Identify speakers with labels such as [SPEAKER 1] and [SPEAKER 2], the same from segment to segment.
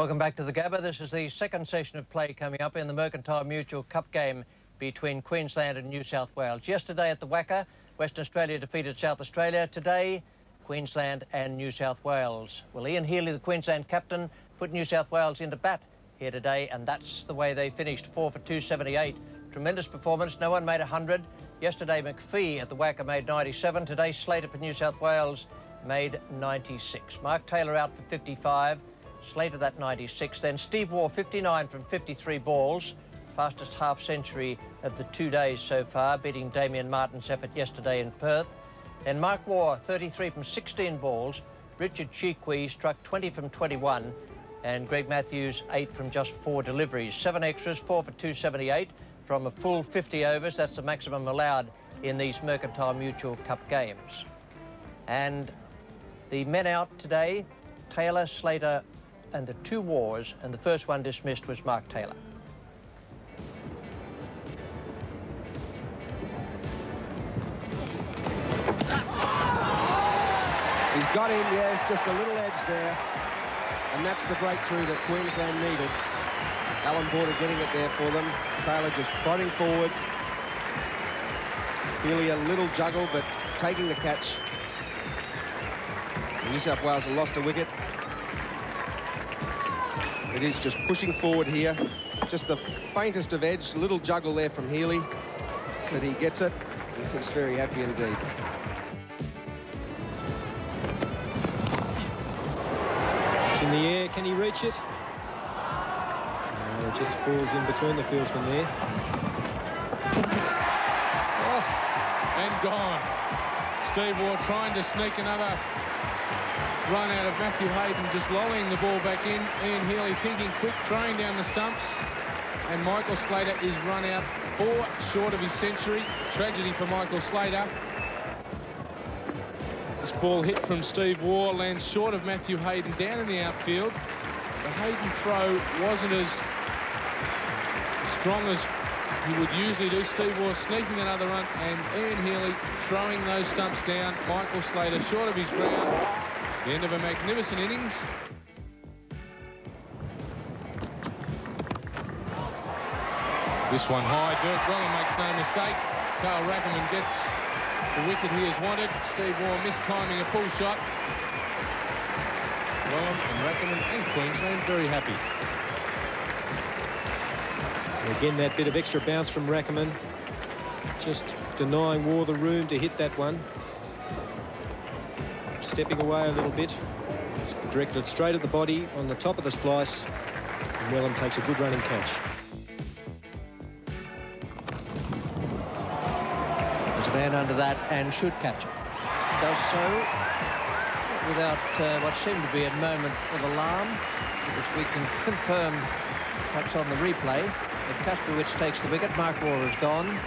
[SPEAKER 1] Welcome back to the Gabba. This is the second session of play coming up in the Mercantile Mutual Cup game between Queensland and New South Wales. Yesterday at the WACA, Western Australia defeated South Australia. Today, Queensland and New South Wales. Well, Ian Healy, the Queensland captain, put New South Wales into bat here today, and that's the way they finished, 4 for 278. Tremendous performance, no one made 100. Yesterday, McPhee at the WACA made 97. Today, Slater for New South Wales made 96. Mark Taylor out for 55. Slater that 96. Then Steve Waugh 59 from 53 balls. Fastest half century of the two days so far, beating Damien Martyn's effort yesterday in Perth. Then Mark Waugh 33 from 16 balls. Richard Chee struck 20 from 21 and Greg Matthews 8 from just four deliveries. Seven extras, 4 for 278 from a full 50 overs. That's the maximum allowed in these Mercantile Mutual Cup games. And the men out today, Taylor, Slater and the two Waughs, and the first one dismissed was Mark Taylor.
[SPEAKER 2] He's got him, yes, just a little edge there. And that's the breakthrough that Queensland needed. Alan Border getting it there for them. Taylor just prodding forward. Healy a little juggle, but taking the catch. New South Wales have lost a wicket. It is just pushing forward here. Just the faintest of edge, little juggle there from Healy. But he gets it. He's very happy indeed.
[SPEAKER 3] It's in the air. Can he reach it? No, it just falls in between the fieldsmen there.
[SPEAKER 4] Oh, and gone. Steve Waugh trying to sneak another run out of Matthew Hayden, just lolling the ball back in. Ian Healy thinking quick, throwing down the stumps. And Michael Slater is run out four short of his century. Tragedy for Michael Slater. This ball hit from Steve Waugh, lands short of Matthew Hayden down in the outfield. The Hayden throw wasn't as strong as he would usually do. Steve Waugh sneaking another run and Ian Healy throwing those stumps down. Michael Slater short of his ground. The end of a magnificent innings. This one high, Dirk Wellham makes no mistake. Carl Rackemann gets the wicket he has wanted. Steve Waugh mistiming a pull shot. Wellham and Rackemann and Queensland very happy.
[SPEAKER 3] Again, that bit of extra bounce from Rackemann. Just denying Waugh the room to hit that one. Stepping away a little bit. directed straight at the body on the top of the splice. And Wellham takes a good running catch.
[SPEAKER 1] There's a man under that and should catch it. Does so without uh, what seemed to be a moment of alarm, which we can confirm perhaps on the replay. But Kasprowicz takes the wicket. Mark Waugh is gone.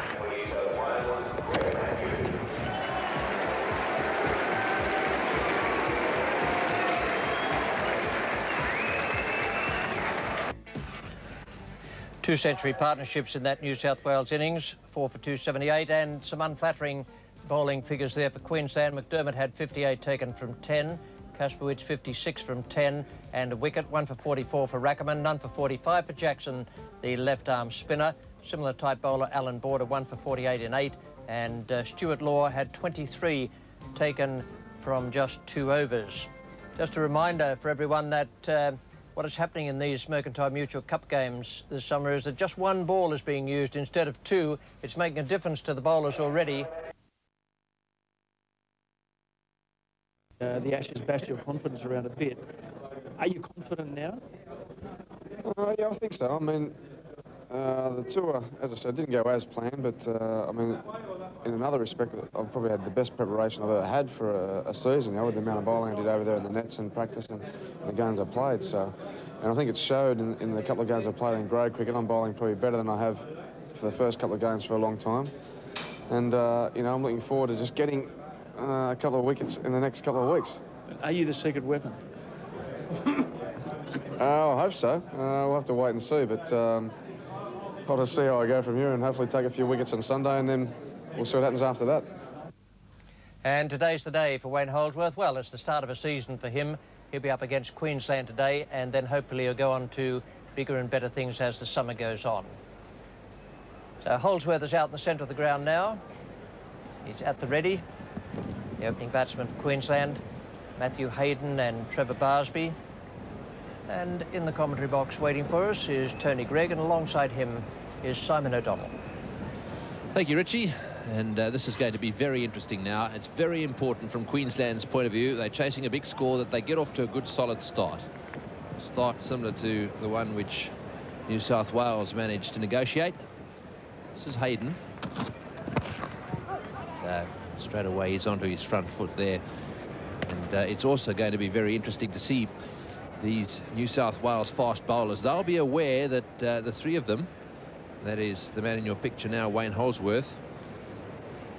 [SPEAKER 1] Two century partnerships in that New South Wales innings, four for 278, and some unflattering bowling figures there for Queensland. McDermott had 58 taken from 10, Kasprowicz 56 from 10, and a wicket, one for 44 for Rackemann, none for 45 for Jackson, the left-arm spinner. Similar type bowler, Alan Border, one for 48 in eight, and uh, Stuart Law had 23 taken from just two overs. Just a reminder for everyone that uh, what is happening in these Mercantile Mutual Cup games this summer is that just one ball is being used instead of two. It's making a difference to the bowlers already.
[SPEAKER 5] Uh, the Ashes bashed your confidence around a bit. Are you confident now?
[SPEAKER 6] Uh, yeah, I think so. I mean, uh, the tour, as I said, didn't go as planned, but uh, I mean, in another respect, I've probably had the best preparation I've ever had for a, a season, you know, with the amount of bowling I did over there in the nets and practice and, and the games I played. So, and I think it showed in, in the couple of games I played in grade cricket. I'm bowling probably better than I have for the first couple of games for a long time. And, uh, you know, I'm looking forward to just getting uh, a couple of wickets in the next couple of weeks.
[SPEAKER 5] Are you the secret weapon?
[SPEAKER 6] Uh, I hope so. Uh, we'll have to wait and see, but um, I'll just see how I go from here and hopefully take a few wickets on Sunday and then we'll see what happens after that.
[SPEAKER 1] And today's the day for Wayne Holdsworth. Well, it's the start of a season for him. He'll be up against Queensland today, and then hopefully he'll go on to bigger and better things as the summer goes on. So Holdsworth is out in the centre of the ground now. He's at the ready. The opening batsman for Queensland, Matthew Hayden and Trevor Barsby. And in the commentary box waiting for us is Tony Greig, and alongside him is Simon O'Donnell.
[SPEAKER 7] Thank you, Richie. And uh, this is going to be very interesting now. It's very important from Queensland's point of view. They're chasing a big score that they get off to a good, solid start. Start similar to the one which New South Wales managed to negotiate. This is Hayden. Uh, straight away, he's onto his front foot there. And uh, it's also going to be very interesting to see these New South Wales fast bowlers. They'll be aware that uh, the three of them, that is the man in your picture now, Wayne Holdsworth,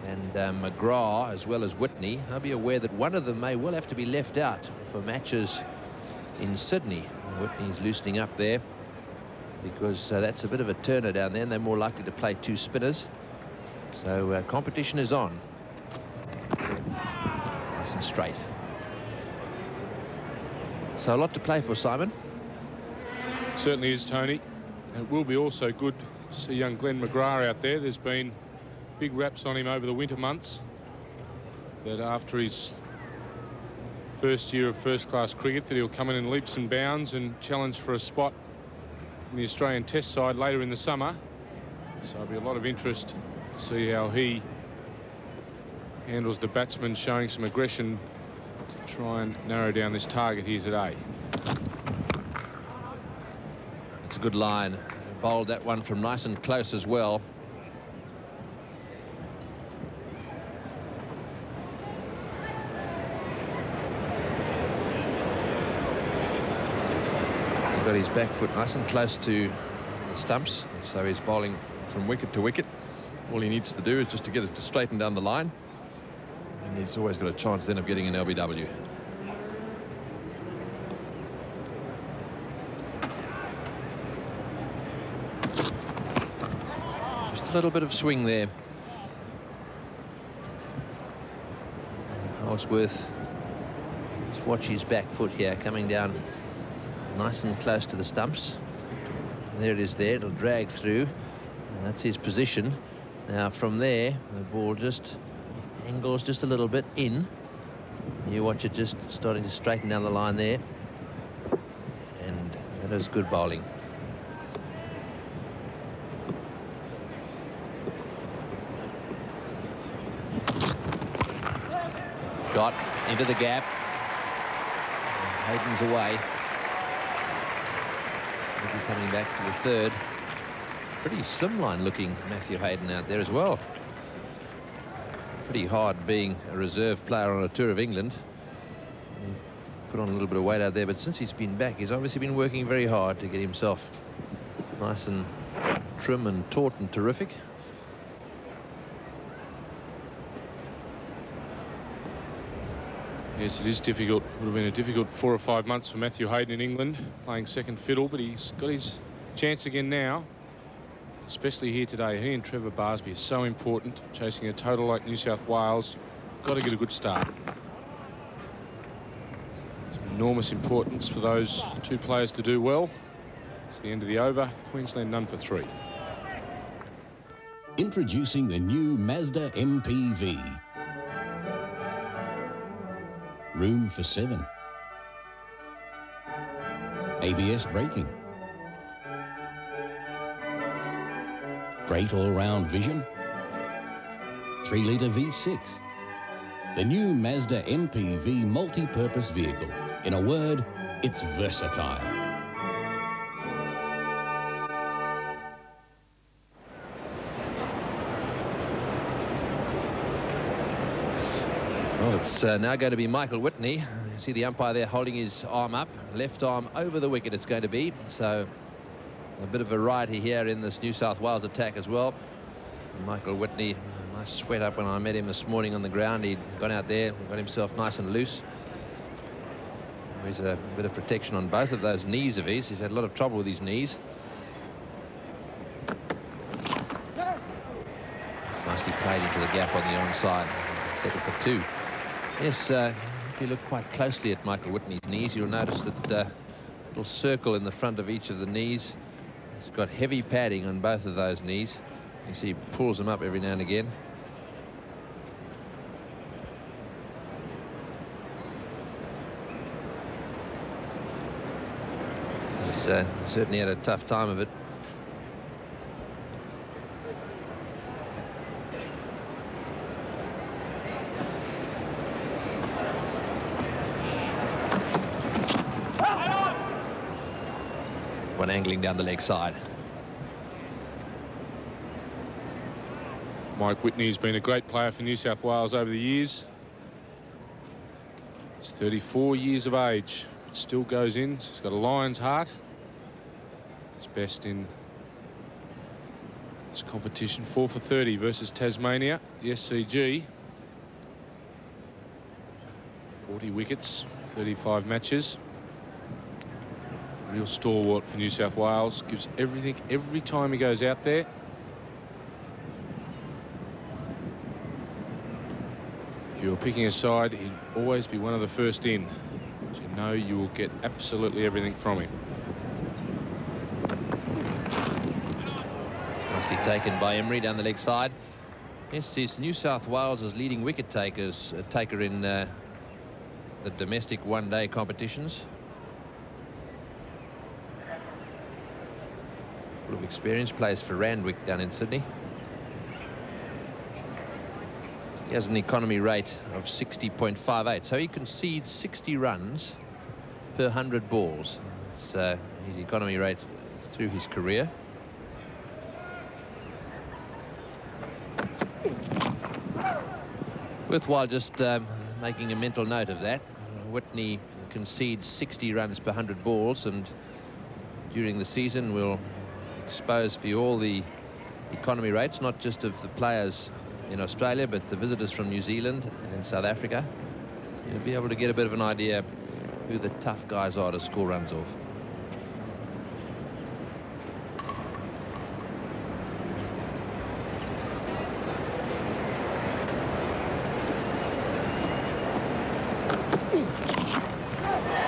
[SPEAKER 7] and uh, McGrath, as well as Whitney, they'll be aware that one of them may well have to be left out for matches in Sydney. Whitney's loosening up there because uh, that's a bit of a turner down there, and they're more likely to play two spinners. So uh, competition is on. Nice and straight. So a lot to play for, Simon.
[SPEAKER 4] Certainly is, Tony. It will be also good to see young Glenn McGrath out there. There's been big raps on him over the winter months. That after his first year of first-class cricket, that he'll come in in leaps and bounds and challenge for a spot in the Australian Test side later in the summer. So there'll be a lot of interest to see how he handles the batsman showing some aggression try and narrow down this target here today.
[SPEAKER 7] It's a good line. Bowled that one from nice and close as well. got his back foot nice and close to the stumps, so he's bowling from wicket to wicket. All he needs to do is just to get it to straighten down the line, he's always got a chance then of getting an LBW. Just a little bit of swing there. Holdsworth, just watch his back foot here coming down nice and close to the stumps. There it is there, it'll drag through. That's his position. Now from there, the ball just angles just a little bit in. You watch it just starting to straighten down the line there. And that is good bowling. Shot into the gap. Hayden's away coming back to the third. Pretty slimline looking Matthew Hayden out there as well. Pretty hard being a reserve player on a tour of England. Put on a little bit of weight out there, but since he's been back, he's obviously been working very hard to get himself nice and trim and taut and terrific.
[SPEAKER 4] Yes, it is difficult. Would have been a difficult four or five months for Matthew Hayden in England, playing second fiddle, but he's got his chance again now, especially here today. He and Trevor Barsby are so important, chasing a total like New South Wales. Got to get a good start. It's enormous importance for those two players to do well. It's the end of the over. Queensland none for three.
[SPEAKER 8] Introducing the new Mazda MPV room for seven. ABS braking. Great all-round vision. 3-litre V6. The new Mazda MPV multi-purpose vehicle. In a word, it's versatile.
[SPEAKER 7] Well, it's uh, now going to be Michael Whitney. You see the umpire there holding his arm up. Left arm over the wicket it's going to be. So a bit of variety here in this New South Wales attack as well. Michael Whitney, nice sweat up when I met him this morning on the ground. He'd gone out there, got himself nice and loose. There's a bit of protection on both of those knees of his. He's had a lot of trouble with his knees. It's nicely played into the gap on the onside. Settled for two. Yes, uh, if you look quite closely at Michael Whitney's knees, you'll notice that uh, little circle in the front of each of the knees. He's got heavy padding on both of those knees. You see he pulls them up every now and again. He's uh, certainly had a tough time of it. One angling down the leg side.
[SPEAKER 4] Mike Whitney's been a great player for New South Wales over the years. He's 34 years of age. Still goes in. He's got a lion's heart. He's best in this competition. 4 for 30 versus Tasmania, the SCG. 40 wickets, 35 matches. Real stalwart for New South Wales. Gives everything every time he goes out there. If you were picking a side, he'd always be one of the first in. You know you will get absolutely everything from him.
[SPEAKER 7] Nicely taken by Emery down the leg side. Yes, he's New South Wales' leading wicket takers, uh, taker in uh, the domestic one-day competitions. Full of experience, plays for Randwick down in Sydney. He has an economy rate of 60.58, so he concedes 60 runs per 100 balls. It's uh, his economy rate through his career. Worthwhile just um, making a mental note of that. Whitney concedes 60 runs per 100 balls, and during the season we'll expose for you all the economy rates, not just of the players in Australia, but the visitors from New Zealand and South Africa. You'll be able to get a bit of an idea who the tough guys are to score runs off.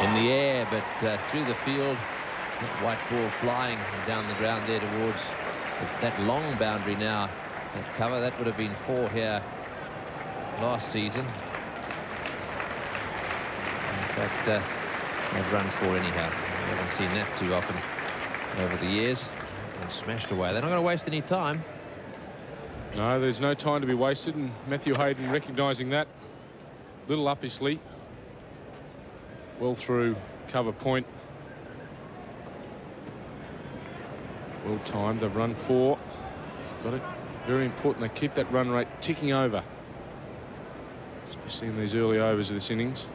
[SPEAKER 7] In the air, but uh, through the field, white ball flying down the ground there towards that long boundary now. That cover, that would have been four here last season. In fact, uh, they've run four anyhow. We haven't seen that too often over the years. And smashed away. They're not going to waste any time.
[SPEAKER 4] No, there's no time to be wasted, and Matthew Hayden recognising that. Little up his. Well through cover point. Well timed. They've run four. Got it. Very important they keep that run rate ticking over. Especially in these early overs of this innings.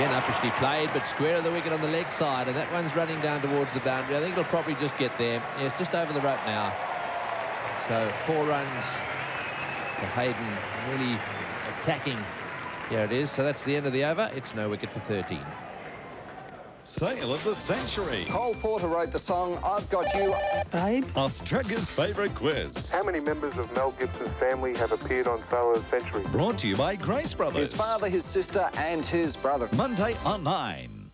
[SPEAKER 7] Again, uppishly played, but square of the wicket on the leg side, and that one's running down towards the boundary. I think it'll probably just get there. Yes, just over the rope now. So four runs for Hayden, really attacking. Here it is. So that's the end of the over. It's no wicket for 13.
[SPEAKER 9] Sale of the century.
[SPEAKER 10] Cole Porter wrote the song I've Got You.
[SPEAKER 9] Babe. Australia's favourite quiz.
[SPEAKER 11] How many members of Mel Gibson's family have appeared on Sale of the Century?
[SPEAKER 9] Brought to you by Grace Brothers.
[SPEAKER 10] His father, his sister, and his brother.
[SPEAKER 9] Monday on 9.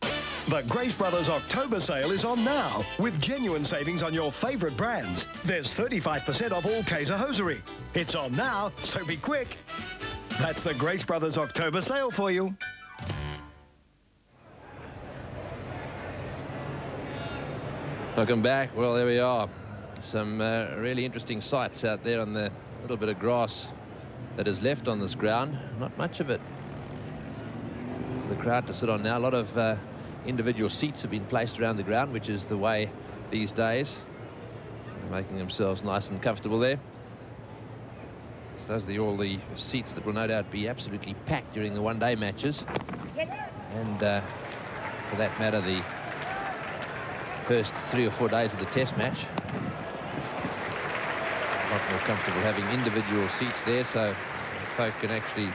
[SPEAKER 12] The Grace Brothers October sale is on now with genuine savings on your favourite brands. There's 35% off all Kayser hosiery. It's on now, so be quick. That's the Grace Brothers October sale for you.
[SPEAKER 7] Welcome back. Well, there we are. Some uh, really interesting sights out there on the little bit of grass that is left on this ground. Not much of it for the crowd to sit on now. A lot of uh, individual seats have been placed around the ground, which is the way these days. They're making themselves nice and comfortable there. So those are the, all the seats that will no doubt be absolutely packed during the one-day matches. And uh, for that matter, the first three or four days of the test match. A lot more comfortable having individual seats there, so folk can actually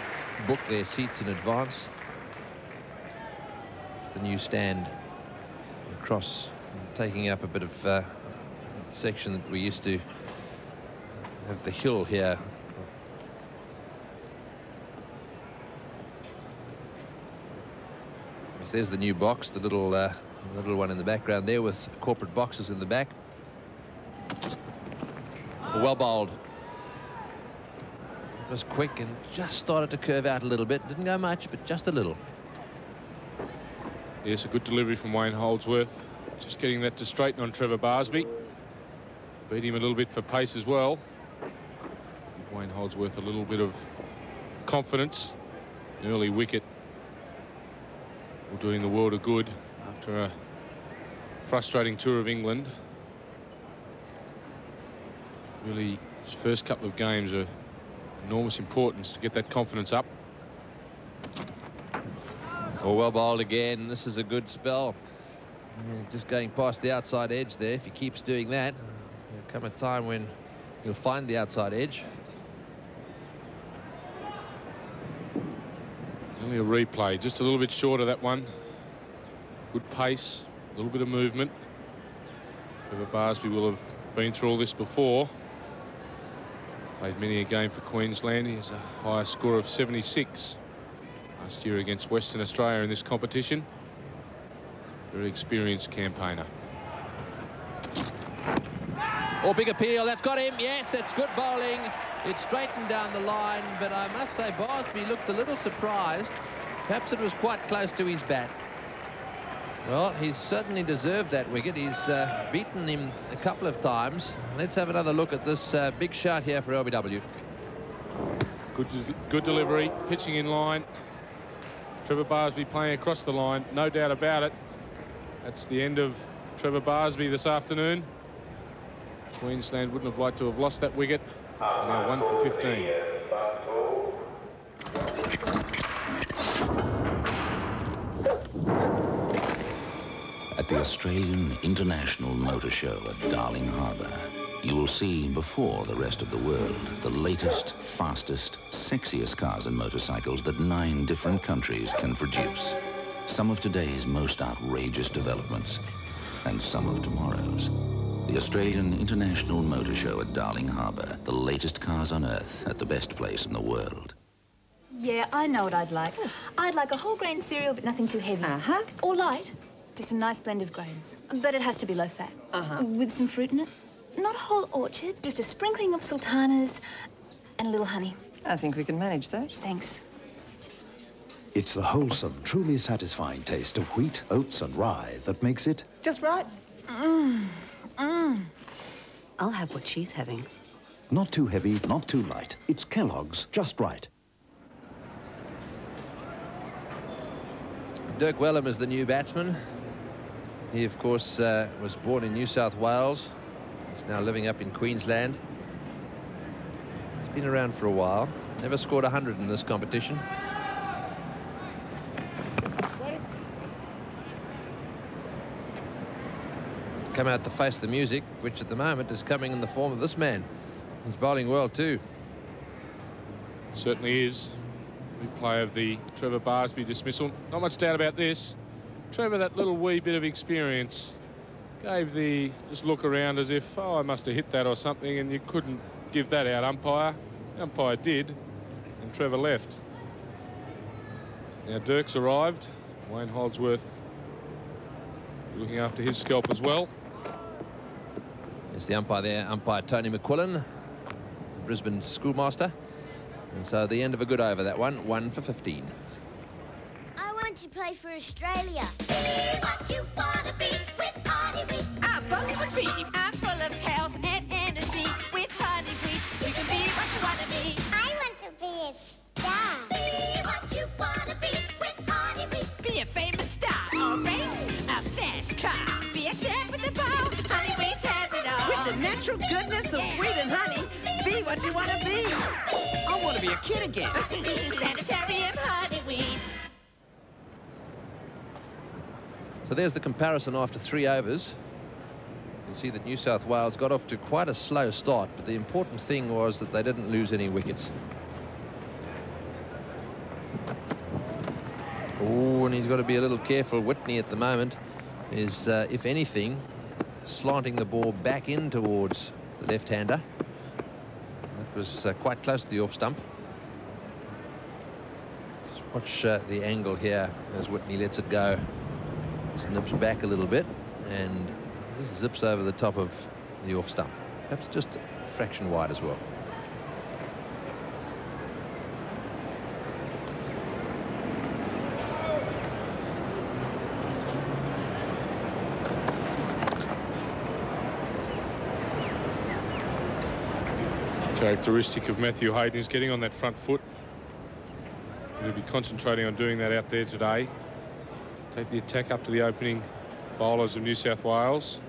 [SPEAKER 7] book their seats in advance. It's the new stand across, taking up a bit of uh, section that we used to have the hill here there's the new box, the little uh, little one in the background there with corporate boxes in the back. Well bowled. It was quick and just started to curve out a little bit. Didn't go much, but just a little.
[SPEAKER 4] Yes, a good delivery from Wayne Holdsworth. Just getting that to straighten on Trevor Barsby. Beat him a little bit for pace as well. Wayne Holdsworth a little bit of confidence. An early wicket. All doing the world a good after a frustrating tour of England. Really, his first couple of games are enormous importance to get that confidence up.
[SPEAKER 7] Oh, well bowled again. This is a good spell. Yeah, just going past the outside edge there. If he keeps doing that, there'll come a time when he'll find the outside edge.
[SPEAKER 4] Only a replay, just a little bit short of that one. Good pace, a little bit of movement. Trevor Barsby will have been through all this before. Played many a game for Queensland. He has a higher score of 76 last year against Western Australia in this competition. Very experienced campaigner.
[SPEAKER 7] Oh, big appeal. That's got him. Yes, it's good bowling. It's straightened down the line, but I must say Barsby looked a little surprised. Perhaps it was quite close to his bat. Well, he's certainly deserved that wicket. He's uh, beaten him a couple of times. Let's have another look at this uh, big shot here for LBW.
[SPEAKER 4] Good, good delivery, pitching in line. Trevor Barsby playing across the line, no doubt about it. That's the end of Trevor Barsby this afternoon. Queensland wouldn't have liked to have lost that wicket. Now one for 15.
[SPEAKER 8] At the Australian International Motor Show at Darling Harbour, you will see before the rest of the world the latest, fastest, sexiest cars and motorcycles that nine different countries can produce. Some of today's most outrageous developments and some of tomorrow's. The Australian International Motor Show at Darling Harbour, the latest cars on earth at the best place in the world.
[SPEAKER 13] Yeah, I know what I'd like. I'd like a whole grain cereal, but nothing too heavy. Uh-huh. Or light. Just a nice blend of grains. But it has to be low fat.
[SPEAKER 14] Uh-huh.
[SPEAKER 13] With some fruit in it. Not a whole orchard, just a sprinkling of sultanas and a little honey.
[SPEAKER 14] I think we can manage that.
[SPEAKER 13] Thanks.
[SPEAKER 15] It's the wholesome, truly satisfying taste of wheat, oats, and rye that makes it
[SPEAKER 14] Just right.
[SPEAKER 13] Mmm. Mmm.
[SPEAKER 16] I'll have what she's having.
[SPEAKER 15] not too heavy, not too light. It's Kellogg's, just right.
[SPEAKER 7] Dirk Wellham is the new batsman. He, of course, uh, was born in New South Wales. He's now living up in Queensland. He's been around for a while. Never scored 100 in this competition. Come out to face the music, which at the moment is coming in the form of this man. He's bowling well too.
[SPEAKER 4] Certainly is. Replay of the Trevor Barsby dismissal. Not much doubt about this. Trevor, that little wee bit of experience, gave the just look around as if, oh, I must have hit that or something, and you couldn't give that out, umpire. The umpire did, and Trevor left. Now Dirk's arrived. Wayne Holdsworth looking after his scalp as well.
[SPEAKER 7] There's the umpire there, umpire Tony McQuillan, Brisbane schoolmaster. And so the end of a good over, that one, one for 15.
[SPEAKER 17] I want to play for Australia. Be what you want to be with Honey Wheats.
[SPEAKER 18] I'm buzzing with beef. I'm full of health and energy. With Honey Wheats, you can be what you want to be.
[SPEAKER 17] I want to be a star. Be what you want to be with Honey Wheats.
[SPEAKER 18] Be a famous star or race a fast car. Be a champ with the ball. Honey Wheats has it all. With the natural goodness of wheat and honey, be what you want to be.
[SPEAKER 19] I want to be a kid again.
[SPEAKER 18] Sanitarium Honey Wheats.
[SPEAKER 7] So there's the comparison after three overs. You see that New South Wales got off to quite a slow start, but the important thing was that they didn't lose any wickets. Oh, and he's got to be a little careful. Whitney at the moment is, uh, if anything, slanting the ball back in towards the left-hander. That was uh, quite close to the off stump. Just Watch uh, the angle here as Whitney lets it go. Just nips back a little bit and zips over the top of the off stump. Perhaps just a fraction wide as well.
[SPEAKER 4] Characteristic of Matthew Hayden is getting on that front foot. He'll be concentrating on doing that out there today. Take the attack up to the opening bowlers of New South Wales.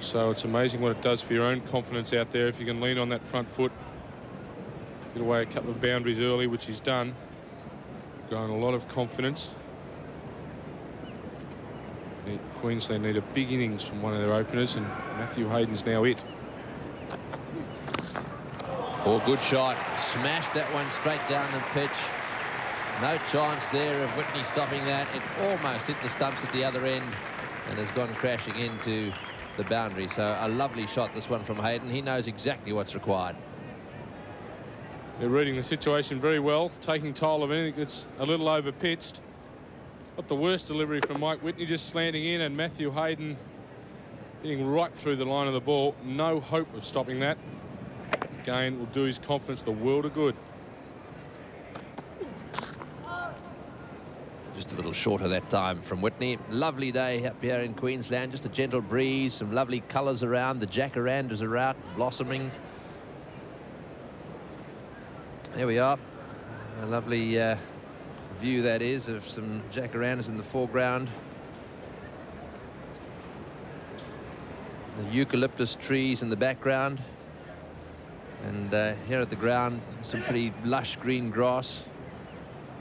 [SPEAKER 4] So it's amazing what it does for your own confidence out there if you can lean on that front foot. Get away a couple of boundaries early, which he's done. Growing a lot of confidence. Queensland need a big innings from one of their openers, and Matthew Hayden's now it.
[SPEAKER 7] Oh, good shot. Smashed that one straight down the pitch. No chance there of Whitney stopping that. It almost hit the stumps at the other end and has gone crashing into the boundary. So a lovely shot, this one from Hayden. He knows exactly what's required.
[SPEAKER 4] They're reading the situation very well, taking toll of anything that's a little over pitched. Not the worst delivery from Mike Whitney, just slanting in, and Matthew Hayden hitting right through the line of the ball. No hope of stopping that. Again, will do his confidence the world of good.
[SPEAKER 7] A little shorter that time from Whitney. Lovely day up here in Queensland. Just a gentle breeze, some lovely colours around. The jacarandas are out, blossoming. There we are. A lovely uh, view that is of some jacarandas in the foreground. The eucalyptus trees in the background. And uh, here at the ground, some pretty lush green grass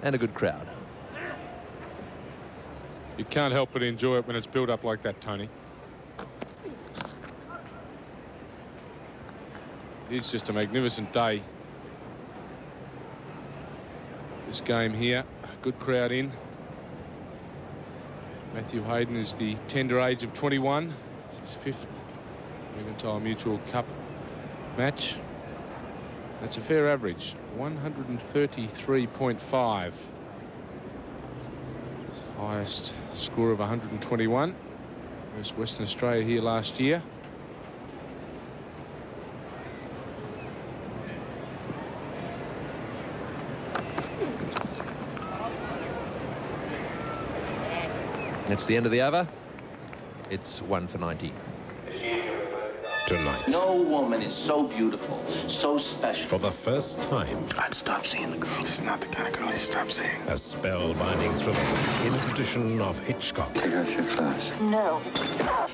[SPEAKER 7] and a good crowd.
[SPEAKER 4] You can't help but enjoy it when it's built up like that, Tony. It's just a magnificent day. This game here, good crowd in. Matthew Hayden is the tender age of 21. It's his fifth Mercantile Mutual Cup match. That's a fair average, 133.5. Highest score of 121. Versus Western Australia here last year.
[SPEAKER 7] That's the end of the over. It's one for 90.
[SPEAKER 9] Tonight,
[SPEAKER 14] No woman is so beautiful, so special.
[SPEAKER 9] for the first time,
[SPEAKER 14] I'd stop seeing the girl. She's not the kind of girl you stop seeing.
[SPEAKER 9] a spellbinding thriller in the tradition of Hitchcock.
[SPEAKER 14] Take off your clothes.
[SPEAKER 18] No,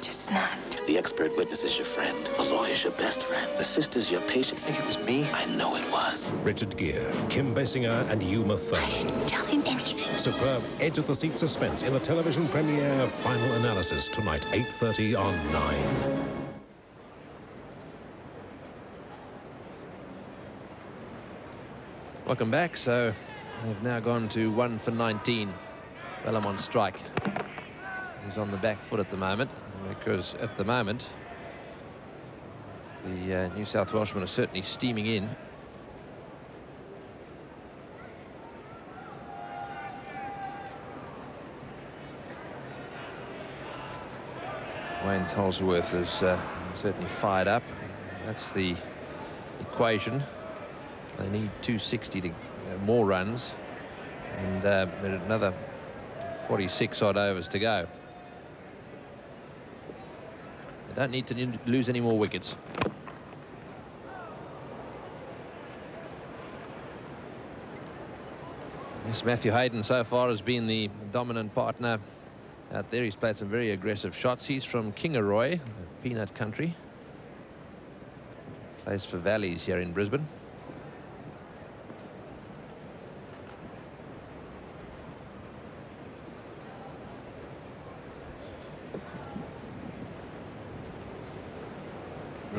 [SPEAKER 18] just not.
[SPEAKER 14] The expert witness is your friend. The lawyer's your best friend. The sister's your patient. Think it was me? I know it was.
[SPEAKER 9] Richard Gere, Kim Basinger, and Uma Thurman.
[SPEAKER 18] Tell him anything.
[SPEAKER 9] Superb edge-of-the-seat suspense in the television premiere Final Analysis tonight, 8.30 on 9.
[SPEAKER 7] Welcome back. So they've now gone to one for 19. Wellham on strike. He's on the back foot at the moment because at the moment the uh, New South Welshmen are certainly steaming in. Wayne Holdsworth is uh, certainly fired up. That's the equation. They need 260 to uh, more runs, and uh, another 46 odd overs to go. They don't need to lose any more wickets. Yes, Matthew Hayden so far has been the dominant partner out there. He's played some very aggressive shots. He's from Kingaroy, peanut country. Plays for Valleys here in Brisbane.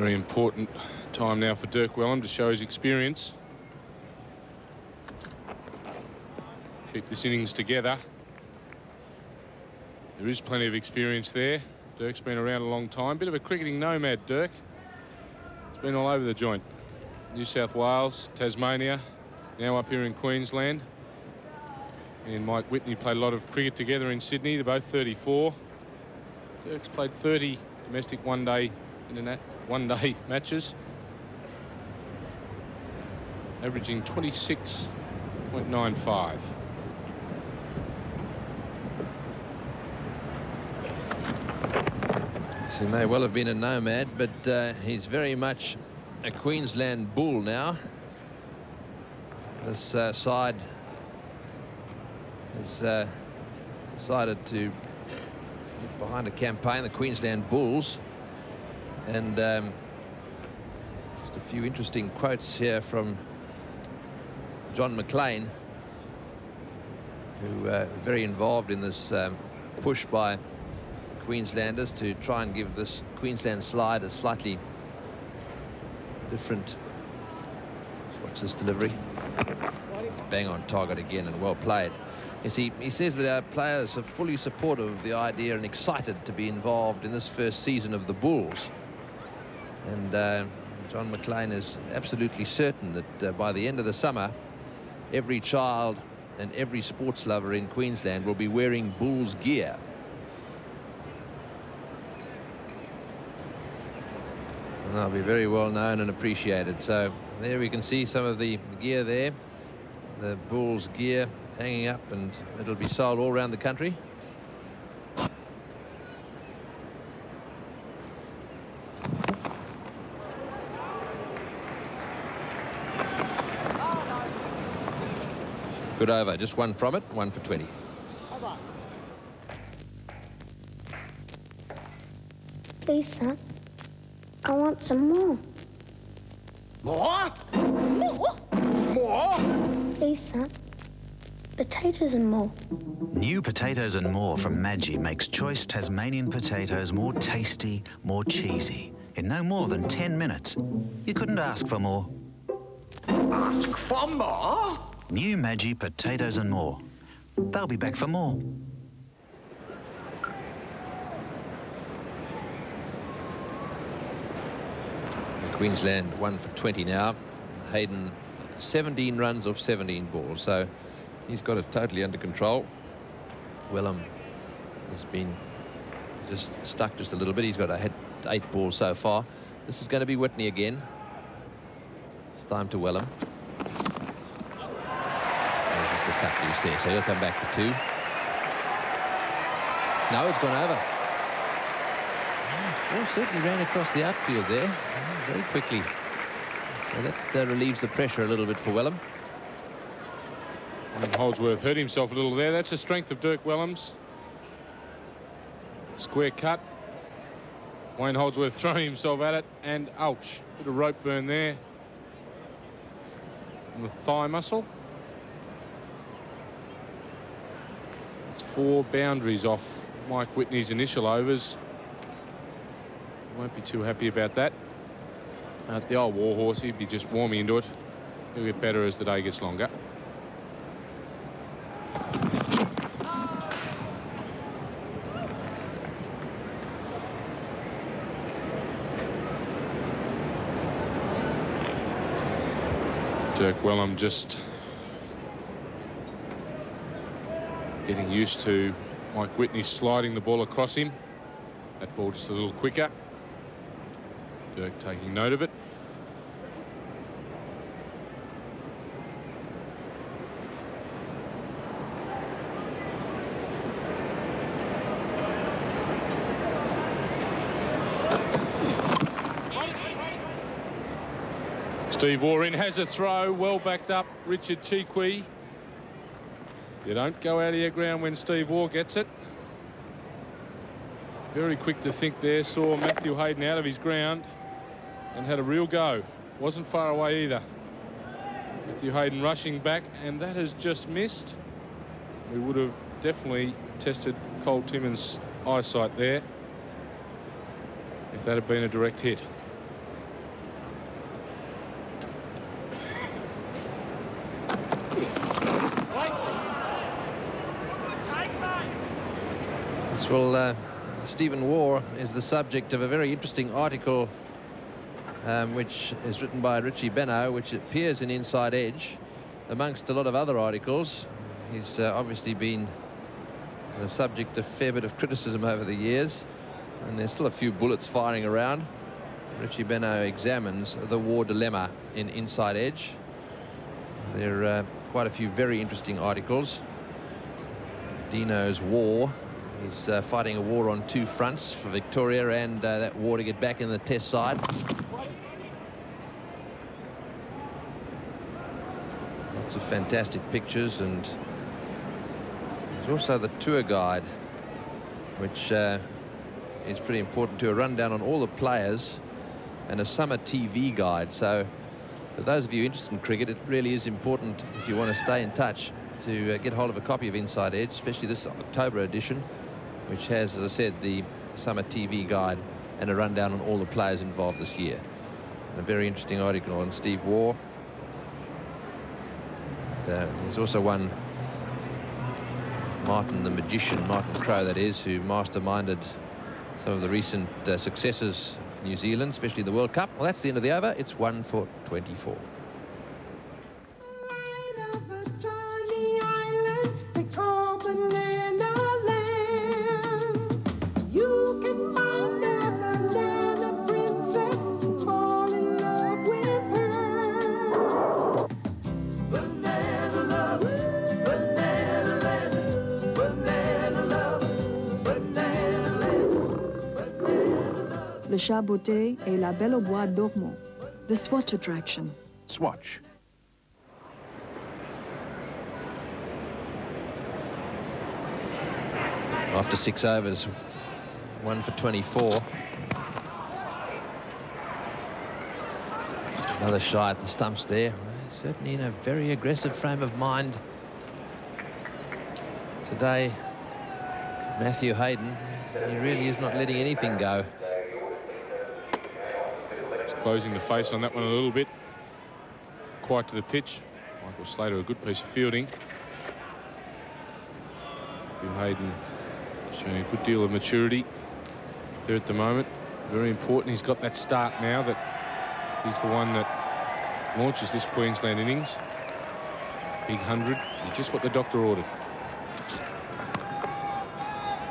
[SPEAKER 4] Very important time now for Dirk Wellham to show his experience. Keep this innings together. There is plenty of experience there. Dirk's been around a long time. Bit of a cricketing nomad, Dirk. It's been all over the joint. New South Wales, Tasmania, now up here in Queensland. And Mike Whitney played a lot of cricket together in Sydney. They're both 34. Dirk's played 30 domestic one-day internet one-day matches, averaging 26.95.
[SPEAKER 7] He may well have been a nomad, but uh, he's very much a Queensland bull now. This uh, side has uh, decided to get behind a campaign, the Queensland Bulls. And um, just a few interesting quotes here from John McLean, who uh, very involved in this um, push by Queenslanders to try and give this Queensland slide a slightly different. Watch this delivery. It's bang on target again and well played. You see, he says that our players are fully supportive of the idea and excited to be involved in this first season of the Bulls. And uh, John McLean is absolutely certain that uh, by the end of the summer, every child and every sports lover in Queensland will be wearing Bulls gear. And they'll be very well known and appreciated. So there we can see some of the gear there, the Bulls gear hanging up, and it'll be sold all around the country. Good over, just one from it, one for 20.
[SPEAKER 17] Lisa, I want some more.
[SPEAKER 12] More? More? More?
[SPEAKER 17] Lisa, potatoes and more.
[SPEAKER 15] New potatoes and more from Maggi makes choice Tasmanian potatoes more tasty, more cheesy. In no more than 10 minutes. You couldn't ask for more.
[SPEAKER 12] Ask for more?
[SPEAKER 15] New Maggi potatoes and more. They'll be back for more.
[SPEAKER 7] Queensland one for 20 now. Hayden 17 runs off 17 balls, so he's got it totally under control. Wellham has been just stuck just a little bit. He's got a eight balls so far. This is going to be Whitney again. It's time to Wellham. There's cut loose there, so he'll come back for two. No, it's gone over. Well, certainly ran across the outfield there very quickly. So that uh, relieves the pressure a little bit for Wellham.
[SPEAKER 4] And Holdsworth hurt himself a little there. That's the strength of Dirk Wellham's. Square cut. Wayne Holdsworth throwing himself at it, and ouch, bit of rope burn there on the thigh muscle. It's four boundaries off Mike Whitney's initial overs. Won't be too happy about that. Uh, the old warhorse, he'd be just warming into it. He'll get better as the day gets longer. Dirk Wellham just getting used to Mike Whitney sliding the ball across him. That ball just a little quicker. Dirk taking note of it. Steve Warren has a throw, well backed up, Richard Chee You don't go out of your ground when Steve Waugh gets it. Very quick to think there, saw Matthew Hayden out of his ground and had a real go. Wasn't far away either. Matthew Hayden rushing back, and that has just missed. We would have definitely tested Col Timmins' eyesight there if that had been a direct hit.
[SPEAKER 7] Well, uh, Stephen Waugh is the subject of a very interesting article um, which is written by Richie Benaud, which appears in Inside Edge, amongst a lot of other articles. He's uh, obviously been the subject of a fair bit of criticism over the years, and there's still a few bullets firing around. Richie Benaud examines the Waugh dilemma in Inside Edge. There are uh, quite a few very interesting articles. Dino's war. He's uh, fighting a war on two fronts for Victoria and uh, that war to get back in the test side. Lots of fantastic pictures and there's also the tour guide which uh, is pretty important to a rundown on all the players and a summer TV guide. So for those of you interested in cricket, it really is important if you want to stay in touch to uh, get hold of a copy of Inside Edge, especially this October edition, which has, as I said, the summer TV guide and a rundown on all the players involved this year. And a very interesting article on Steve Waugh. Uh, there's also one Martin the Magician, Martin Crowe that is, who masterminded some of the recent uh, successes New Zealand, especially the World Cup. Well, that's the end of the over. It's one for 24.
[SPEAKER 20] Chat Beauté et La Belle au Bois Dormant. The Swatch Attraction.
[SPEAKER 9] Swatch.
[SPEAKER 7] After six overs, one for 24. Another shot at the stumps there. Certainly in a very aggressive frame of mind today. Matthew Hayden, he really is not letting anything go.
[SPEAKER 4] Closing the face on that one a little bit. Quite to the pitch. Michael Slater, a good piece of fielding. Phil Hayden showing a good deal of maturity there at the moment. Very important. He's got that start now that he's the one that launches this Queensland innings. Big 100. Just what the doctor ordered.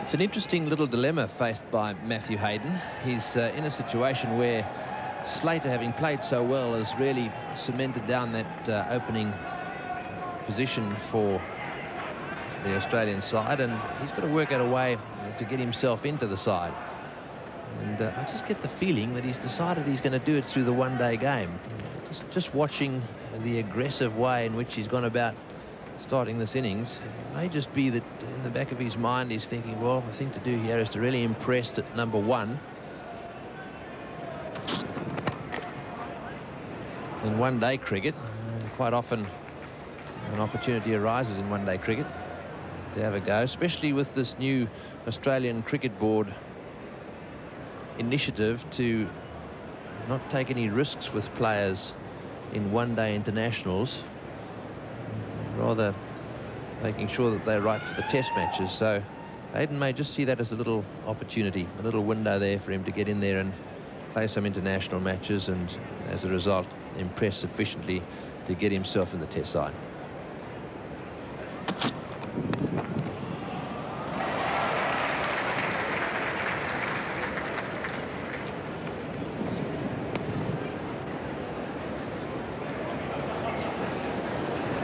[SPEAKER 7] It's an interesting little dilemma faced by Matthew Hayden. He's uh, in a situation where Slater, having played so well, has really cemented down that uh, opening position for the Australian side, and he's got to work out a way to get himself into the side. And uh, I just get the feeling that he's decided he's going to do it through the one-day game. Just, just watching the aggressive way in which he's gone about starting this innings, it may just be that in the back of his mind he's thinking, well, the thing to do here is to really impress at number one in one-day cricket. Quite often an opportunity arises in one-day cricket to have a go, especially with this new Australian Cricket Board initiative to not take any risks with players in one-day internationals, rather making sure that they're right for the test matches. So Hayden may just see that as a little opportunity, a little window there for him to get in there and play some international matches and as a result impress sufficiently to get himself in the test side.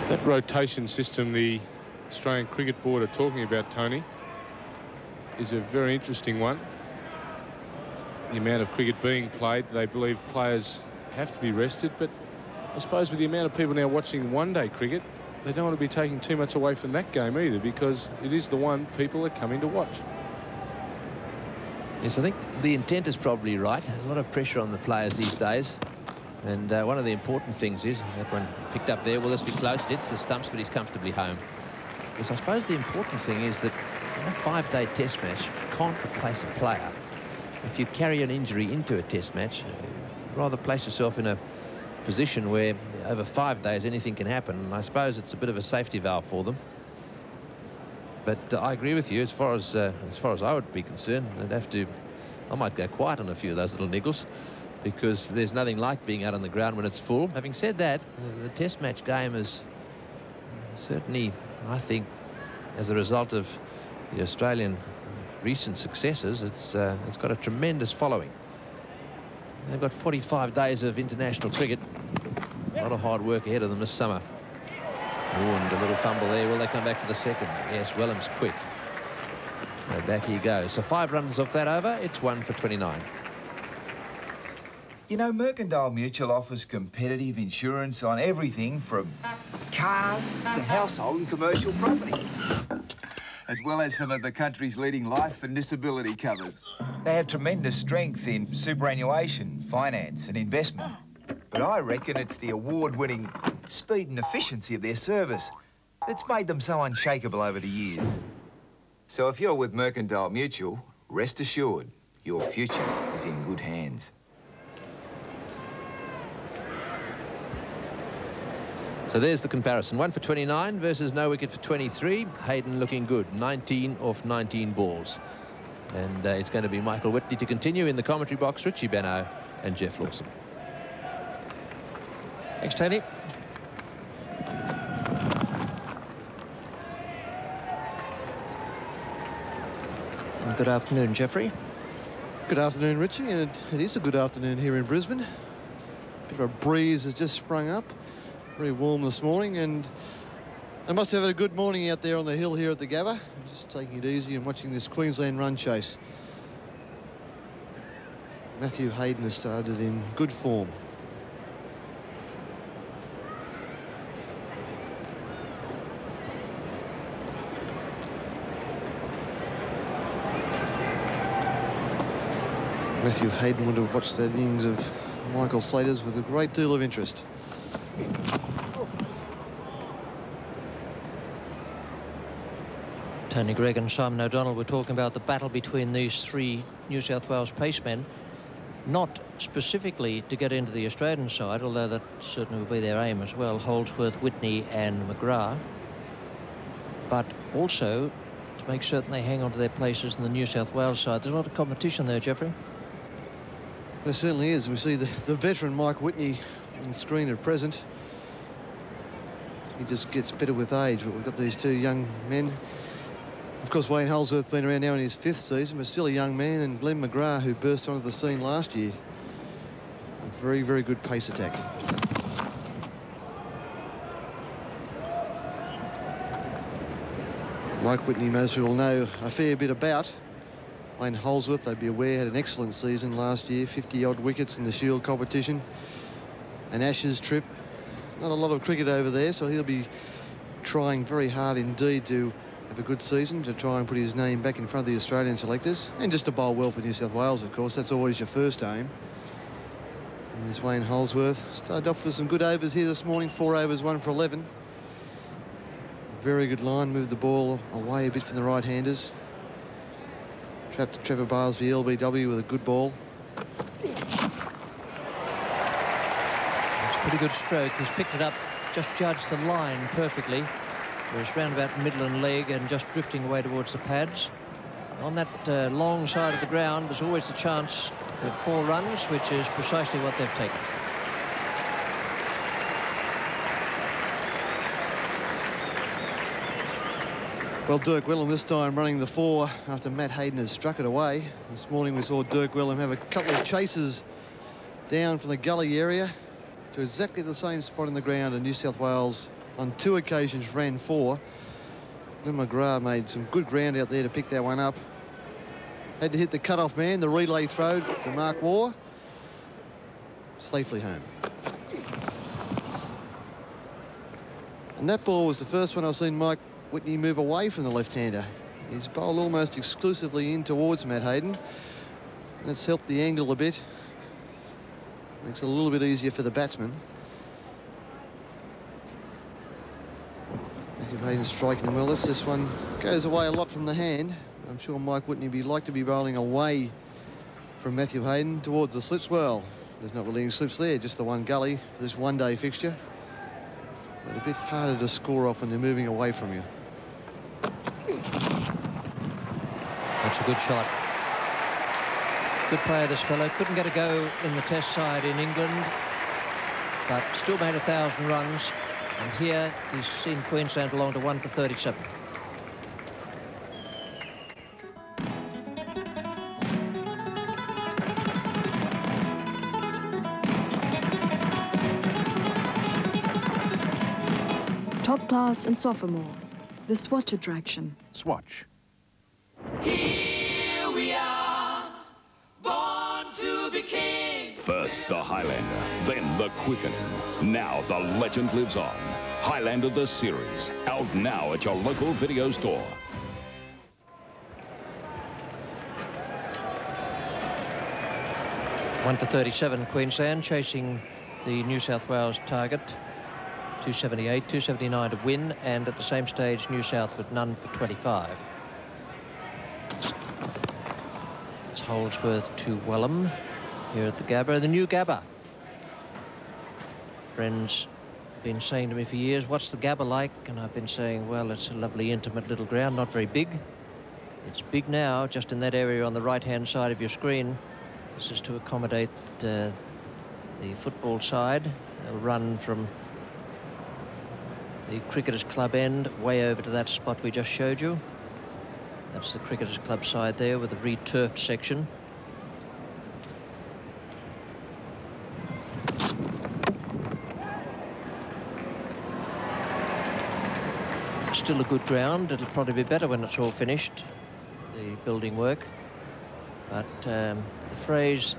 [SPEAKER 4] That rotation system the Australian Cricket Board are talking about, Tony, is a very interesting one. The amount of cricket being played, they believe players have to be rested, but I suppose with the amount of people now watching one-day cricket, they don't want to be taking too much away from that game either because it is the one people are coming to watch.
[SPEAKER 7] Yes, I think the intent is probably right. A lot of pressure on the players these days. And uh, one of the important things is, that one picked up there, will this be close? It's the stumps, but he's comfortably home. Yes, I suppose the important thing is that a five-day test match, can't replace a player. If you carry an injury into a test match, rather place yourself in a position where over five days anything can happen. And I suppose it's a bit of a safety valve for them. But uh, I agree with you as far as uh, as far as I would be concerned. I'd have to, I might go quiet on a few of those little niggles. because there's nothing like being out on the ground when it's full. Having said that, the test match game is certainly, I think, as a result of the Australian recent successes, it's, uh, it's got a tremendous following. They've got 45 days of international cricket. A lot of hard work ahead of them this summer. Oh, and a little fumble there. Will they come back for the second? Yes, Wellham's quick. So back he goes. So five runs off that over. It's one for 29.
[SPEAKER 21] You know, Mercantile Mutual offers competitive insurance on everything from cars to household and commercial property, as well as some of the country's leading life and disability covers. They have tremendous strength in superannuation, finance and investment. But I reckon it's the award-winning speed and efficiency of their service that's made them so unshakable over the years. So if you're with Mercantile Mutual, rest assured, your future is in good hands.
[SPEAKER 7] So there's the comparison. One for 29 versus no wicket for 23. Hayden looking good. 19 off 19 balls. And uh, it's going to be Michael Whitney to continue in the commentary box. Richie Benaud and Geoff Lawson.
[SPEAKER 1] Thanks, Tony. Good afternoon, Geoffrey.
[SPEAKER 22] Good afternoon, Richie, and it, it is a good afternoon here in Brisbane. A bit of a breeze has just sprung up. Very warm this morning, and they must have had a good morning out there on the hill here at the Gabba. Just taking it easy and watching this Queensland run chase. Matthew Hayden has started in good form. Matthew Hayden would have watched that innings of Michael Slater's with a great deal of interest.
[SPEAKER 1] Tony Greig and Simon O'Donnell were talking about the battle between these three New South Wales pacemen, not specifically to get into the Australian side, although that certainly will be their aim as well, Holdsworth, Whitney and McGrath, but also to make certain they hang on to their places in the New South Wales side. There's a lot of competition there, Geoffrey.
[SPEAKER 22] There certainly is. We see the, the veteran Mike Whitney on the screen at present. He just gets better with age, but we've got these two young men. Of course, Wayne Holdsworth been around now in his fifth season, but still a young man, and Glenn McGrath, who burst onto the scene last year. A very, very good pace attack. Mike Whitney, as we all know a fair bit about. Wayne Holdsworth, they'd be aware, had an excellent season last year, 50-odd wickets in the Shield competition. An Ashes trip. Not a lot of cricket over there, so he'll be trying very hard indeed to have a good season, to try and put his name back in front of the Australian selectors. And just to bowl well for New South Wales, of course. That's always your first aim. And there's Wayne Holdsworth. Started off with some good overs here this morning. Four overs, one for 11. Very good line. Moved the ball away a bit from the right-handers. Trapped Trevor Barsby for LBW with a good ball.
[SPEAKER 1] It's a pretty good stroke. He's picked it up, just judged the line perfectly. Whereas round about middle and leg and just drifting away towards the pads. On that uh, long side of the ground, there's always the chance of four runs, which is precisely what they've taken.
[SPEAKER 22] Well, Dirk Wellham this time running the four after Matt Hayden has struck it away. This morning we saw Dirk Wellham have a couple of chases down from the gully area to exactly the same spot in the ground and New South Wales on two occasions ran four. Glenn McGrath made some good ground out there to pick that one up. Had to hit the cut-off man, the relay throw to Mark Waugh. Safely home. And that ball was the first one I've seen Mike Whitney move away from the left-hander. He's bowled almost exclusively in towards Matt Hayden. That's helped the angle a bit. Makes it a little bit easier for the batsman. Matthew Hayden striking the well. This one goes away a lot from the hand. I'm sure Mike Whitney would like to be bowling away from Matthew Hayden towards the slips. Well, there's not really any slips there, just the one gully for this one-day fixture. But a bit harder to score off when they're moving away from you.
[SPEAKER 1] That's a good shot. Good player, this fellow. Couldn't get a go in the test side in England, but still made a thousand runs. And here he's seen Queensland along to one for 37.
[SPEAKER 20] Top class and sophomore. The Swatch attraction.
[SPEAKER 23] Swatch.
[SPEAKER 18] Here we are, born to be kings.
[SPEAKER 23] First the Highlander, then the Quickening. Now the legend lives on. Highlander the Series, out now at your local video store.
[SPEAKER 1] One for 37, Queensland, chasing the New South Wales target. 278, 279 to win, and at the same stage, New South with none for 25. It's Holdsworth to Wellham here at the Gabba, the new Gabba. Friends have been saying to me for years, what's the Gabba like? And I've been saying, well, it's a lovely, intimate little ground, not very big. It's big now, just in that area on the right-hand side of your screen. This is to accommodate uh, the football side. They'll run from the Cricketers Club end way over to that spot we just showed you. That's the Cricketers Club side there with a re-turfed section. Still a good ground. It'll probably be better when it's all finished, the building work. But um, the phrase,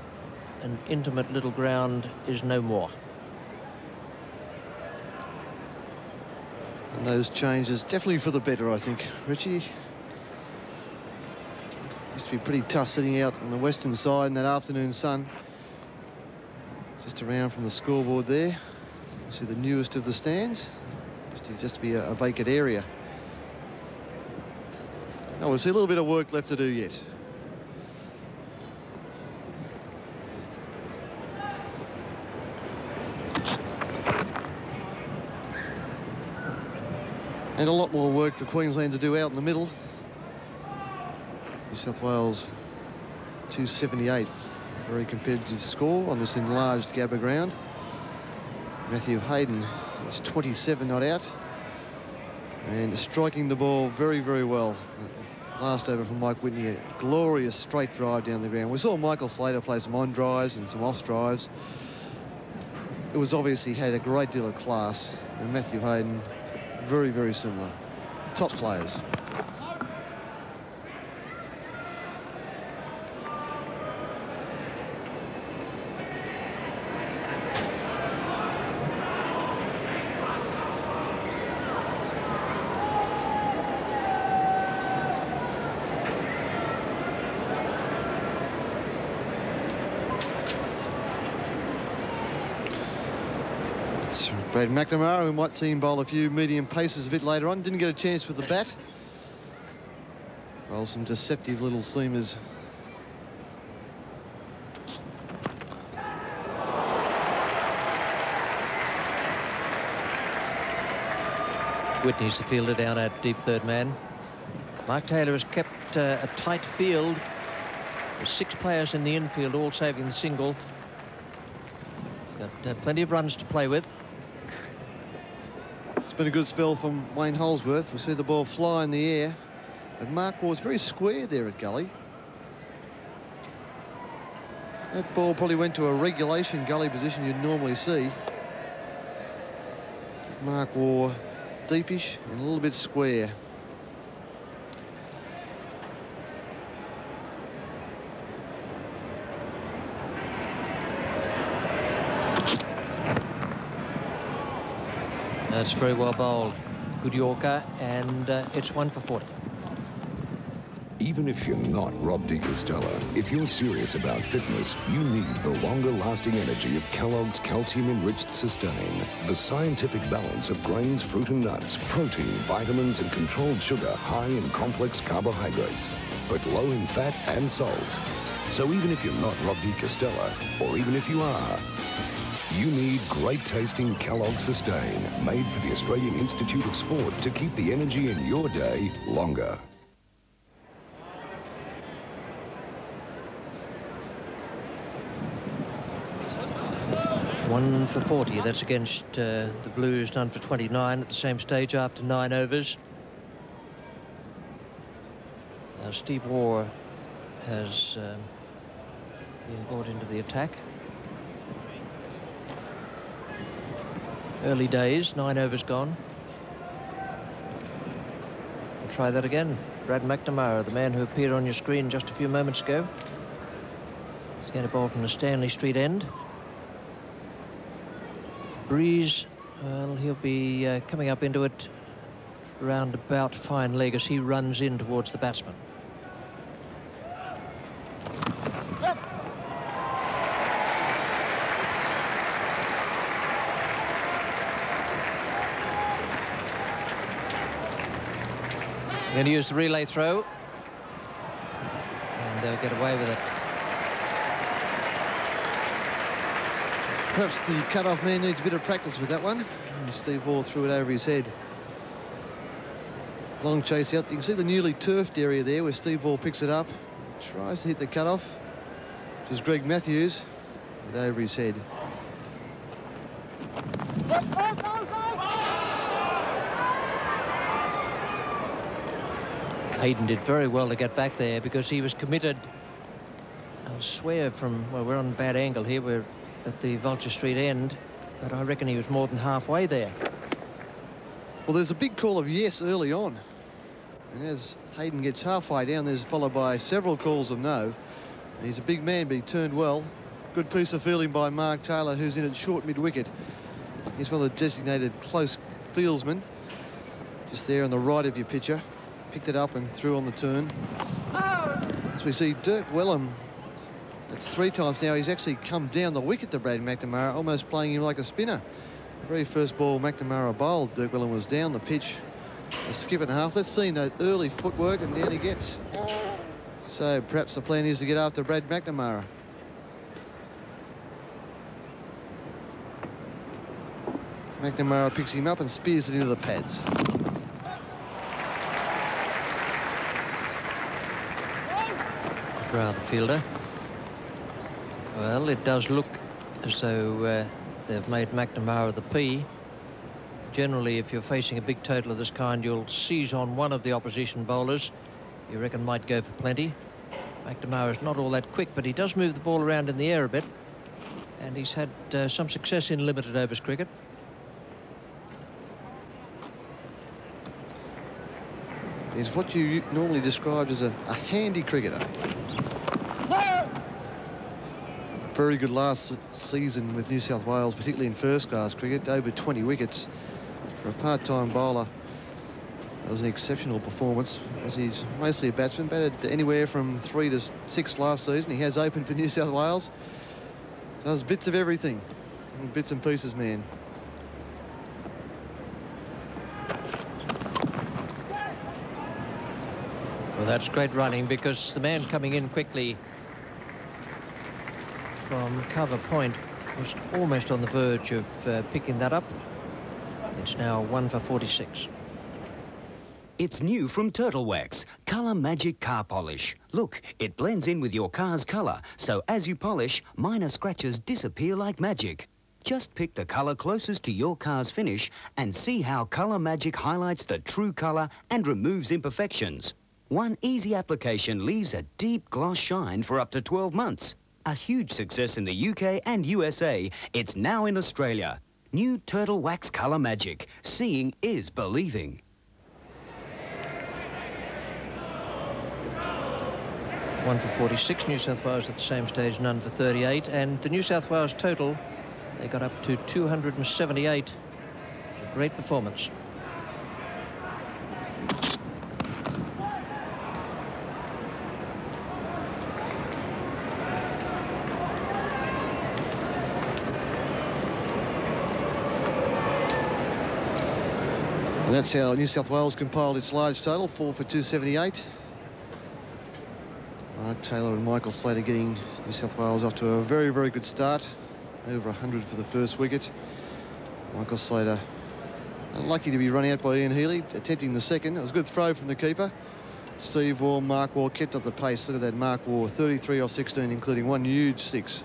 [SPEAKER 1] an intimate little ground, is no more.
[SPEAKER 22] And those changes definitely for the better, I think. Richie used to be pretty tough sitting out on the western side in that afternoon sun. Just around from the scoreboard there. See the newest of the stands. Just to, just to be a, a vacant area. No, we'll see a little bit of work left to do yet. And a lot more work for Queensland to do out in the middle. New South Wales 278. Very competitive score on this enlarged Gabba ground. Matthew Hayden is 27 not out. And striking the ball very, very well. Last over from Mike Whitney, a glorious straight drive down the ground. We saw Michael Slater play some on drives and some off drives. It was obvious he had a great deal of class. And Matthew Hayden very, very similar. Top players. It's Brad McNamara. We might see him bowl a few medium paces a bit later on. Didn't get a chance with the bat. Well, some deceptive little seamers.
[SPEAKER 1] Whitney's the fielder down at deep third man. Mark Taylor has kept uh, a tight field. There's six players in the infield, all saving the single. He's got uh, plenty of runs to play with.
[SPEAKER 22] Been a good spell from Wayne Holdsworth. We see the ball fly in the air. But Mark was very square there at gully. That ball probably went to a regulation gully position you'd normally see. Mark Waugh deepish and a little bit square.
[SPEAKER 1] That's very well bowled. Good Yorker, and uh, it's one for 40.
[SPEAKER 23] Even if you're not Rob de Castella, if you're serious about fitness, you need the longer-lasting energy of Kellogg's calcium-enriched Sustain. The scientific balance of grains, fruit and nuts, protein, vitamins and controlled sugar high in complex carbohydrates, but low in fat and salt. So even if you're not Rob de Castella, or even if you are, you need great tasting Kellogg Sustain, made for the Australian Institute of Sport to keep the energy in your day longer.
[SPEAKER 1] One for 40, that's against uh, the Blues, none for 29 at the same stage after nine overs. Now Steve Waugh has um, been brought into the attack. Early days, nine overs gone. We'll try that again. Brad McNamara, the man who appeared on your screen just a few moments ago. He's going to bowl from the Stanley Street end. Breeze, well, he'll be uh, coming up into it round about fine leg as he runs in towards the batsman. Going to use the relay throw. And they'll get away with it.
[SPEAKER 22] Perhaps the cut-off man needs a bit of practice with that one. Steve Waugh threw it over his head. Long chase out. You can see the newly turfed area there where Steve Waugh picks it up. Tries to hit the cut-off, which is Greg Matthews, but over his head.
[SPEAKER 1] Hayden did very well to get back there because he was committed. I'll swear from, well, we're on a bad angle here. We're at the Vulture Street end, but I reckon he was more than halfway there.
[SPEAKER 22] Well, there's a big call of yes early on. And as Hayden gets halfway down, there's followed by several calls of no. And he's a big man, but he turned well. Good piece of fielding by Mark Taylor, who's in at short mid-wicket. He's one of the designated close fieldsmen. Just there on the right of your picture. Picked it up and threw on the turn. As we see Dirk Wellham, that's three times now, he's actually come down the wicket to Brad McNamara, almost playing him like a spinner. Very first ball McNamara bowled, Dirk Wellham was down the pitch. A skip and a half. Let's see that early footwork, and down he gets. So perhaps the plan is to get after Brad McNamara. McNamara picks him up and spears it into the pads.
[SPEAKER 1] Rather fielder. Well, it does look as though uh, they've made McNamara the P. Generally, if you're facing a big total of this kind, you'll seize on one of the opposition bowlers. You reckon might go for plenty. McNamara's not all that quick, but he does move the ball around in the air a bit. And he's had uh, some success in limited overs cricket.
[SPEAKER 22] Is what you normally described as a, a handy cricketer. Very good last season with New South Wales, particularly in first-class cricket, over 20 wickets for a part-time bowler. That was an exceptional performance, as he's mostly a batsman, batted anywhere from three to six last season. He has opened for New South Wales. Does bits of everything, bits and pieces, man.
[SPEAKER 1] That's great running because the man coming in quickly from cover point was almost on the verge of uh, picking that up. It's now one for 46.
[SPEAKER 24] It's new from Turtle Wax, Colour Magic Car Polish. Look, it blends in with your car's colour, so as you polish, minor scratches disappear like magic. Just pick the colour closest to your car's finish and see how Colour Magic highlights the true colour and removes imperfections. One easy application leaves a deep gloss shine for up to 12 months. A huge success in the UK and USA. It's now in Australia. New Turtle Wax Colour Magic. Seeing is believing.
[SPEAKER 1] One for 46, New South Wales at the same stage, none for 38. And the New South Wales total, they got up to 278. A great performance.
[SPEAKER 22] That's how New South Wales compiled its large total, four for 278. Mark Taylor and Michael Slater getting New South Wales off to a very, very good start. Over 100 for the first wicket. Michael Slater unlucky to be run out by Ian Healy, attempting the second. It was a good throw from the keeper. Steve Waugh, Mark Waugh kept up the pace. Look at that Mark Waugh, 33 or 16, including one huge six.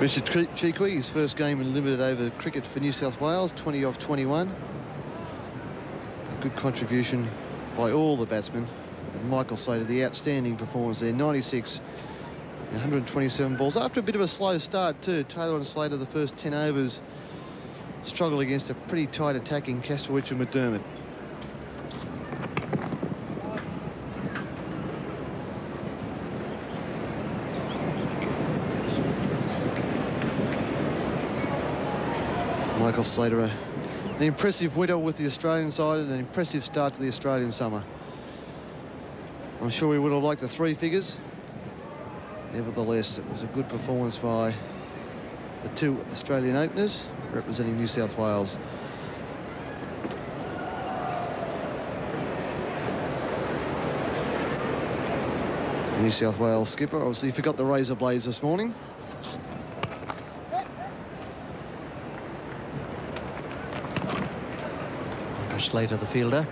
[SPEAKER 22] Richard Chee Quee, his first game in limited over cricket for New South Wales, 20 off 21. A good contribution by all the batsmen. And Michael Slater, the outstanding performance there, 96, 127 balls. After a bit of a slow start too, Taylor and Slater, the first 10 overs, struggled against a pretty tight attacking Kasprowicz and McDermott. Michael Slater, an impressive winter with the Australian side and an impressive start to the Australian summer. I'm sure we would have liked the three figures. Nevertheless, it was a good performance by the two Australian openers representing New South Wales. New South Wales skipper obviously forgot the razor blades this morning.
[SPEAKER 1] Slater, the fielder.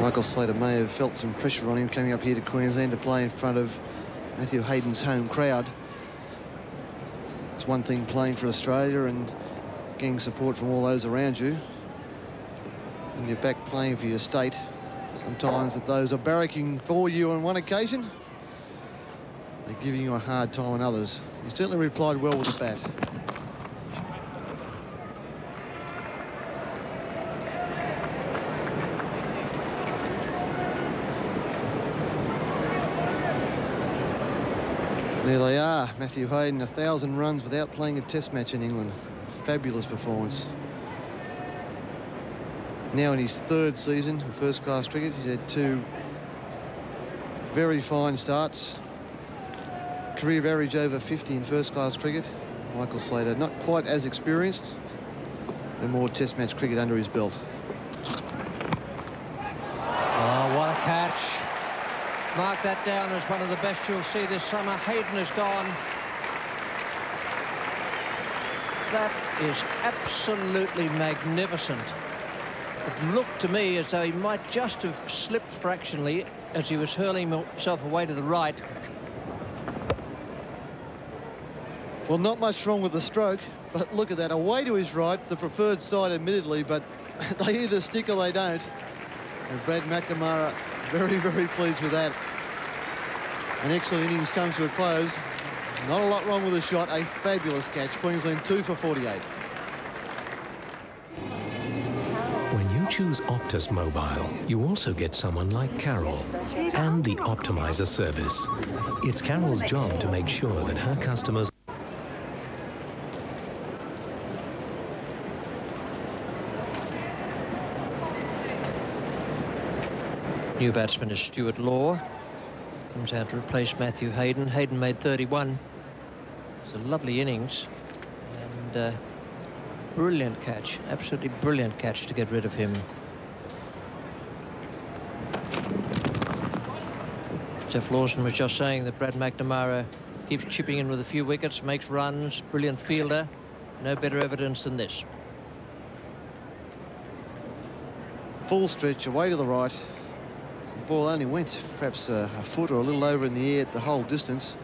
[SPEAKER 22] Michael Slater may have felt some pressure on him coming up here to Queensland to play in front of Matthew Hayden's home crowd. It's one thing playing for Australia and getting support from all those around you. And you're back playing for your state. Sometimes that those are barracking for you on one occasion. Giving you a hard time on others. He certainly replied well with the bat. There they are, Matthew Hayden, a thousand runs without playing a test match in England. Fabulous performance. Now in his third season of first-class cricket, he's had two very fine starts. Career average over 50 in first-class cricket. Michael Slater not quite as experienced and more test match cricket under his belt.
[SPEAKER 1] Oh, what a catch. Mark that down as one of the best you'll see this summer. Hayden is gone. That is absolutely magnificent. It looked to me as though he might just have slipped fractionally as he was hurling himself away to the right.
[SPEAKER 22] Well, not much wrong with the stroke, but look at that. Away to his right, the preferred side admittedly, but they either stick or they don't. And Brad McNamara very, very pleased with that. An excellent innings comes to a close. Not a lot wrong with the shot. A fabulous catch. Queensland 2 for 48.
[SPEAKER 9] When you choose Optus Mobile, you also get someone like Carol and the Optimizer service. It's Carol's job to make sure that her customers
[SPEAKER 1] New batsman is Stuart Law. Comes out to replace Matthew Hayden. Hayden made 31. It's a lovely innings. And uh, brilliant catch. Absolutely brilliant catch to get rid of him. Geoff Lawson was just saying that Brad McNamara keeps chipping in with a few wickets, makes runs, brilliant fielder. No better evidence than this.
[SPEAKER 22] Full stretch away to the right ball only went perhaps a, a foot or a little over in the air at the whole distance.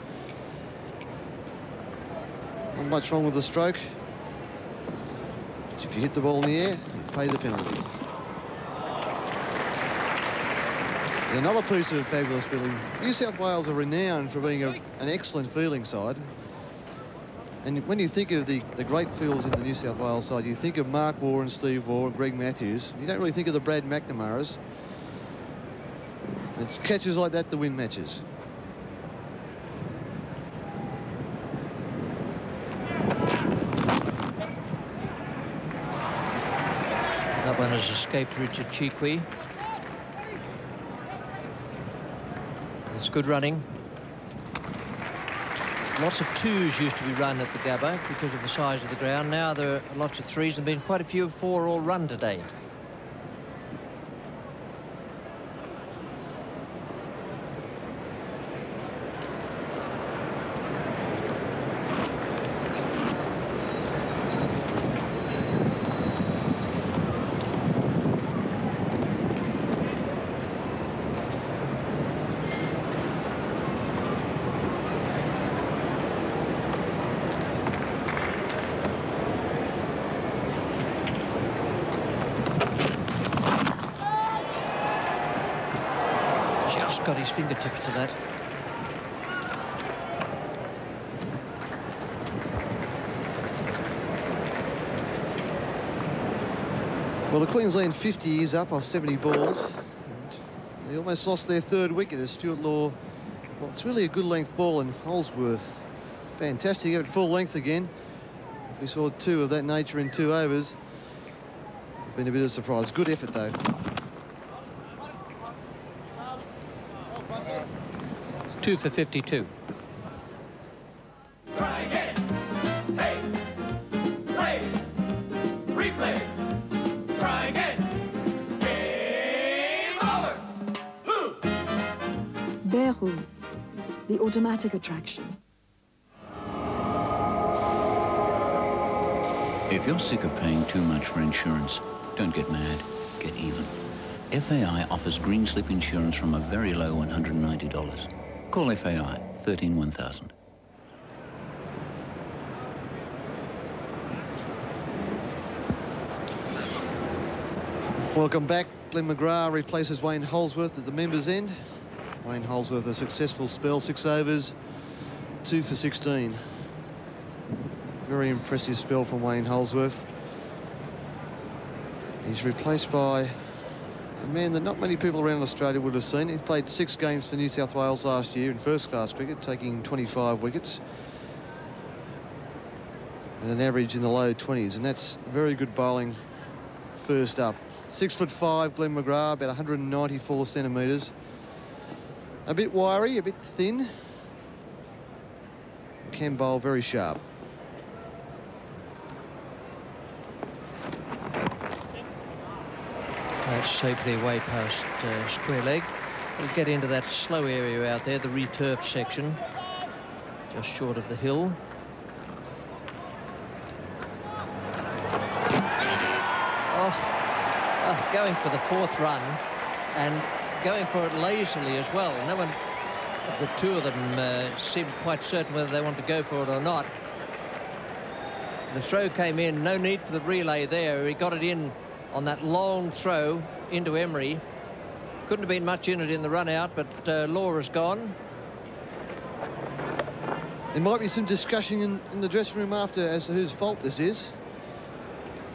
[SPEAKER 22] Not much wrong with the stroke. But if you hit the ball in the air, you pay the penalty. And another piece of fabulous fielding. New South Wales are renowned for being a, an excellent fielding side. And when you think of the, the great fielders in the New South Wales side, you think of Mark and Steve Waugh and Greg Matthews. You don't really think of the Brad McNamaras. It's catches like that to win matches.
[SPEAKER 1] That one has escaped Richard Chee Quee. It's good running. Lots of twos used to be run at the Gabba because of the size of the ground. Now there are lots of threes and been quite a few four all run today. Just fingertips to that.
[SPEAKER 22] Well, the Queensland 50 is up off 70 balls. And they almost lost their third wicket as Stuart Law. Well, it's really a good length ball, and Holdsworth, fantastic at full length again. If we saw two of that nature in two overs, been a bit of a surprise. Good effort, though.
[SPEAKER 1] Two for 52.
[SPEAKER 25] Try again. Hey. Play. Replay. Try again. Game over. Who?
[SPEAKER 20] Beru, the automatic attraction.
[SPEAKER 8] If you're sick of paying too much for insurance, don't get mad. Get even. FAI offers green slip insurance from a very low $190. Call FAI 13 1000.
[SPEAKER 22] Welcome back. Glenn McGrath replaces Wayne Holdsworth at the members' end. Wayne Holdsworth, a successful spell, six overs, two for 16. Very impressive spell from Wayne Holdsworth. He's replaced by man that not many people around Australia would have seen. He played six games for New South Wales last year in first-class cricket, taking 25 wickets. And an average in the low 20s, and that's very good bowling first up. Six foot five, Glenn McGrath, about 194 centimetres. A bit wiry, a bit thin. Can bowl very sharp.
[SPEAKER 1] That's safely way past uh, square leg. We'll get into that slow area out there, the returfed section, just short of the hill. Oh, oh, going for the fourth run and going for it lazily as well. No one of the two of them uh, seemed quite certain whether they want to go for it or not. The throw came in, no need for the relay there. He got it in on that long throw into Emery. Couldn't have been much in it in the run out, but uh, Law has gone.
[SPEAKER 22] There might be some discussion in, in the dressing room after as to whose fault this is.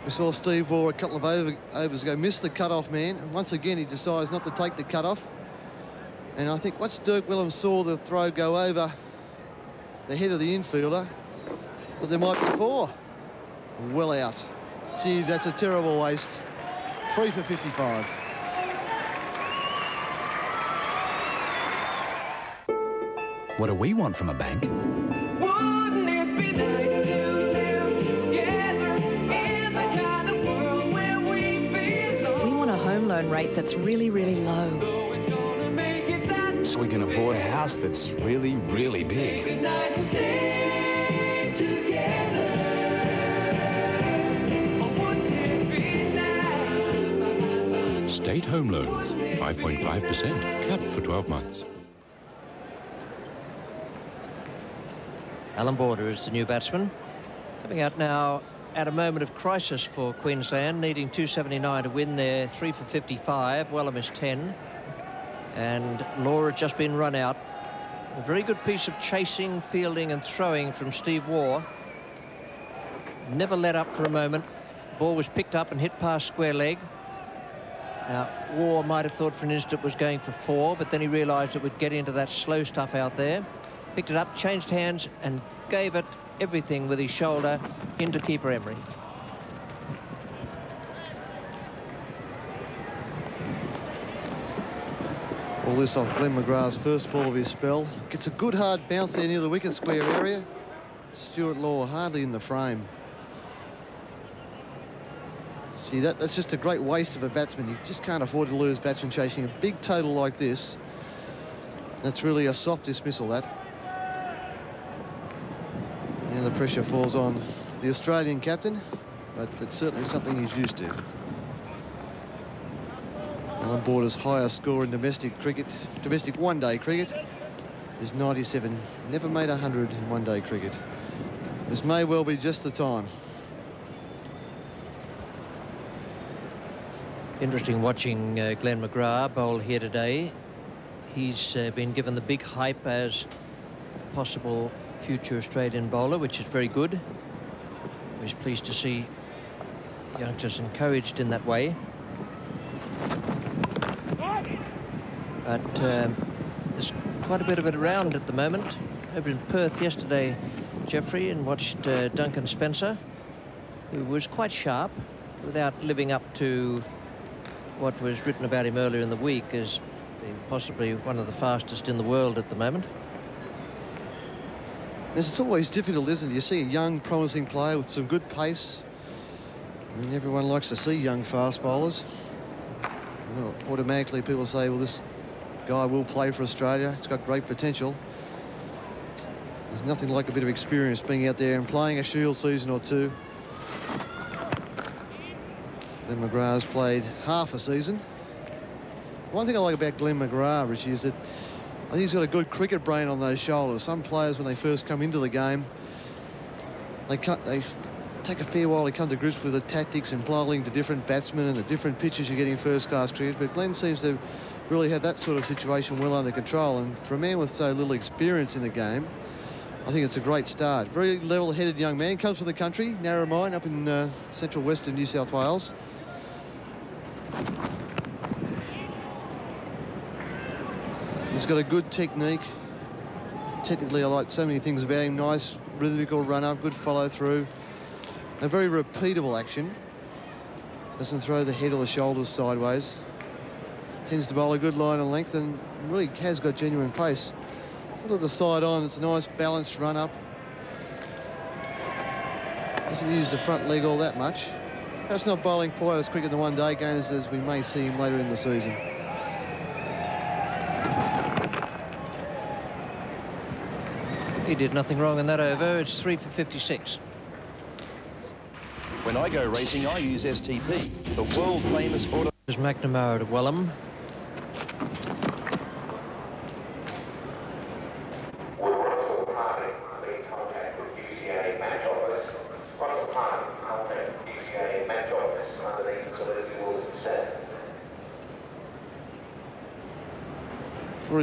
[SPEAKER 22] We saw Steve Waugh a couple of over, overs ago miss the cut-off man, and once again he decides not to take the cut-off. And I think once Dirk Wellhams saw the throw go over the head of the infielder, that there might be four. Well out. Gee, that's a terrible waste. Three for 55.
[SPEAKER 26] What do we want from a bank?
[SPEAKER 25] Wouldn't it be nice to live together in the kind of world where we belong?
[SPEAKER 27] We want a home loan rate that's really, really low.
[SPEAKER 26] So we can afford a house that's really, really big.
[SPEAKER 28] State Home Loans, 5.5%, capped for 12 months.
[SPEAKER 1] Allan Border is the new batsman. Coming out now at a moment of crisis for Queensland, needing 279 to win their 3 for 55. Wellham is 10. And Law has just been run out. A very good piece of chasing, fielding and throwing from Steve Waugh. Never let up for a moment. Ball was picked up and hit past square leg. Now, Waugh might have thought for an instant it was going for four, but then he realised it would get into that slow stuff out there. Picked it up, changed hands, and gave it everything with his shoulder into keeper Emery.
[SPEAKER 22] All this off Glenn McGrath's first ball of his spell. Gets a good hard bounce there near the wicket square area. Stuart Law hardly in the frame. That, that's just a great waste of a batsman. You just can't afford to lose batsman chasing a big total like this. That's really a soft dismissal, that. And the pressure falls on the Australian captain, but it's certainly something he's used to. Border's highest score in domestic cricket, domestic one-day cricket, is 97. Never made 100 in one-day cricket. This may well be just the time.
[SPEAKER 1] Interesting watching uh, Glenn McGrath bowl here today. He's uh, been given the big hype as possible future Australian bowler, which is very good. He's pleased to see youngsters encouraged in that way. But um, there's quite a bit of it around at the moment. Over in Perth yesterday, Geoffrey, and watched uh, Duncan Spencer, who was quite sharp without living up to what was written about him earlier in the week being possibly one of the fastest in the world at the moment.
[SPEAKER 22] It's always difficult, isn't it? You see a young, promising player with some good pace, and everyone likes to see young fast bowlers. You know, automatically, people say, well, this guy will play for Australia. It's got great potential. There's nothing like a bit of experience being out there and playing a Shield season or two. Glenn McGrath's played half a season. One thing I like about Glenn McGrath, Richie, is that I think he's got a good cricket brain on those shoulders. Some players, when they first come into the game, they, cut, they take a fair while to come to grips with the tactics and bowling to different batsmen and the different pitches you're getting first-class cricket. But Glenn seems to really have that sort of situation well under control. And for a man with so little experience in the game, I think it's a great start. Very level-headed young man, comes from the country, Narromine, up in uh, central western New South Wales. He's got a good technique. Technically, I like so many things about him. Nice rhythmical run-up, good follow-through. A very repeatable action. Doesn't throw the head or the shoulders sideways. Tends to bowl a good line and length and really has got genuine pace. Look at the side on, it's a nice balanced run-up. Doesn't use the front leg all that much. Perhaps not bowling quite as quick in the one-day games as we may see him later in the season.
[SPEAKER 1] He did nothing wrong in that over. It's three for 56.
[SPEAKER 29] When I go racing, I use STP, the world famous auto.
[SPEAKER 1] There's McNamara to Wellham.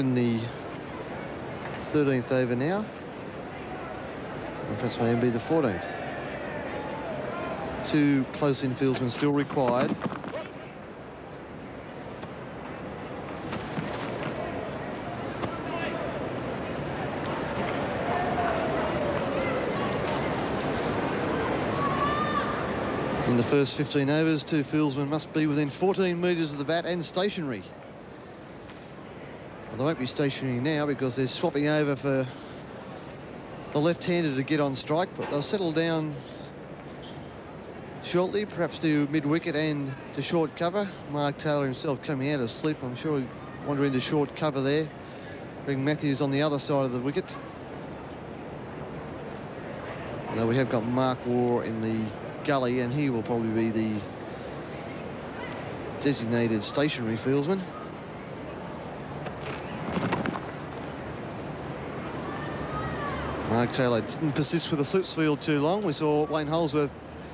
[SPEAKER 22] In the 13th over now. And may be the 14th. Two close infieldsmen still required. In the first 15 overs, two fieldsmen must be within 14 metres of the bat and stationary. They won't be stationary now because they're swapping over for the left-hander to get on strike, but they'll settle down shortly, perhaps to mid-wicket and to short cover. Mark Taylor himself coming out of slip. I'm sure he'll wander into short cover there. Bring Matthews on the other side of the wicket. Although we have got Mark Waugh in the gully, and he will probably be the designated stationary fieldsman. Mark Taylor didn't persist with the slips field too long. We saw Wayne Holdsworth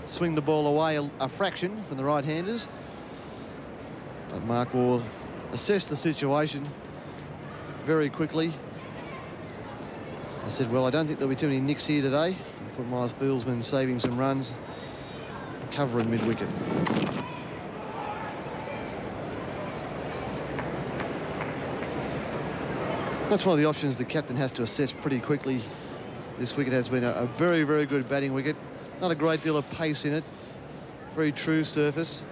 [SPEAKER 22] swing the ball away a, a fraction from the right-handers. But Mark Waugh assessed the situation very quickly. I said, well, I don't think there'll be too many nicks here today. Put Miles Fieldsman saving some runs, covering mid-wicket. That's one of the options the captain has to assess pretty quickly. This wicket has been a, a very, very good batting wicket. Not a great deal of pace in it. Very true surface.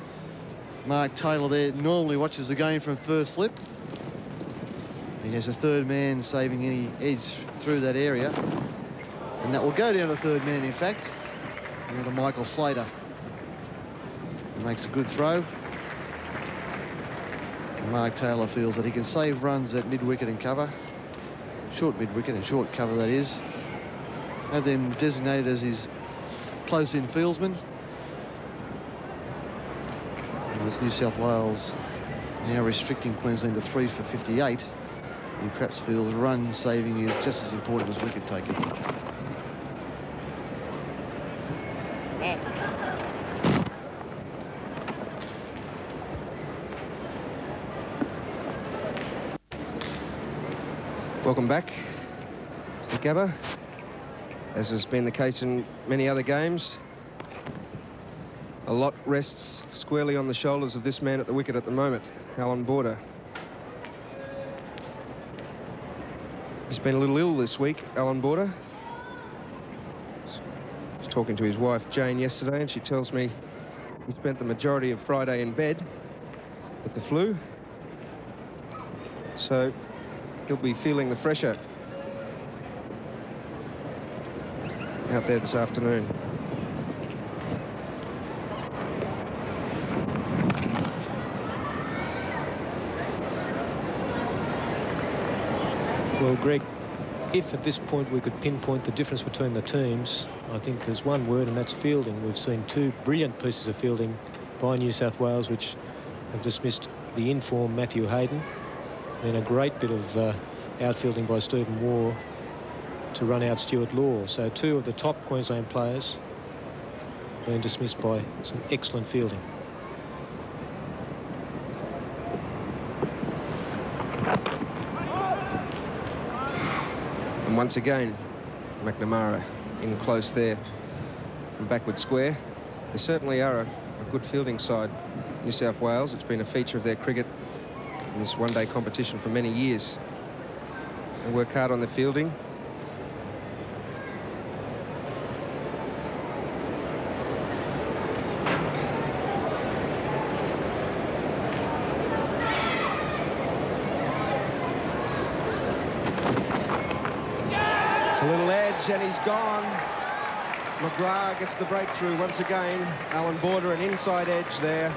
[SPEAKER 22] Mark Taylor there normally watches the game from first slip. He has a third man saving any edge through that area. And that will go down to third man, in fact. Down to Michael Slater. He makes a good throw. And Mark Taylor feels that he can save runs at mid-wicket and cover. Short mid-wicket and short cover, that is. Have them designated as his close-in fieldsman. And with New South Wales now restricting Queensland to three for 58, he perhaps feels run saving is just as important as wicket taking.
[SPEAKER 30] Welcome back Gabba. As has been the case in many other games, a lot rests squarely on the shoulders of this man at the wicket at the moment, Allan Border. He's been a little ill this week, Allan Border. Was talking to his wife, Jane, yesterday, and she tells me he spent the majority of Friday in bed with the flu. So he'll be feeling the fresher out there this afternoon.
[SPEAKER 31] Well, Greg, if at this point we could pinpoint the difference between the teams, I think there's one word, and that's fielding. We've seen two brilliant pieces of fielding by New South Wales, which have dismissed the inform Matthew Hayden. Then a great bit of uh, outfielding by Stephen Waugh to run out Stuart Law. So two of the top Queensland players being dismissed by some excellent fielding.
[SPEAKER 30] And once again, McNamara in close there from backward square. They certainly are a, a good fielding side, New South Wales. It's been a feature of their cricket in this one-day competition for many years. They work hard on the fielding. It's a little edge and he's gone. McGrath gets the breakthrough once again. Allan Border, an inside edge there.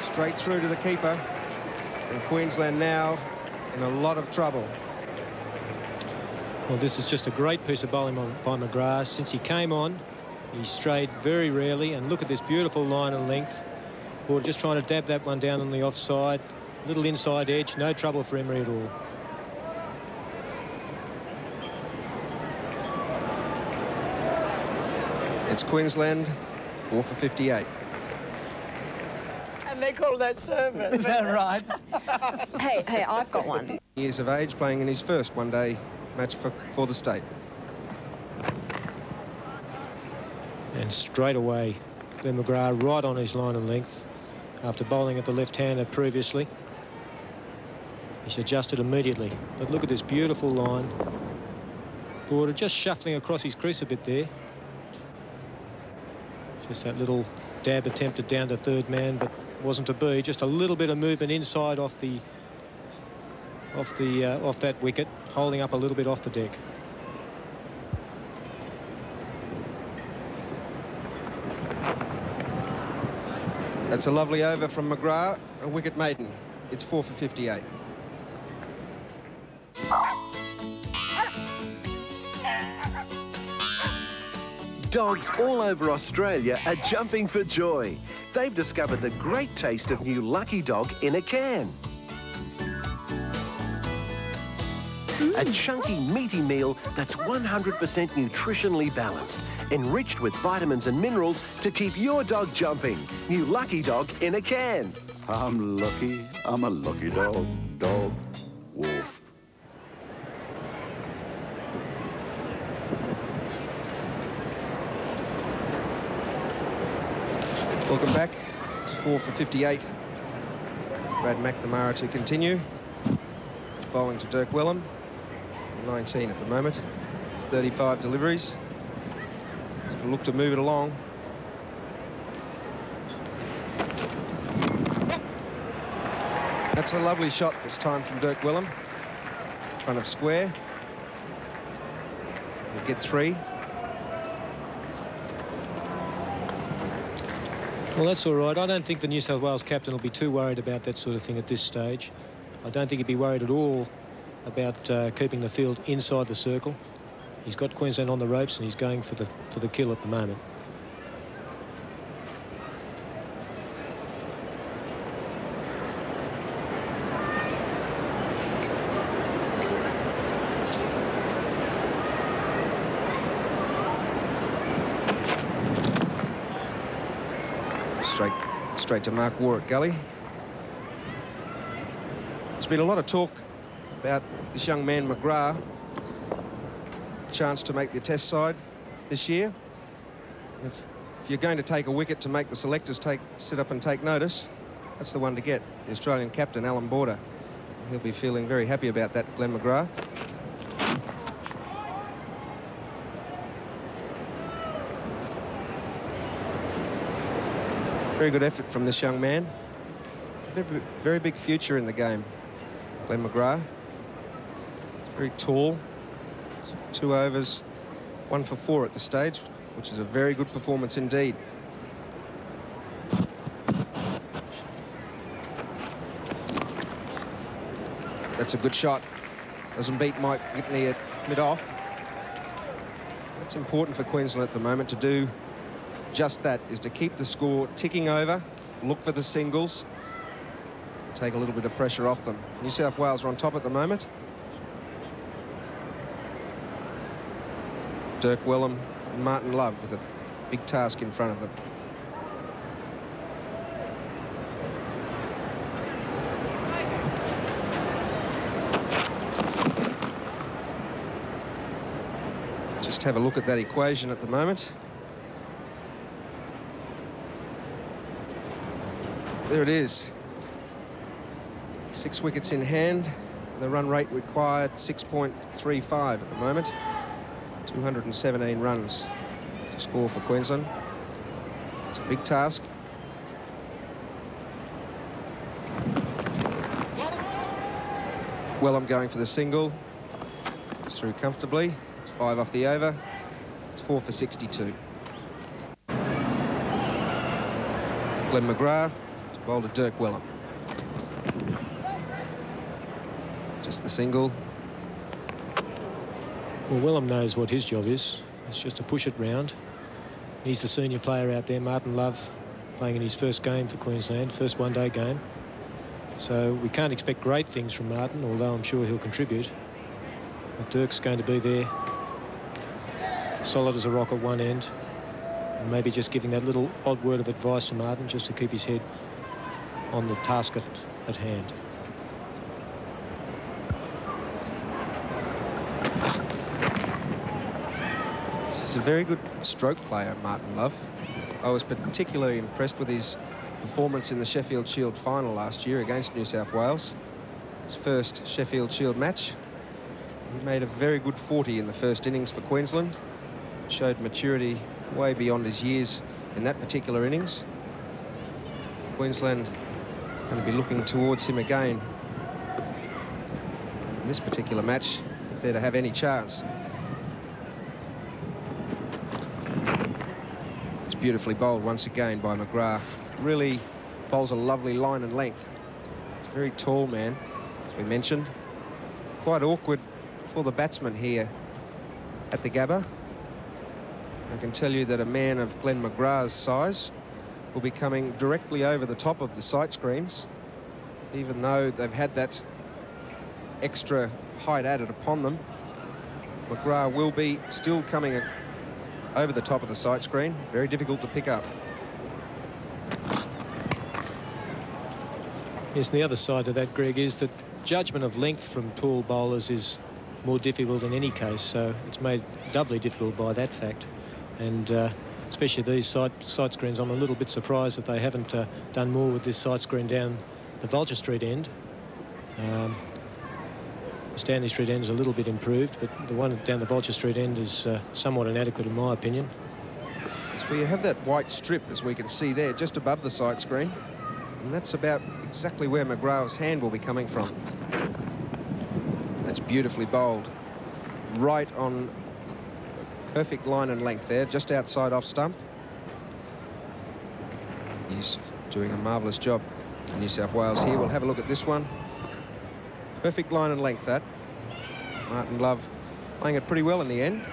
[SPEAKER 30] Straight through to the keeper. And Queensland now in a lot of trouble.
[SPEAKER 31] Well, this is just a great piece of bowling by McGrath. Since he came on, he strayed very rarely. And look at this beautiful line and length. Or just trying to dab that one down on the offside. Little inside edge, no trouble for Emery at all.
[SPEAKER 30] It's Queensland, four for 58.
[SPEAKER 32] And they call that service.
[SPEAKER 1] Is that right?
[SPEAKER 32] hey, hey, I've got one.
[SPEAKER 30] Years of age, playing in his first one-day match for, for the state.
[SPEAKER 31] And straight away, Glenn McGrath right on his line and length after bowling at the left-hander previously. He's adjusted immediately. But look at this beautiful line. Border just shuffling across his crease a bit there. Just that little dab attempted down to third man, but wasn't to be. Just a little bit of movement inside off the off the uh, off that wicket, holding up a little bit off the deck.
[SPEAKER 30] That's a lovely over from McGrath, a wicket maiden. It's four for 58.
[SPEAKER 33] Dogs all over Australia are jumping for joy. They've discovered the great taste of new Lucky Dog in a can. A hmm. chunky, meaty meal that's 100% nutritionally balanced, enriched with vitamins and minerals to keep your dog jumping. New Lucky Dog in a can.
[SPEAKER 34] I'm lucky. I'm a lucky dog. Dog.
[SPEAKER 30] Welcome back. It's four for 58. Brad McNamara to continue. Bowling to Dirk Wellham. 19 at the moment. 35 deliveries. So look to move it along. That's a lovely shot this time from Dirk Wellham. Front of square. We'll get three.
[SPEAKER 31] Well, that's all right. I don't think the New South Wales captain will be too worried about that sort of thing at this stage. I don't think he'd be worried at all about uh, keeping the field inside the circle. He's got Queensland on the ropes and he's going for the for the kill at the moment.
[SPEAKER 30] Straight, straight to Mark at Gully. There's been a lot of talk about this young man, McGrath. Chance to make the test side this year. If, if you're going to take a wicket to make the selectors take sit up and take notice, that's the one to get. The Australian captain, Allan Border. He'll be feeling very happy about that, Glenn McGrath. Very good effort from this young man. Very, very big future in the game, Glenn McGrath. Very tall. Two overs, one for four at the stage, which is a very good performance indeed. That's a good shot. Doesn't beat Mike Whitney at mid-off. That's important for Queensland at the moment to do just that, is to keep the score ticking over, look for the singles, take a little bit of pressure off them. New South Wales are on top at the moment. Dirk Wellham and Martin Love with a big task in front of them. Just have a look at that equation at the moment. There it is. Six wickets in hand. The run rate required 6.35 at the moment. 217 runs to score for Queensland. It's a big task. Well, I'm going for the single. It's through comfortably. It's five off the over. It's four for 62. Glenn McGrath to bowler Dirk Wellham. Just the single.
[SPEAKER 31] Well, Wellham knows what his job is. It's just to push it round. He's the senior player out there, Martin Love, playing in his first game for Queensland, first one-day game. So we can't expect great things from Martin, although I'm sure he'll contribute. But Dirk's going to be there, solid as a rock at one end, and maybe just giving that little odd word of advice to Martin just to keep his head on the task at, at hand.
[SPEAKER 30] This is a very good stroke player, Martin Love. I was particularly impressed with his performance in the Sheffield Shield final last year against New South Wales. His first Sheffield Shield match. He made a very good 40 in the first innings for Queensland. Showed maturity way beyond his years in that particular innings. Queensland going to be looking towards him again in this particular match if they're to have any chance. It's beautifully bowled once again by McGrath. Really bowls a lovely line and length. He's a very tall man, as we mentioned. Quite awkward for the batsman here at the Gabba. I can tell you that a man of Glenn McGrath's size will be coming directly over the top of the sight screens, even though they've had that extra height added upon them. McGrath will be still coming over the top of the sight screen. Very difficult to pick up.
[SPEAKER 31] Yes, and the other side of that, Greg, is that judgment of length from tall bowlers is more difficult in any case, so it's made doubly difficult by that fact. And uh, especially these side, side screens, I'm a little bit surprised that they haven't uh, done more with this side screen down the Vulture Street end. Um, Stanley Street end is a little bit improved, but the one down the Vulture Street end is uh, somewhat inadequate in my opinion.
[SPEAKER 30] So we have that white strip, as we can see there, just above the side screen. And that's about exactly where McGrath's hand will be coming from. That's beautifully bowled. Right on perfect line and length there, just outside off stump. He's doing a marvellous job New South Wales here. We'll have a look at this one. Perfect line and length, that. Martin Love playing it pretty well in the end.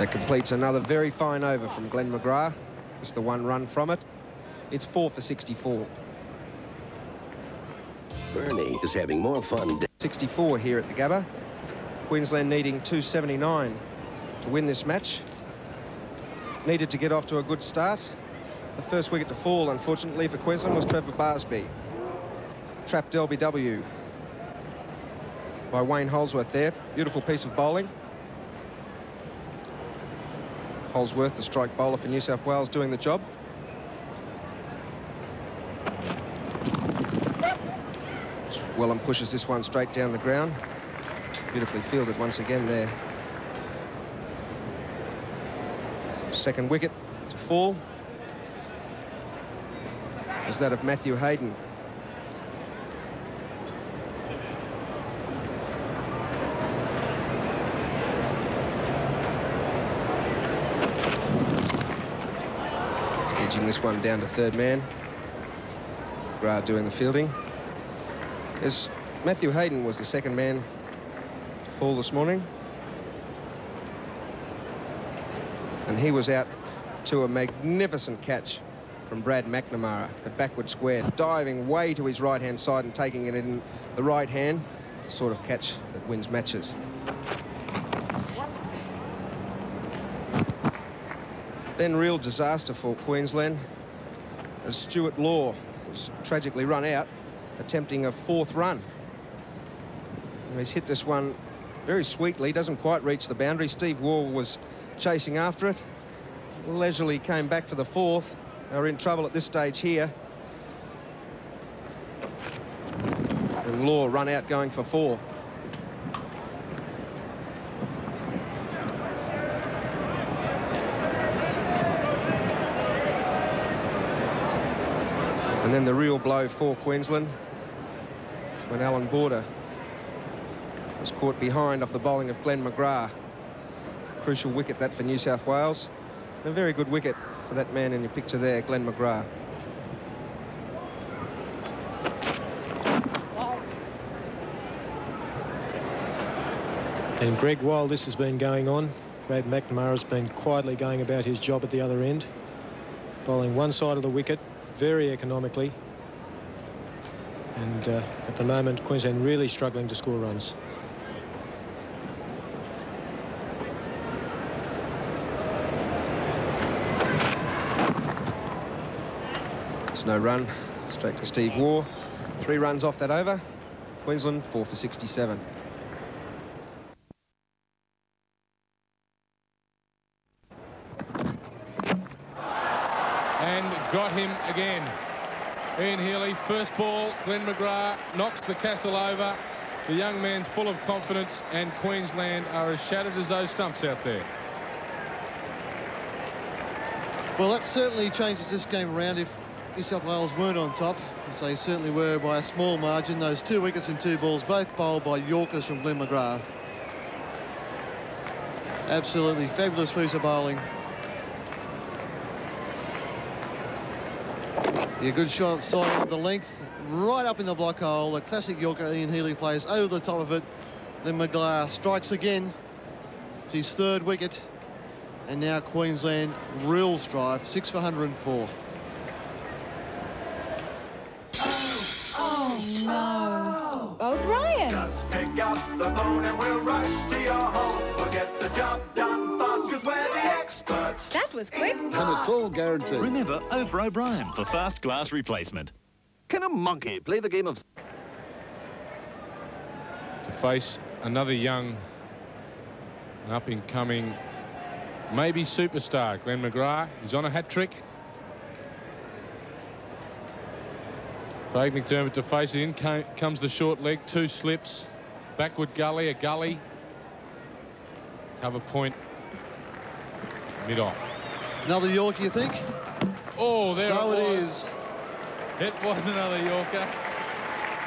[SPEAKER 30] That completes another very fine over from Glenn McGrath. Just the one run from it. It's four for 64.
[SPEAKER 10] Bernie is having more fun.
[SPEAKER 30] 64 here at the Gabba. Queensland needing 279 to win this match. Needed to get off to a good start. The first wicket to fall, unfortunately, for Queensland was Trevor Barsby. Trapped LBW by Wayne Holdsworth there. Beautiful piece of bowling. Holdsworth, the strike bowler for New South Wales, doing the job. Wellham pushes this one straight down the ground. Beautifully fielded once again there. Second wicket to fall Is that of Matthew Hayden. This one down to third man. Gra doing the fielding. As Matthew Hayden was the second man to fall this morning. And he was out to a magnificent catch from Brad McNamara at backward square, diving way to his right-hand side and taking it in the right hand, the sort of catch that wins matches. Then real disaster for Queensland as Stuart Law was tragically run out attempting a fourth run. And he's hit this one very sweetly, doesn't quite reach the boundary. Steve Waugh was chasing after it. Leisurely came back for the fourth. They were in trouble at this stage here. And Law run out going for four. And then the real blow for Queensland when Allan Border was caught behind off the bowling of Glenn McGrath. Crucial wicket that for New South Wales. And a very good wicket for that man in your picture there, Glenn McGrath.
[SPEAKER 31] And Greg, while this has been going on, Brad McNamara's been quietly going about his job at the other end, bowling one side of the wicket very economically. And uh, at the moment, Queensland really struggling to score runs.
[SPEAKER 30] It's no run. Straight to Steve Waugh. Three runs off that over. Queensland, four for 67.
[SPEAKER 4] and got him again. Ian Healy, first ball, Glenn McGrath knocks the castle over. The young man's full of confidence and Queensland are as shattered as those stumps out there.
[SPEAKER 22] Well, that certainly changes this game around if New South Wales weren't on top, they certainly were by a small margin. Those two wickets and two balls, both bowled by Yorkers from Glenn McGrath. Absolutely fabulous piece of bowling. Yeah, good shot side of the length, right up in the block hole. The classic Yorker Ian Healy plays over the top of it. Then McGrath strikes again. It's his third wicket. And now Queensland real strive, six for 104.
[SPEAKER 35] That was quick.
[SPEAKER 36] And it's all guaranteed. Remember, over O'Brien for fast glass replacement.
[SPEAKER 37] Can a monkey play the game of...
[SPEAKER 4] To face another young up-and-coming maybe superstar, Glenn McGrath. He's on a hat-trick. Craig McDermott to face it. In comes the short leg, two slips. Backward gully, a gully. Cover point. Mid-off.
[SPEAKER 22] Another Yorker, you think?
[SPEAKER 4] Oh, there
[SPEAKER 22] so
[SPEAKER 4] it
[SPEAKER 22] it is.
[SPEAKER 4] It was another Yorker.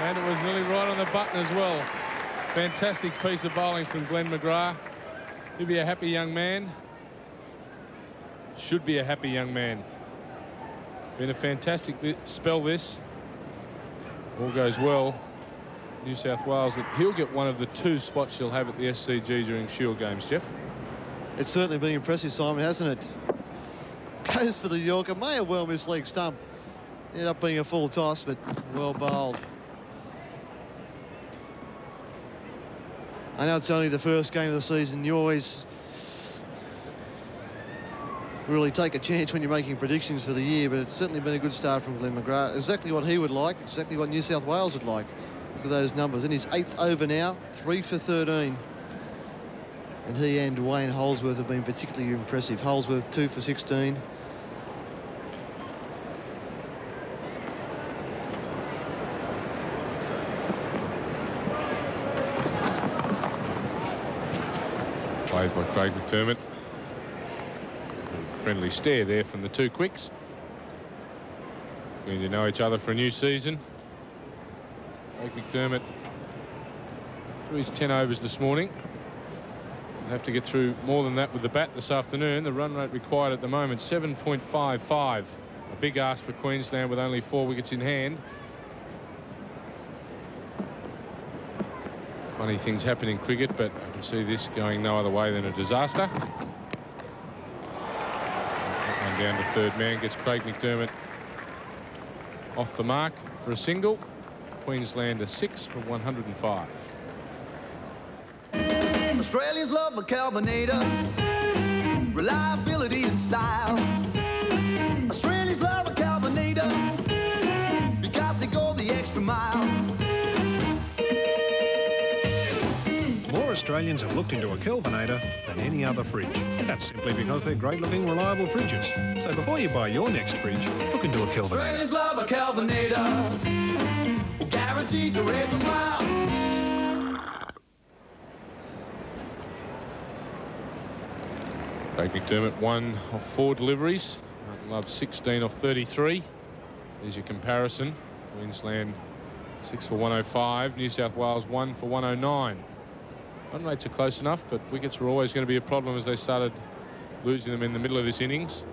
[SPEAKER 4] And it was nearly right on the button as well. Fantastic piece of bowling from Glenn McGrath. He'll be a happy young man. Should be a happy young man. Been a fantastic spell this. All goes well. New South Wales, that he'll get one of the two spots he'll have at the SCG during Shield games, Geoff.
[SPEAKER 22] It's certainly been impressive, Simon, hasn't it? Goes for the Yorker, may have well missed leg stump. Ended up being a full toss, but well bowled. I know it's only the first game of the season. You always really take a chance when you're making predictions for the year, but it's certainly been a good start from Glenn McGrath. Exactly what he would like, exactly what New South Wales would like. Look at those numbers. In his eighth over now, three for 13. And he and Wayne Holdsworth have been particularly impressive. Holdsworth, two for 16.
[SPEAKER 4] Played by Craig McDermott. Friendly stare there from the two quicks. Going to know each other for a new season. Craig McDermott through his 10 overs this morning. He'll have to get through more than that with the bat this afternoon. The run rate required at the moment, 7.55. A big ask for Queensland with only four wickets in hand. Funny things happen in cricket, but I can see this going no other way than a disaster. That one down to third man gets Craig McDermott off the mark for a single. Queensland a six for 105.
[SPEAKER 21] Australians love a Kelvinator, reliability and style. Australians love a Kelvinator because they go the extra mile.
[SPEAKER 38] More Australians have looked into a Kelvinator than any other fridge. That's simply because they're great-looking, reliable fridges. So before you buy your next fridge, look into a Kelvinator.
[SPEAKER 21] Australians love a Kelvinator, guaranteed to raise a smile.
[SPEAKER 4] Craig McDermott one off four deliveries. Martin Love 16 off 33. There's your comparison. Queensland six for 105. New South Wales one for 109. Run rates are close enough, but wickets were always going to be a problem as they started losing them in the middle of this innings.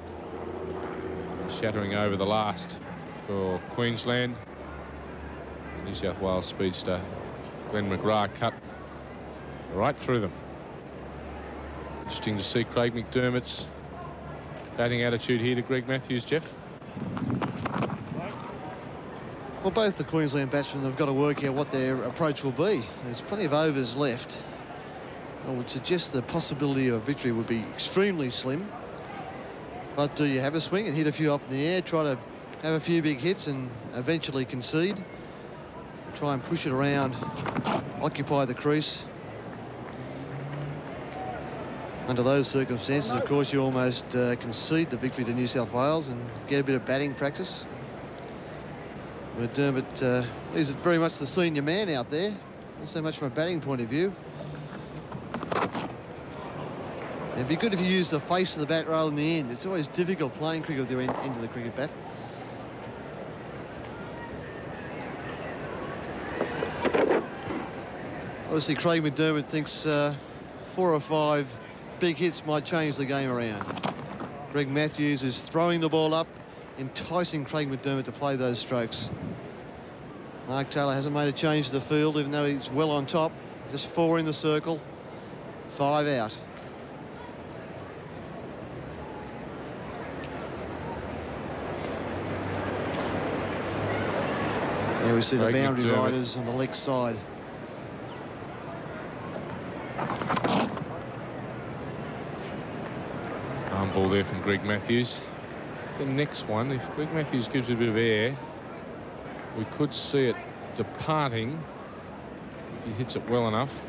[SPEAKER 4] Shattering over the last for Queensland. New South Wales speedster Glenn McGrath cut right through them. Interesting to see Craig McDermott's batting attitude here to Greg Matthews, Geoff.
[SPEAKER 22] Well, both the Queensland batsmen have got to work out what their approach will be. There's plenty of overs left. I would suggest the possibility of victory would be extremely slim. But do you have a swing and hit a few up in the air, try to have a few big hits and eventually concede? Try and push it around, occupy the crease. Under those circumstances, of course, you almost uh, concede the victory to New South Wales and get a bit of batting practice. McDermott, uh, he's very much the senior man out there, not so much from a batting point of view. It'd be good if you use the face of the bat rather than the end. It's always difficult playing cricket with your end, end of the cricket bat. Obviously, Craig McDermott thinks uh, four or five big hits might change the game around. Greg Matthews is throwing the ball up, enticing Craig McDermott to play those strokes. Mark Taylor hasn't made a change to the field, even though he's well on top. Just four in the circle, five out. There we see the boundary
[SPEAKER 4] McDermott.
[SPEAKER 22] riders on the leg side.
[SPEAKER 4] Ball there from Greg Matthews. The next one, if Greg Matthews gives it a bit of air, we could see it departing if he hits it well enough.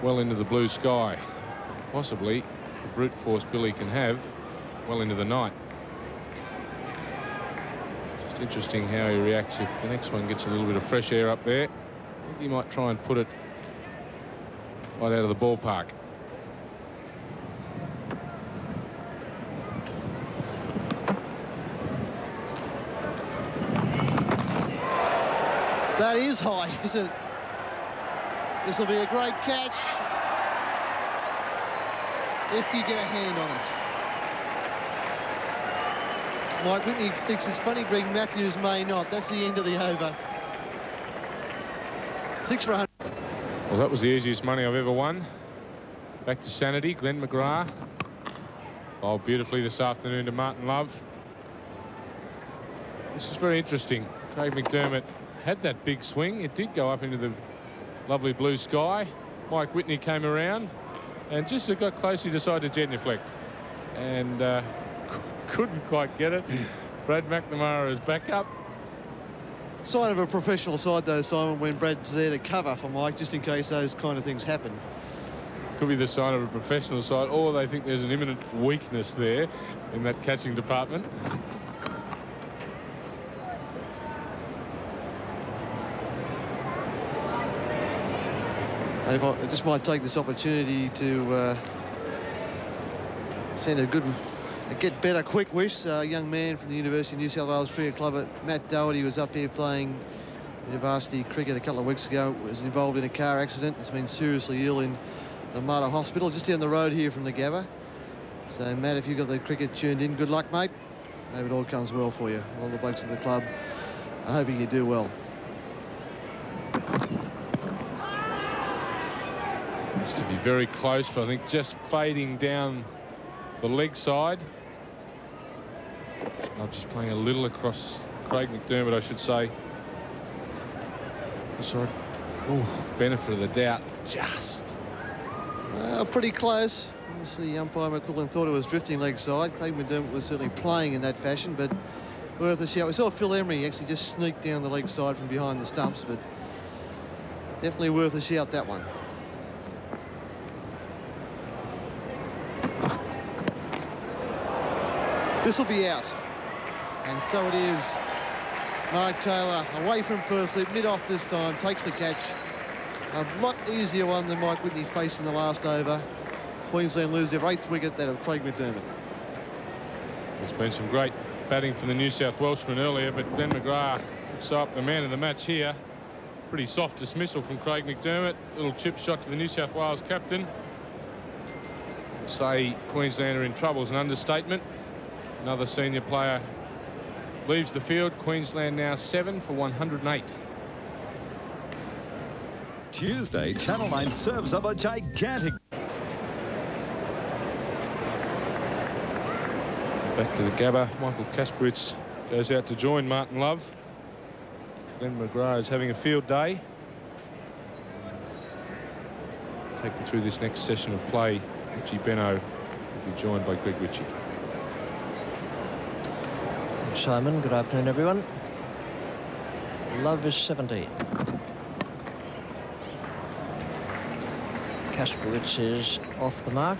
[SPEAKER 4] Well into the blue sky. Possibly the brute force Billy can have well into the night. Just interesting how he reacts if the next one gets a little bit of fresh air up there. He might try and put it right out of the ballpark.
[SPEAKER 22] Is high, isn't it? This will be a great catch if you get a hand on it. Mike Whitney thinks it's funny Greg Matthews may not. That's the end of the over. Six for 100.
[SPEAKER 4] Well, that was the easiest money I've ever won. Back to sanity, Glenn McGrath. Bowled beautifully this afternoon to Martin Love. This is very interesting. Craig McDermott had that big swing. It did go up into the Lovely blue sky. Mike Whitney came around and just as it got close, he decided to genuflect and uh, couldn't quite get it. Brad McNamara is back up.
[SPEAKER 22] Sign of a professional side, though, Simon, when Brad's there to cover for Mike, just in case those kind of things happen.
[SPEAKER 4] Could be the sign of a professional side, or they think there's an imminent weakness there in that catching department.
[SPEAKER 22] And if I, I just might take this opportunity to uh, send a good, a get better quick wish. A young man from the University of New South Wales Cricket Club, at Matt Doherty, was up here playing university cricket a couple of weeks ago. Was involved in a car accident. Has been seriously ill in the Mater Hospital, just down the road here from the Gabba. So, Matt, if you've got the cricket tuned in, good luck, mate. I Hope it all comes well for you. All the blokes at the club are hoping you do well.
[SPEAKER 4] Has to be very close, but I think just fading down the leg side. I'm just playing a little across Craig McDermott, I should say. Sorry. Oh, benefit of the doubt. Just.
[SPEAKER 22] Uh, pretty close. Obviously, umpire McQuillan thought it was drifting leg side. Craig McDermott was certainly playing in that fashion, but worth a shout. We saw Phil Emery actually just sneak down the leg side from behind the stumps, but definitely worth a shout, that one. This will be out. And so it is. Mark Taylor away from first slip, mid-off this time, takes the catch. A lot easier one than Mike Whitney faced in the last over. Queensland lose their eighth wicket, that of Craig McDermott.
[SPEAKER 4] There's been some great batting from the New South Welshman earlier, but Glenn McGrath looks up the man of the match here. Pretty soft dismissal from Craig McDermott. Little chip shot to the New South Wales captain. Say Queensland are in trouble is an understatement. Another senior player leaves the field. Queensland now seven for 108.
[SPEAKER 21] Tuesday, Channel 9 serves up a gigantic...
[SPEAKER 4] Back to the Gabba. Michael Kasprowicz goes out to join Martin Love. Glenn McGrath is having a field day. Take you through this next session of play. Richie Benaud will be joined by Greg Ritchie.
[SPEAKER 1] Simon, good afternoon, everyone. Love is 17. Kasprowicz is off the mark.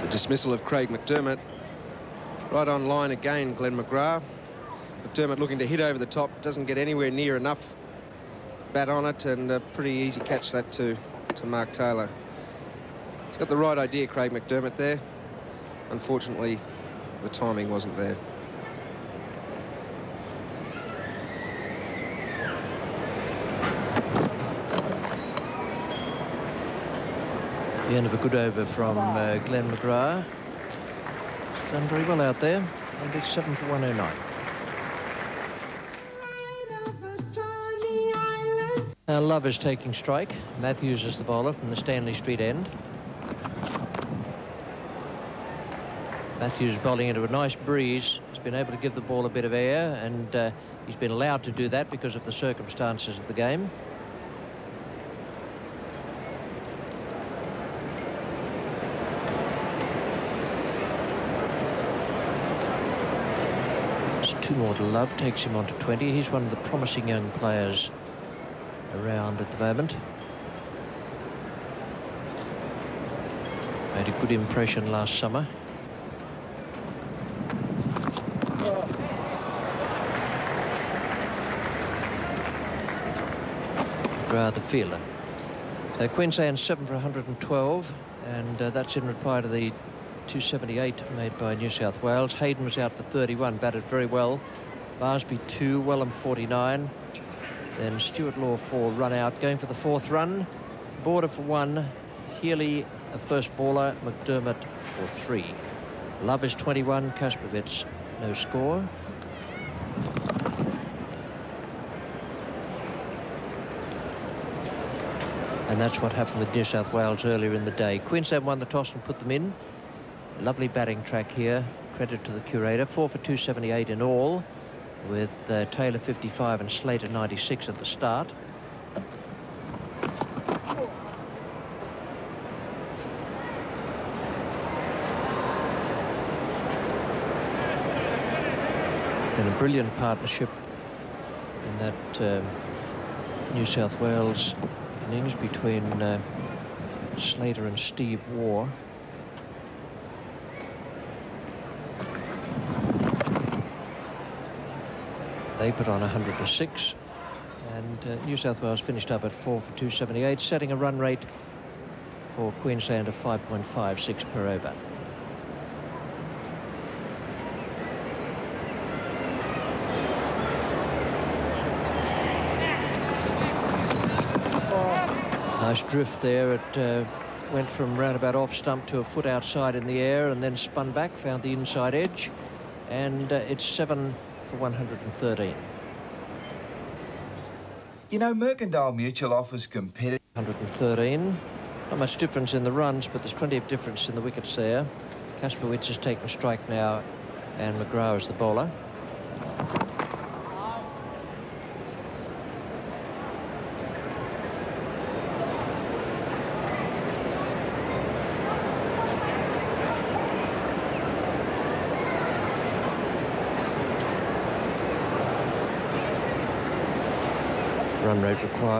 [SPEAKER 30] The dismissal of Craig McDermott. Right on line again, Glenn McGrath. McDermott looking to hit over the top, doesn't get anywhere near enough bat on it, and a pretty easy catch that to, to Mark Taylor. He's got the right idea, Craig McDermott, there. Unfortunately, the timing wasn't there.
[SPEAKER 1] The end of a good over from uh, Glenn McGrath. Done very well out there. And it's 7 for 109. Now Love is taking strike. Matthews is the bowler from the Stanley Street end. Matthews bowling into a nice breeze. He's been able to give the ball a bit of air and uh, he's been allowed to do that because of the circumstances of the game. It's two more to Love, takes him on to 20. He's one of the promising young players around at the moment. Made a good impression last summer. McGrath, the fielder. Uh, Queensland 7 for 112, and uh, that's in reply to the 278 made by New South Wales. Hayden was out for 31, batted very well. Barsby 2, Wellham 49. Then Stuart Law 4, run out. Going for the fourth run. Border for 1. Healy, a first baller. McDermott for 3. Love is 21. Kasprowicz, no score. And that's what happened with New South Wales earlier in the day. Queensland won the toss and put them in. Lovely batting track here. Credit to the curator. Four for 278 in all. with uh, Taylor 55 and Slater 96 at the start. Been a brilliant partnership in that um, New South Wales innings between uh, Slater and Steve Waugh. They put on 106 and uh, New South Wales finished up at 4 for 278 setting a run rate for Queensland of 5.56 per over. Nice drift there. It uh, went from roundabout off stump to a foot outside in the air and then spun back, found the inside edge. And uh, it's seven for 113.
[SPEAKER 39] You know, Mercantile Mutual offers competitive...
[SPEAKER 1] 113. Not much difference in the runs, but there's plenty of difference in the wickets there. Kasprowicz has taken strike now, and McGrath is the bowler. Run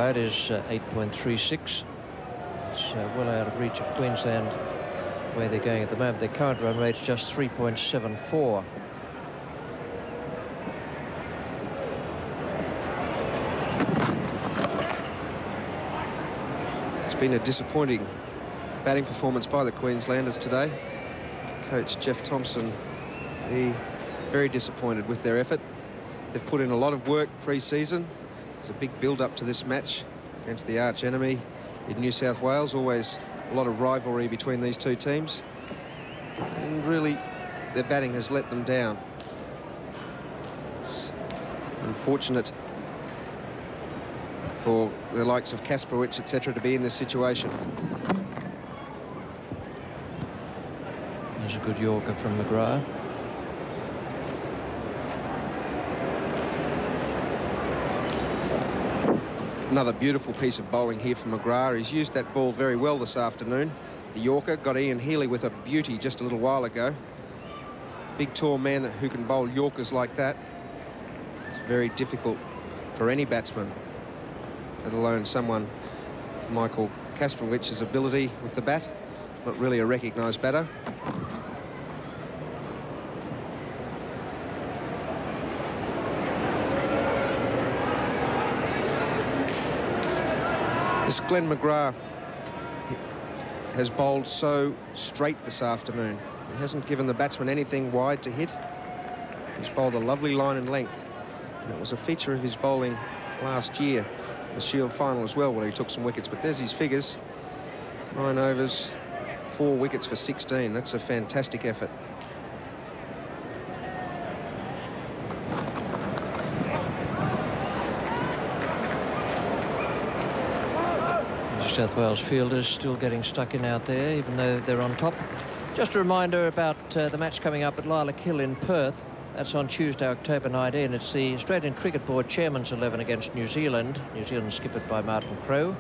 [SPEAKER 1] rate required is uh, 8.36. It's uh, well out of reach of Queensland where they're going at the moment. Their current run rate's just 3.74.
[SPEAKER 30] It's been a disappointing batting performance by the Queenslanders today. Coach Jeff Thomson, he very disappointed with their effort. They've put in a lot of work pre-season. There's a big build-up to this match against the arch enemy in New South Wales. Always a lot of rivalry between these two teams. And really, their batting has let them down. It's unfortunate for the likes of Kasprowicz, etc., to be in this situation.
[SPEAKER 1] There's a good Yorker from McGrath.
[SPEAKER 30] Another beautiful piece of bowling here from McGrath. He's used that ball very well this afternoon. The Yorker got Ian Healy with a beauty just a little while ago. Big, tall man that, who can bowl Yorkers like that. It's very difficult for any batsman, let alone someone Michael Kasprowicz's ability with the bat. Not really a recognised batter. This Glenn McGrath has bowled so straight this afternoon. He hasn't given the batsman anything wide to hit. He's bowled a lovely line and length. And it was a feature of his bowling last year, the Shield final as well, where he took some wickets. But there's his figures. Nine overs, four wickets for 16. That's a fantastic effort.
[SPEAKER 1] South Wales fielders still getting stuck in out there, even though they're on top. Just a reminder about uh, the match coming up at Lilac Hill in Perth. That's on Tuesday, October 19. It's the Australian Cricket Board Chairman's 11 against New Zealand. New Zealand skippered by Martin Crowe.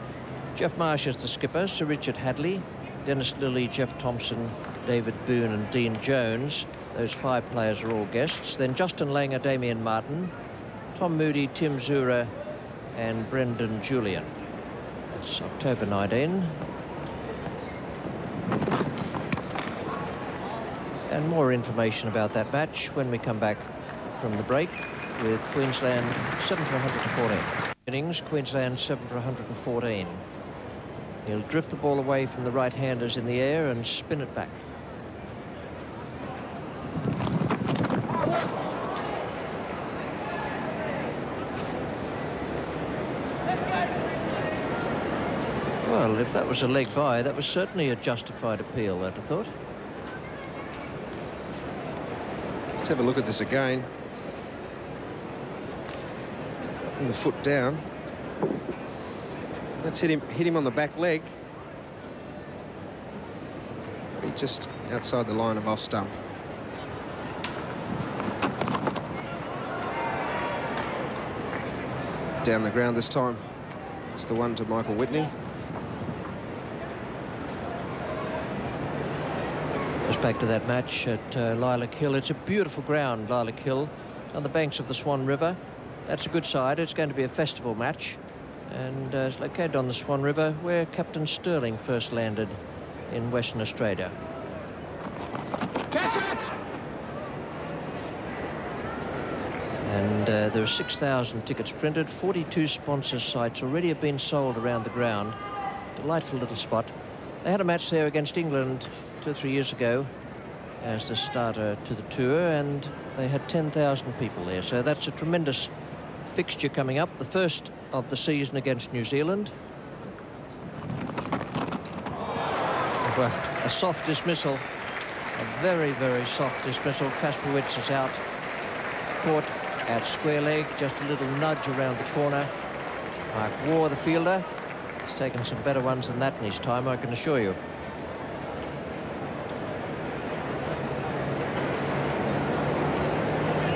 [SPEAKER 1] Geoff Marsh is the skipper, Sir Richard Hadlee, Dennis Lillee, Jeff Thomson, David Boon and Dean Jones. Those five players are all guests. Then Justin Langer, Damien Martyn, Tom Moody, Tim Zoehrer and Brendan Julian. That's October 19. And more information about that match when we come back from the break with Queensland 7 for 114. Innings, Queensland 7 for 114. He'll drift the ball away from the right-handers in the air and spin it back. Well, if that was a leg by, that was certainly a justified appeal, I'd have thought.
[SPEAKER 30] Let's have a look at this again. And the foot down. Let's hit him, hit him on the back leg. Just outside the line of off stump. down the ground this time. It's the one to Michael Whitney.
[SPEAKER 1] Just back to that match at uh, Lilac Hill. It's a beautiful ground, Lilac Hill, on the banks of the Swan River. That's a good side. It's going to be a festival match. And uh, it's located on the Swan River, where Captain Stirling first landed in Western Australia.
[SPEAKER 25] Catch it!
[SPEAKER 1] And uh, there are 6,000 tickets printed. 42 sponsor sites already have been sold around the ground. Delightful little spot. They had a match there against England two or three years ago as the starter to the tour, and they had 10,000 people there. So that's a tremendous fixture coming up. The first of the season against New Zealand. A soft dismissal. A very, very soft dismissal. Kasprowicz is out. Caught at square leg, just a little nudge around the corner. Mark Waugh, the fielder, taken some better ones than that in his time, I can assure you.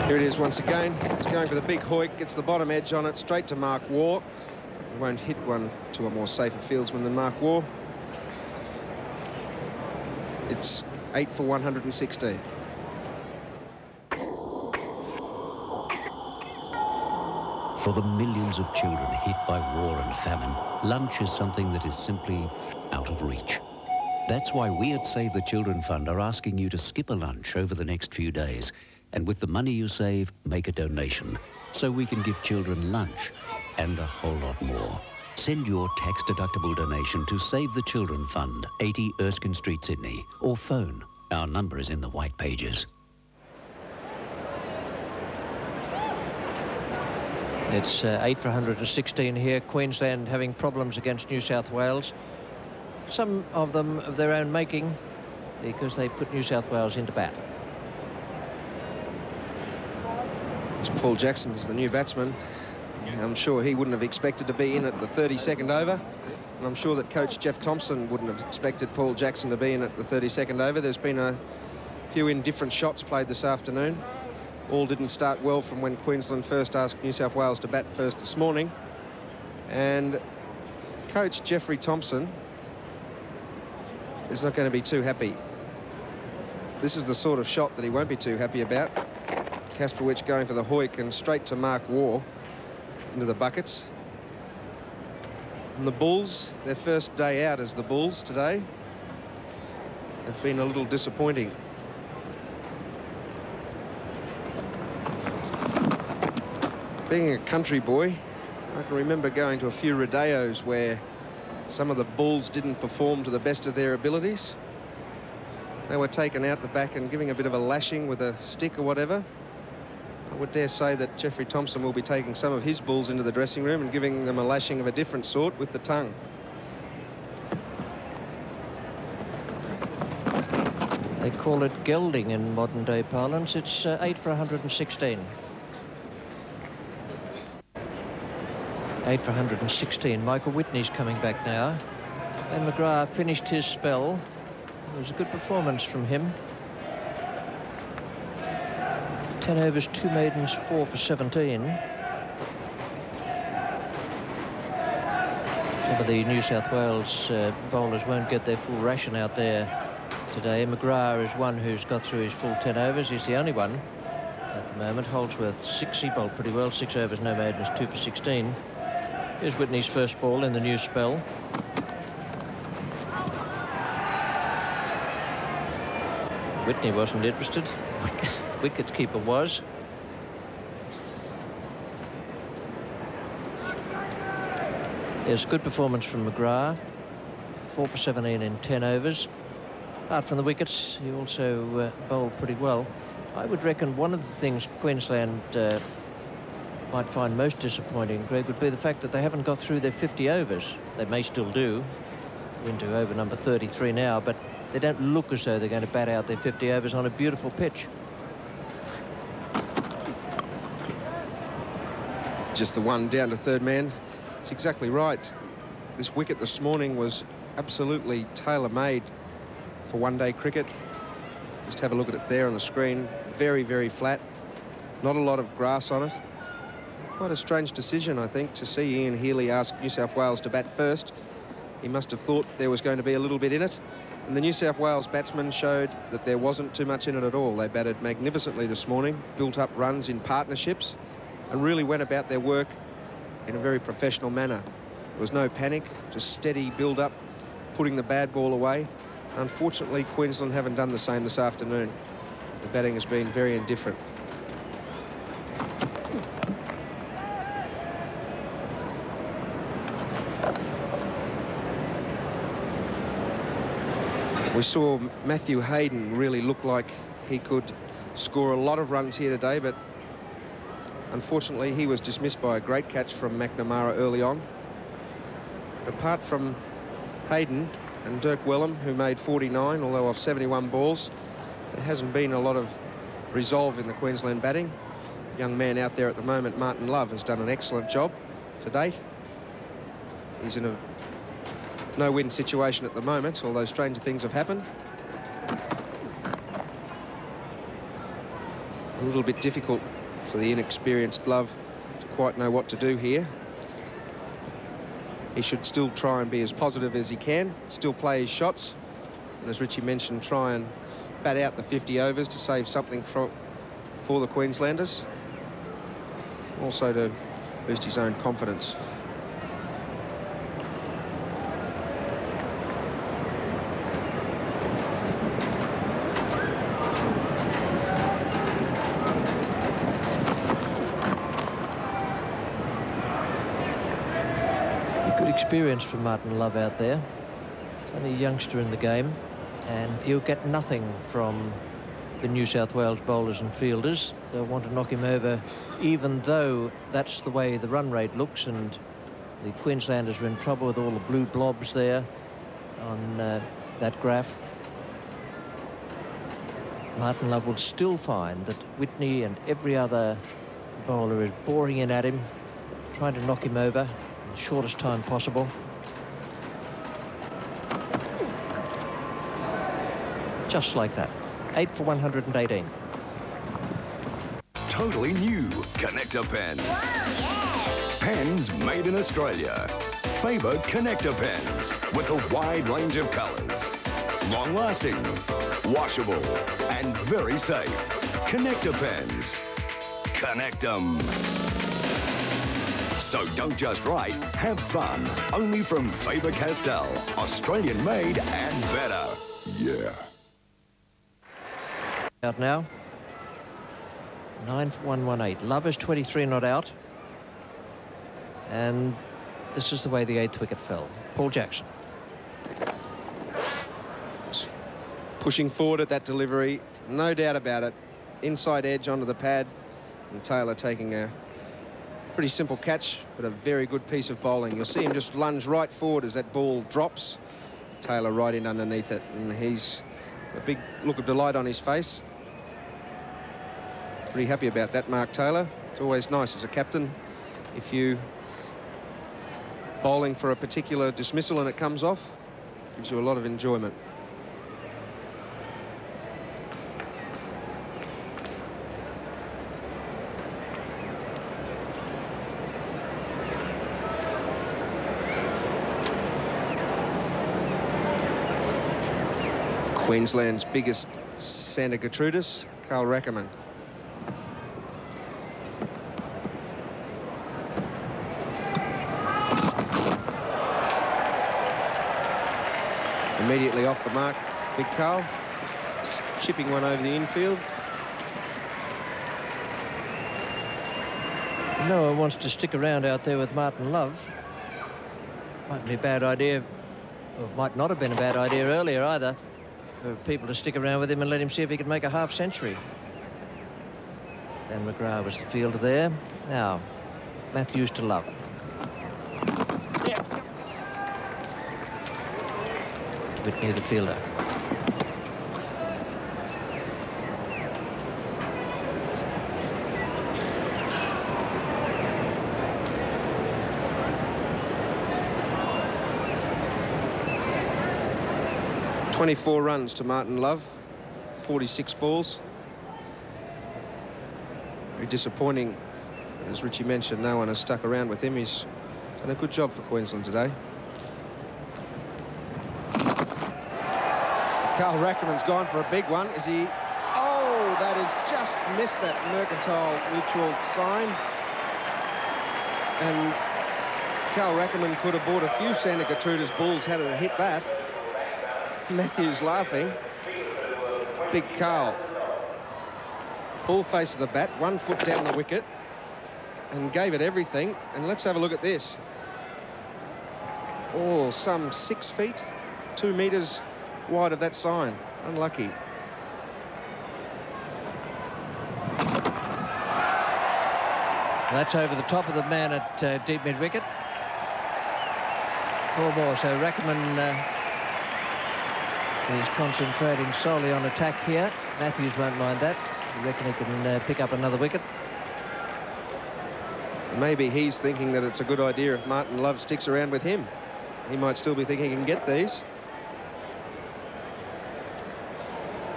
[SPEAKER 30] Here it is once again. It's going for the big hoik, gets the bottom edge on it, straight to Mark Waugh. He won't hit one to a more safer fieldsman than Mark Waugh. It's 8 for 116.
[SPEAKER 40] For the millions of children hit by war and famine, lunch is something that is simply out of reach. That's why we at Save the Children Fund are asking you to skip a lunch over the next few days and with the money you save, make a donation so we can give children lunch and a whole lot more. Send your tax-deductible donation to Save the Children Fund, 80 Erskine Street, Sydney, or phone. Our number is in the white pages.
[SPEAKER 1] It's uh, 8 for 116 here. Queensland having problems against New South Wales. Some of them of their own making because they put New South Wales into bat.
[SPEAKER 30] It's Paul Jackson is the new batsman. I'm sure he wouldn't have expected to be in at the 32nd over. And I'm sure that coach Jeff Thomson wouldn't have expected Paul Jackson to be in at the 32nd over. There's been a few indifferent shots played this afternoon. All didn't start well from when Queensland first asked New South Wales to bat first this morning. And coach Jeffrey Thomson is not going to be too happy. This is the sort of shot that he won't be too happy about. Kasprowicz going for the hoik and straight to Mark Waugh into the buckets. And the Bulls, their first day out as the Bulls today, have been a little disappointing. Being a country boy, I can remember going to a few rodeos where some of the bulls didn't perform to the best of their abilities. They were taken out the back and giving a bit of a lashing with a stick or whatever. I would dare say that Jeffrey Thomson will be taking some of his bulls into the dressing room and giving them a lashing of a different sort with the tongue.
[SPEAKER 1] They call it gelding in modern day parlance. It's uh, 8 for 116. 8 for 116. Michael Whitney's coming back now. And McGrath finished his spell. It was a good performance from him. 10 overs, 2 maidens, 4 for 17. Some of the New South Wales uh, bowlers won't get their full ration out there today. McGrath is one who's got through his full 10 overs. He's the only one at the moment. Holdsworth, 6, he bowled pretty well. 6 overs, no maidens, 2 for 16. Here's Whitney's first ball in the new spell. Whitney wasn't interested. Wicketkeeper was. Yes, good performance from McGrath. Four for 17 in 10 overs. Apart from the wickets, he also uh, bowled pretty well. I would reckon one of the things Queensland uh, might find most disappointing, Greg, would be the fact that they haven't got through their 50 overs. They may still do. We're into over number 33 now, but they don't look as though they're going to bat out their 50 overs on a beautiful pitch.
[SPEAKER 30] Just the one down to third man. It's exactly right. This wicket this morning was absolutely tailor-made for one-day cricket. Just have a look at it there on the screen. Very, very flat. Not a lot of grass on it. Quite a strange decision, I think, to see Ian Healy ask New South Wales to bat first. He must have thought there was going to be a little bit in it. And the New South Wales batsmen showed that there wasn't too much in it at all. They batted magnificently this morning, built up runs in partnerships, and really went about their work in a very professional manner. There was no panic, just steady build-up, putting the bad ball away. Unfortunately, Queensland haven't done the same this afternoon. The batting has been very indifferent. We saw Matthew Hayden really look like he could score a lot of runs here today, but unfortunately he was dismissed by a great catch from McNamara early on. Apart from Hayden and Dirk Wellham, who made 49, although off 71 balls, there hasn't been a lot of resolve in the Queensland batting. Young man out there at the moment, Martin Love, has done an excellent job to date. He's in a no-win situation at the moment, although stranger things have happened. A little bit difficult for the inexperienced Love to quite know what to do here. He should still try and be as positive as he can, still play his shots, and as Richie mentioned, try and bat out the 50 overs to save something for, for the Queenslanders. Also to boost his own confidence.
[SPEAKER 1] A good experience from Martin Love out there. Only youngster in the game, and he'll get nothing from the New South Wales bowlers and fielders. They'll want to knock him over, even though that's the way the run rate looks, and the Queenslanders are in trouble with all the blue blobs there on uh, that graph. Martin Love will still find that Whitney and every other bowler is boring in at him, trying to knock him over the shortest time possible. Just like that. Eight for 118.
[SPEAKER 41] Totally new connector pens. Pens made in Australia. Faber connector pens with a wide range of colours. Long lasting, washable, and very safe. Connector pens. Connect 'em. So don't just write, have fun. Only from Faber Castell. Australian made and better. Yeah.
[SPEAKER 1] Out now. Nine for 118. Lovers 23 not out. And this is the way the eighth wicket fell. Paul Jackson.
[SPEAKER 30] Pushing forward at that delivery, no doubt about it. Inside edge onto the pad, and Taylor taking a pretty simple catch, but a very good piece of bowling. You'll see him just lunge right forward as that ball drops. Taylor right in underneath it, and he's a big look of delight on his face. Pretty happy about that, Mark Taylor. It's always nice as a captain if you bowling for a particular dismissal and it comes off, gives you a lot of enjoyment. Queensland's biggest Santa Gertrudis, Carl Rackemann. Immediately off the mark, Big Carl, chipping one over the infield.
[SPEAKER 1] No one wants to stick around out there with Martin Love. Might be a bad idea, or might not have been a bad idea earlier either, for people to stick around with him and let him see if he could make a half century. Dan McGrath was the fielder there. Now, Matthews to Love. Whitney the fielder.
[SPEAKER 30] Twenty-four runs to Martin Love, 46 balls. Very disappointing as Richie mentioned, no one has stuck around with him. He's done a good job for Queensland today. Carl Rackemann's gone for a big one. Is he? Oh, that is just missed that mercantile mutual sign. And Carl Rackemann could have bought a few Santa Gertrudis bulls had it hit that. Matthews laughing. Big Carl. Full face of the bat, one foot down the wicket, and gave it everything. And let's have a look at this. Oh, some six feet, two metres wide of that sign. Unlucky.
[SPEAKER 1] That's over the top of the man at uh, deep mid wicket. Four more, so Rackemann uh, is concentrating solely on attack here. Matthews won't mind that. I reckon he can uh, pick up another wicket.
[SPEAKER 30] Maybe he's thinking that it's a good idea if Martin Love sticks around with him. He might still be thinking he can get these.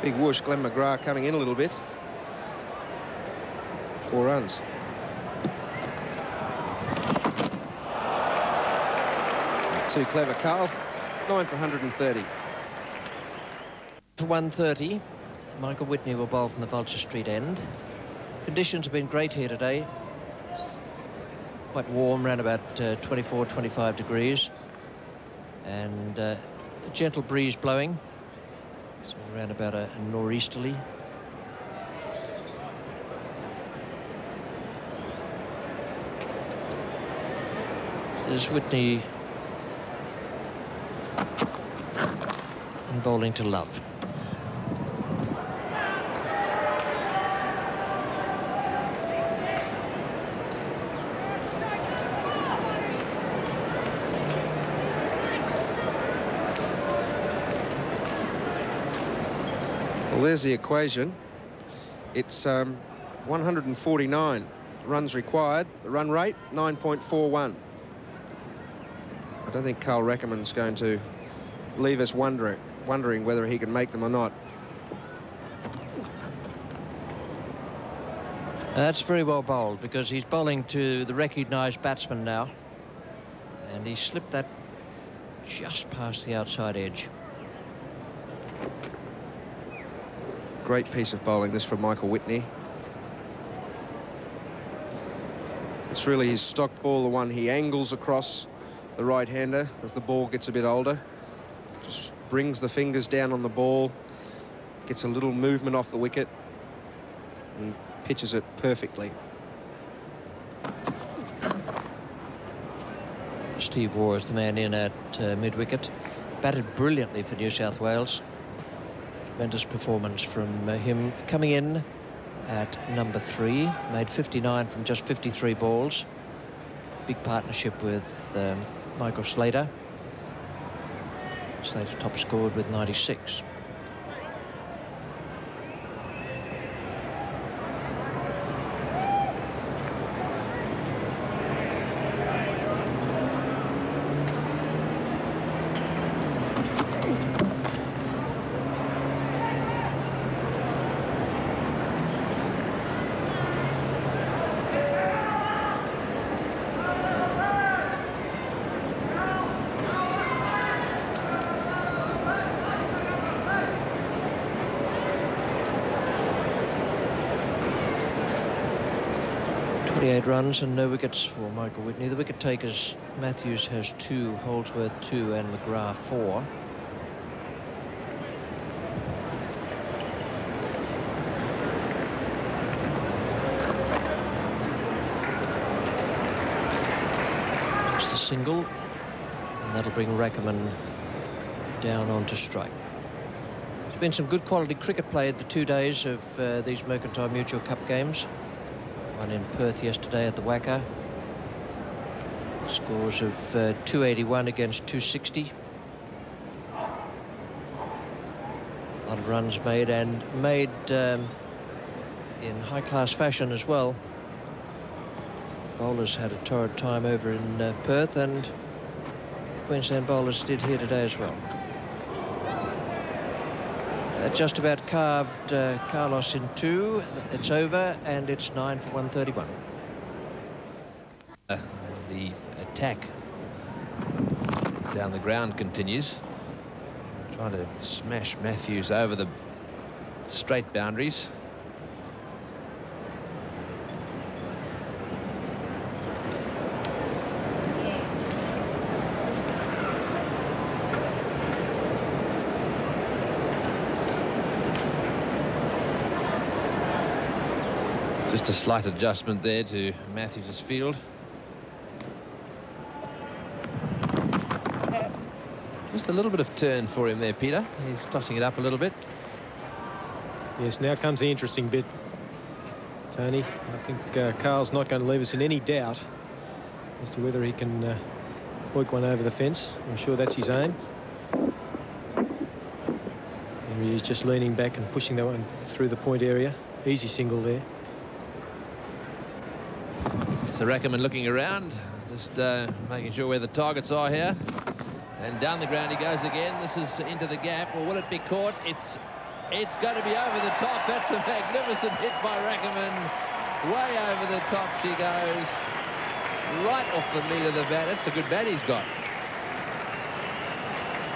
[SPEAKER 30] Big whoosh, Glenn McGrath coming in a little bit. Four runs. Too clever, Carl. Nine for 130.
[SPEAKER 1] For 130, Michael Whitney will bowl from the Vulture Street end. Conditions have been great here today. Quite warm, around about uh, 24, 25 degrees. And uh, a gentle breeze blowing. So around about a, a nor'easterly. This is Whitney and bowling to Love.
[SPEAKER 30] The equation. It's um, 149 runs required. The run rate, 9.41. I don't think Carl Rackemann's going to leave us wondering, wondering whether he can make them or not.
[SPEAKER 1] That's very well bowled because he's bowling to the recognised batsman now. And he slipped that just past the outside edge.
[SPEAKER 30] Great piece of bowling, this from Michael Whitney. It's really his stock ball, the one he angles across the right-hander as the ball gets a bit older. Just brings the fingers down on the ball, gets a little movement off the wicket, and pitches it perfectly.
[SPEAKER 1] Steve Waugh is the man in at uh, mid-wicket. Batted brilliantly for New South Wales. Tremendous performance from uh, him coming in at number three. Made 59 from just 53 balls. Big partnership with um, Michael Slater. Slater top scored with 96. Runs and no wickets for Michael Whitney. The wicket takers, Matthews has two, Holdsworth two, and McGrath four. It's the single, and that'll bring Rackemann down onto strike. There's been some good quality cricket played the two days of uh, these Mercantile Mutual Cup games. One in Perth yesterday at the WACA. Scores of uh, 281 against 260. A lot of runs made and made um, in high-class fashion as well. Bowlers had a torrid time over in uh, Perth and Queensland bowlers did here today as well. Uh, just about carved uh, Carlos in two. It's over and it's nine for 131.
[SPEAKER 7] Uh, the attack down the ground continues. Trying to smash Matthews over the straight boundaries. Just a slight adjustment there to Matthews' field. Just a little bit of turn for him there, Peter. He's tossing it up a little bit.
[SPEAKER 31] Yes, now comes the interesting bit, Tony. I think uh, Carl's not going to leave us in any doubt as to whether he can uh, one over the fence. I'm sure that's his aim. He's just leaning back and pushing that one through the point area. Easy single there.
[SPEAKER 7] So looking around, just uh, making sure where the targets are here. And down the ground he goes again. This is into the gap. Well, will it be caught? It's it's going to be over the top. That's a magnificent hit by Rackemann. Way over the top she goes. Right off the meat of the bat. That's a good bat he's got.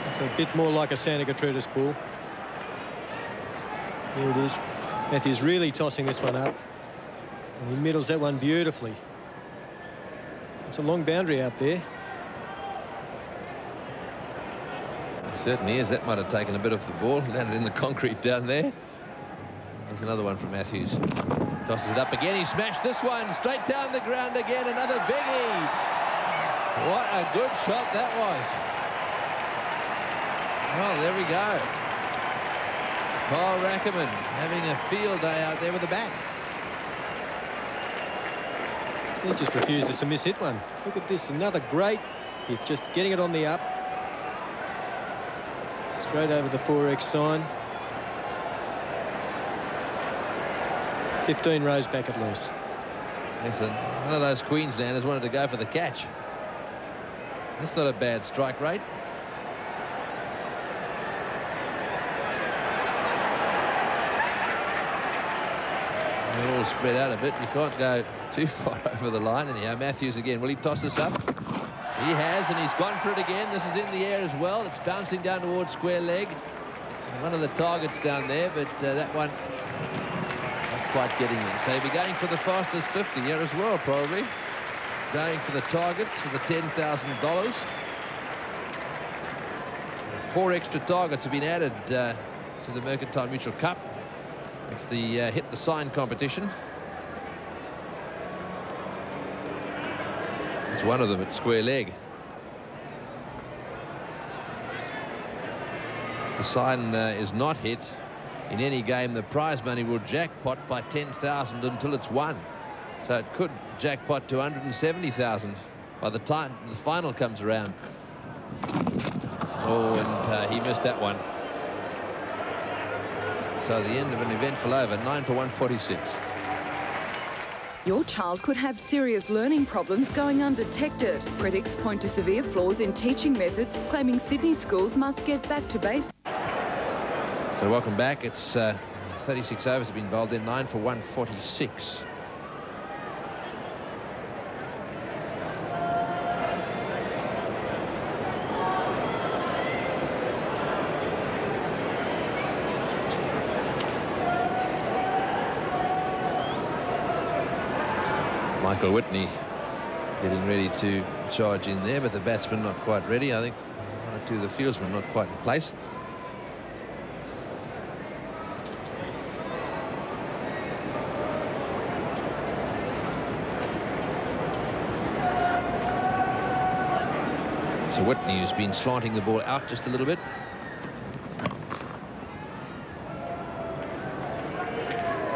[SPEAKER 31] It's a bit more like a Santa Gertrudis ball. Here it is. Matthews really tossing this one up. And he middles that one beautifully. It's a long boundary out there.
[SPEAKER 7] Certainly is. That might have taken a bit off the ball. Landed in the concrete down there. There's another one from Matthews. Tosses it up again. He smashed this one straight down the ground again. Another biggie. What a good shot that was. Well, there we go. Paul Rackemann having a field day out there with the bat.
[SPEAKER 31] He just refuses to miss hit one. Look at this, another great hit, just getting it on the up. Straight over the 4X sign. 15 rows back at loose.
[SPEAKER 7] Listen, one of those Queenslanders wanted to go for the catch. That's not a bad strike rate. They're spread out a bit. You can't go too far over the line. Anyhow, Matthews again. Will he toss this up? He has, and he's gone for it again. This is in the air as well. It's bouncing down towards square leg. One of the targets down there, but uh, that one not quite getting in. So he'll be going for the fastest 50 here as well, probably. Going for the targets for the $10,000. Four extra targets have been added uh, to the Mercantile Mutual Cup. It's the uh, hit the sign competition. It's one of them at square leg. If the sign uh, is not hit in any game, the prize money will jackpot by 10,000 until it's won. So it could jackpot to 170,000 by the time the final comes around. Oh, and uh, he missed that one. So the end of an eventful over, 9 for 146.
[SPEAKER 20] Your child could have serious learning problems going undetected. Critics point to severe flaws in teaching methods, claiming Sydney schools must get back to basics.
[SPEAKER 7] So welcome back. It's uh, 36 overs have been bowled in, 9 for 146. Michael Whitney getting ready to charge in there, but the batsman not quite ready. I think one or two of the fieldsmen not quite in place. So Whitney has been slanting the ball out just a little bit.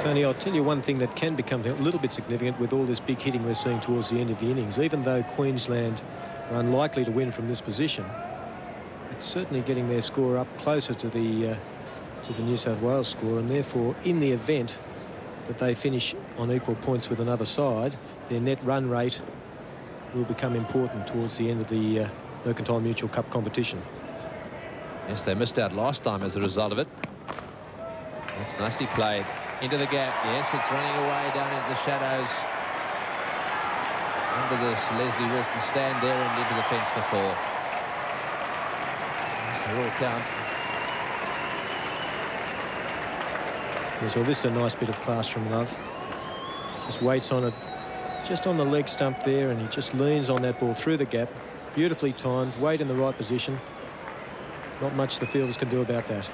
[SPEAKER 31] Tony, I'll tell you one thing that can become a little bit significant with all this big hitting we're seeing towards the end of the innings. Even though Queensland are unlikely to win from this position, it's certainly getting their score up closer to the uh, to the New South Wales score, and therefore, in the event that they finish on equal points with another side, their net run rate will become important towards the end of the uh, Mercantile Mutual Cup competition.
[SPEAKER 7] Yes, they missed out last time as a result of it. That's nicely played into the gap. Yes, it's running away down into the shadows. under this Leslie Wilson stand there and into the fence for four. That's the all count.
[SPEAKER 31] Yes, well, this is a nice bit of class from Love. Just waits on it, just on the leg stump there, and he just leans on that ball through the gap. Beautifully timed, weight in the right position. Not much the fielders can do about that.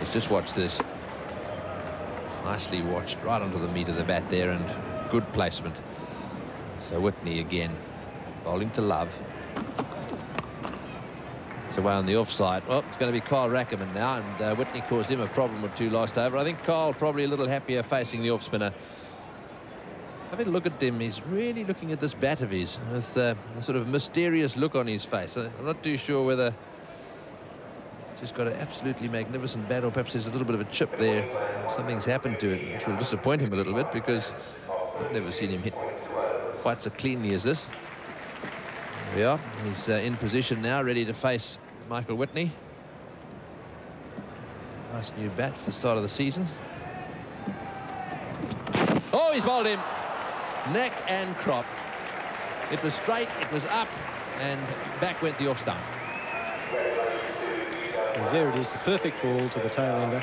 [SPEAKER 7] Let's just watch this. Nicely watched, right onto the meat of the bat there, and good placement. So Whitney again, bowling to Love. It's away on the offside. Well, it's going to be Kyle Rackemann now, and uh, Whitney caused him a problem or two last over. I think Kyle probably a little happier facing the off spinner. Have a look at him. He's really looking at this bat of his with uh, a sort of mysterious look on his face. Uh, I'm not too sure whether he's just got an absolutely magnificent bat or perhaps there's a little bit of a chip there. Something's happened to it, which will disappoint him a little bit because I've never seen him hit quite so cleanly as this. Are. He's uh, in position now, ready to face Michael Whitney. Nice new bat for the start of the season. Oh, he's bowled him. Neck and crop. It was straight, it was up, and back went the off stump.
[SPEAKER 31] And there it is, the perfect ball to the tail ender.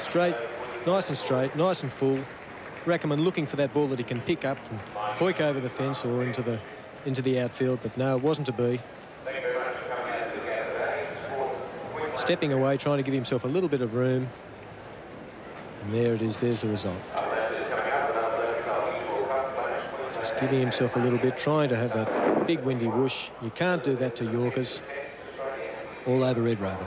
[SPEAKER 31] Straight, nice and straight, nice and full. Rackemann looking for that ball that he can pick up and hoik over the fence or into the into the outfield, but no, it wasn't to be. Stepping away, trying to give himself a little bit of room. And there it is, there's the result. Just giving himself a little bit, trying to have that big windy whoosh. You can't do that to Yorkers. All over Red Rover.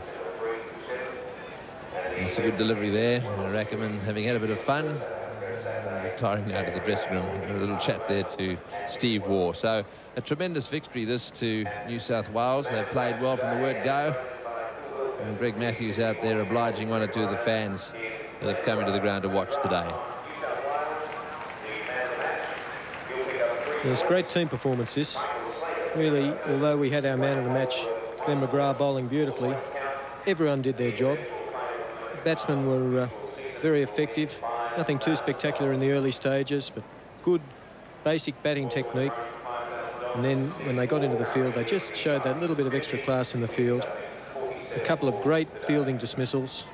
[SPEAKER 7] That's a good delivery there. Rackemann having had a bit of fun. Uh, retiring now to the dressing room. A little chat there to Steve Waugh. So a tremendous victory this to New South Wales. They've played well from the word go. And Greg Matthews out there obliging one or two of the fans that have come into the ground to watch today.
[SPEAKER 31] Yes, great team performance this. Really, although we had our man of the match, Glenn McGrath bowling beautifully, everyone did their job. Batsmen were uh, very effective. Nothing too spectacular in the early stages, but good basic batting technique. And then when they got into the field, they just showed that little bit of extra class in the field. A couple of great fielding dismissals,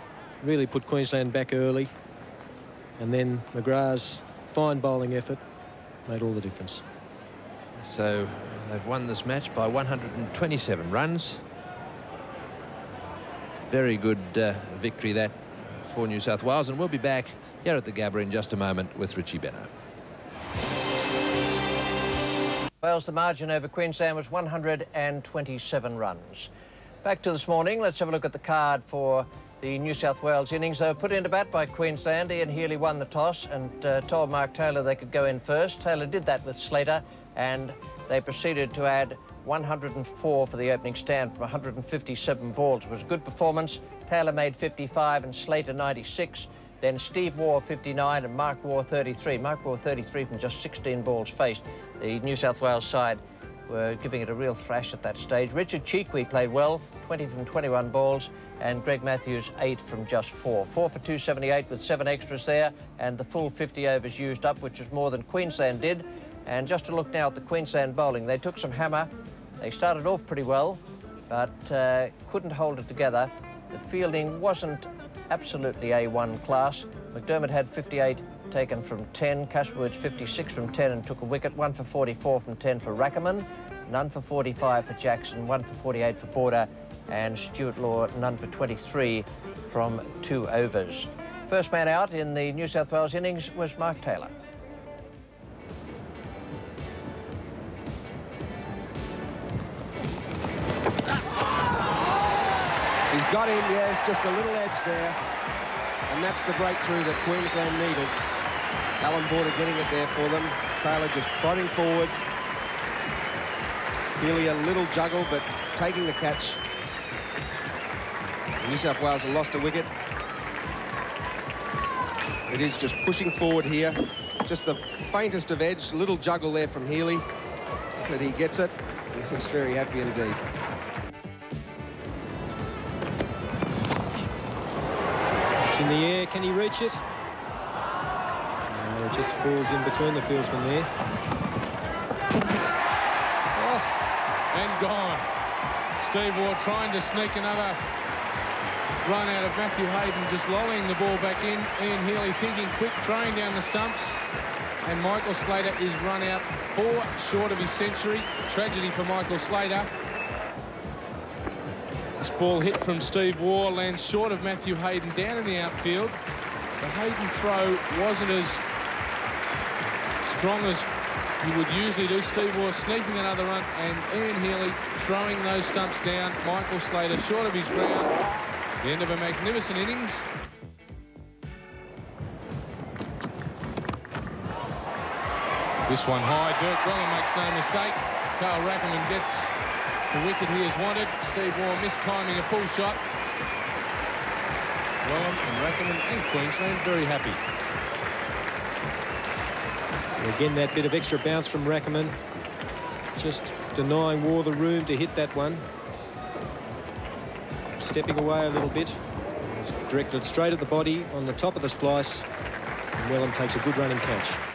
[SPEAKER 31] really put Queensland back early. And then McGrath's fine bowling effort made all the difference.
[SPEAKER 7] So they've won this match by 127 runs. Very good uh, victory that for New South Wales. And we'll be back here at the Gabba in just a moment with Richie Benaud.
[SPEAKER 1] Wales, the margin over Queensland was 127 runs. Back to this morning, let's have a look at the card for the New South Wales innings. They were put into bat by Queensland. Ian Healy won the toss and uh, told Mark Taylor they could go in first. Taylor did that with Slater and they proceeded to add 104 for the opening stand from 157 balls. It was a good performance. Taylor made 55 and Slater 96. Then Steve Waugh 59 and Mark Waugh 33. Mark Waugh 33 from just 16 balls faced. The New South Wales side were giving it a real thrash at that stage. Richard Chee Quee played well, 20 from 21 balls, and Greg Matthews 8 from just 4. 4 for 278 with 7 extras there, and the full 50 overs used up, which is more than Queensland did. And just to look now at the Queensland bowling, they took some hammer. They started off pretty well, but uh, couldn't hold it together. The fielding wasn't absolutely A1 class. McDermott had 58 taken from 10, Cashwood 56 from 10 and took a wicket, 1 for 44 from 10 for Rackemann, none for 45 for Jackson, 1 for 48 for Border, and Stuart Law none for 23 from two overs. First man out in the New South Wales innings was Mark Taylor.
[SPEAKER 30] Got him, yes, just a little edge there. And that's the breakthrough that Queensland needed. Allan Border getting it there for them. Taylor just prodding forward. Healy a little juggle, but taking the catch. New South Wales have lost a wicket. It is just pushing forward here. Just the faintest of edge, little juggle there from Healy. But he gets it. He's very happy indeed.
[SPEAKER 31] It's in the air. Can he reach it? No, it Just falls in between the fieldsmen there.
[SPEAKER 4] Oh, and gone. Steve Waugh trying to sneak another run out of Matthew Hayden, just lolling the ball back in. Ian Healy thinking quick, throwing down the stumps. And Michael Slater is run out four short of his century. Tragedy for Michael Slater. Ball hit from Steve Waugh, lands short of Matthew Hayden down in the outfield. The Hayden throw wasn't as strong as he would usually do. Steve Waugh sneaking another run and Ian Healy throwing those stumps down. Michael Slater short of his ground. The end of a magnificent innings. This one high. Dirk Wellham makes no mistake. Carl Rackemann gets the wicket he has wanted. Steve Waugh mistiming a pull shot. Wellham and Rackemann and Queensland very happy.
[SPEAKER 31] And again, that bit of extra bounce from Rackemann. Just denying Waugh the room to hit that one. Stepping away a little bit. It's directed straight at the body on the top of the splice. And Wellham takes a good running catch.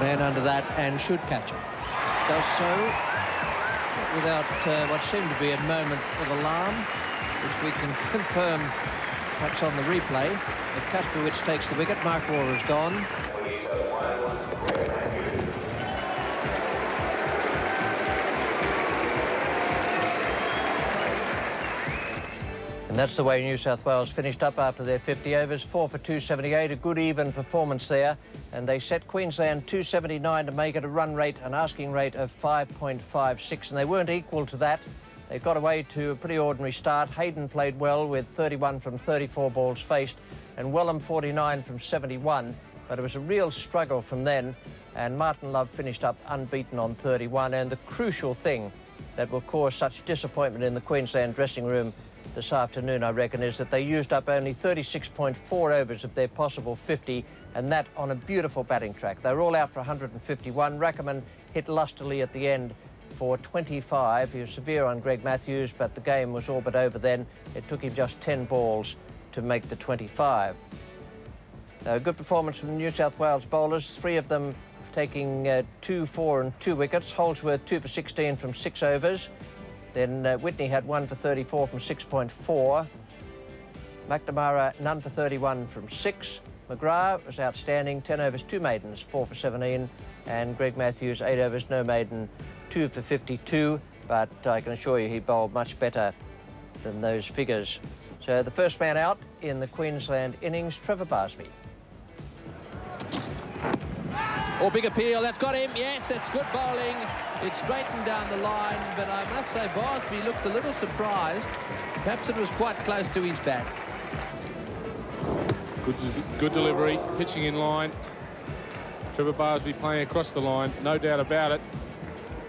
[SPEAKER 1] Man under that and should catch it. Does so without uh, what seemed to be a moment of alarm, which we can confirm perhaps on the replay. But Kasprowicz takes the wicket. Mark Waugh is gone. And that's the way New South Wales finished up after their 50 overs. Four for 278, a good even performance there. And they set Queensland 279 to make it a run rate, an asking rate of 5.56. And they weren't equal to that. They got away to a pretty ordinary start. Hayden played well with 31 from 34 balls faced and Wellham 49 from 71. But it was a real struggle from then. And Martin Love finished up unbeaten on 31. And the crucial thing that will cause such disappointment in the Queensland dressing room this afternoon, I reckon, is that they used up only 36.4 overs of their possible 50, and that on a beautiful batting track. They were all out for 151. Rackemann hit lustily at the end for 25. He was severe on Greg Matthews, but the game was all but over then. It took him just 10 balls to make the 25. A good performance from the New South Wales bowlers, three of them taking uh, two, four and two wickets. Holdsworth two for 16 from six overs. Then uh, Whitney had one for 34 from 6.4. McNamara none for 31 from six. McGrath was outstanding, 10 overs, two maidens, four for 17. And Greg Matthews, eight overs, no maiden, two for 52. But I can assure you he bowled much better than those figures. So the first man out in the Queensland innings, Trevor Barsby.
[SPEAKER 7] Oh, big appeal. That's got him. Yes, it's good bowling. It straightened down the line, but I must say Barsby looked a little surprised. Perhaps it was quite close to his bat.
[SPEAKER 4] Good, good delivery, pitching in line. Trevor Barsby playing across the line, no doubt about it.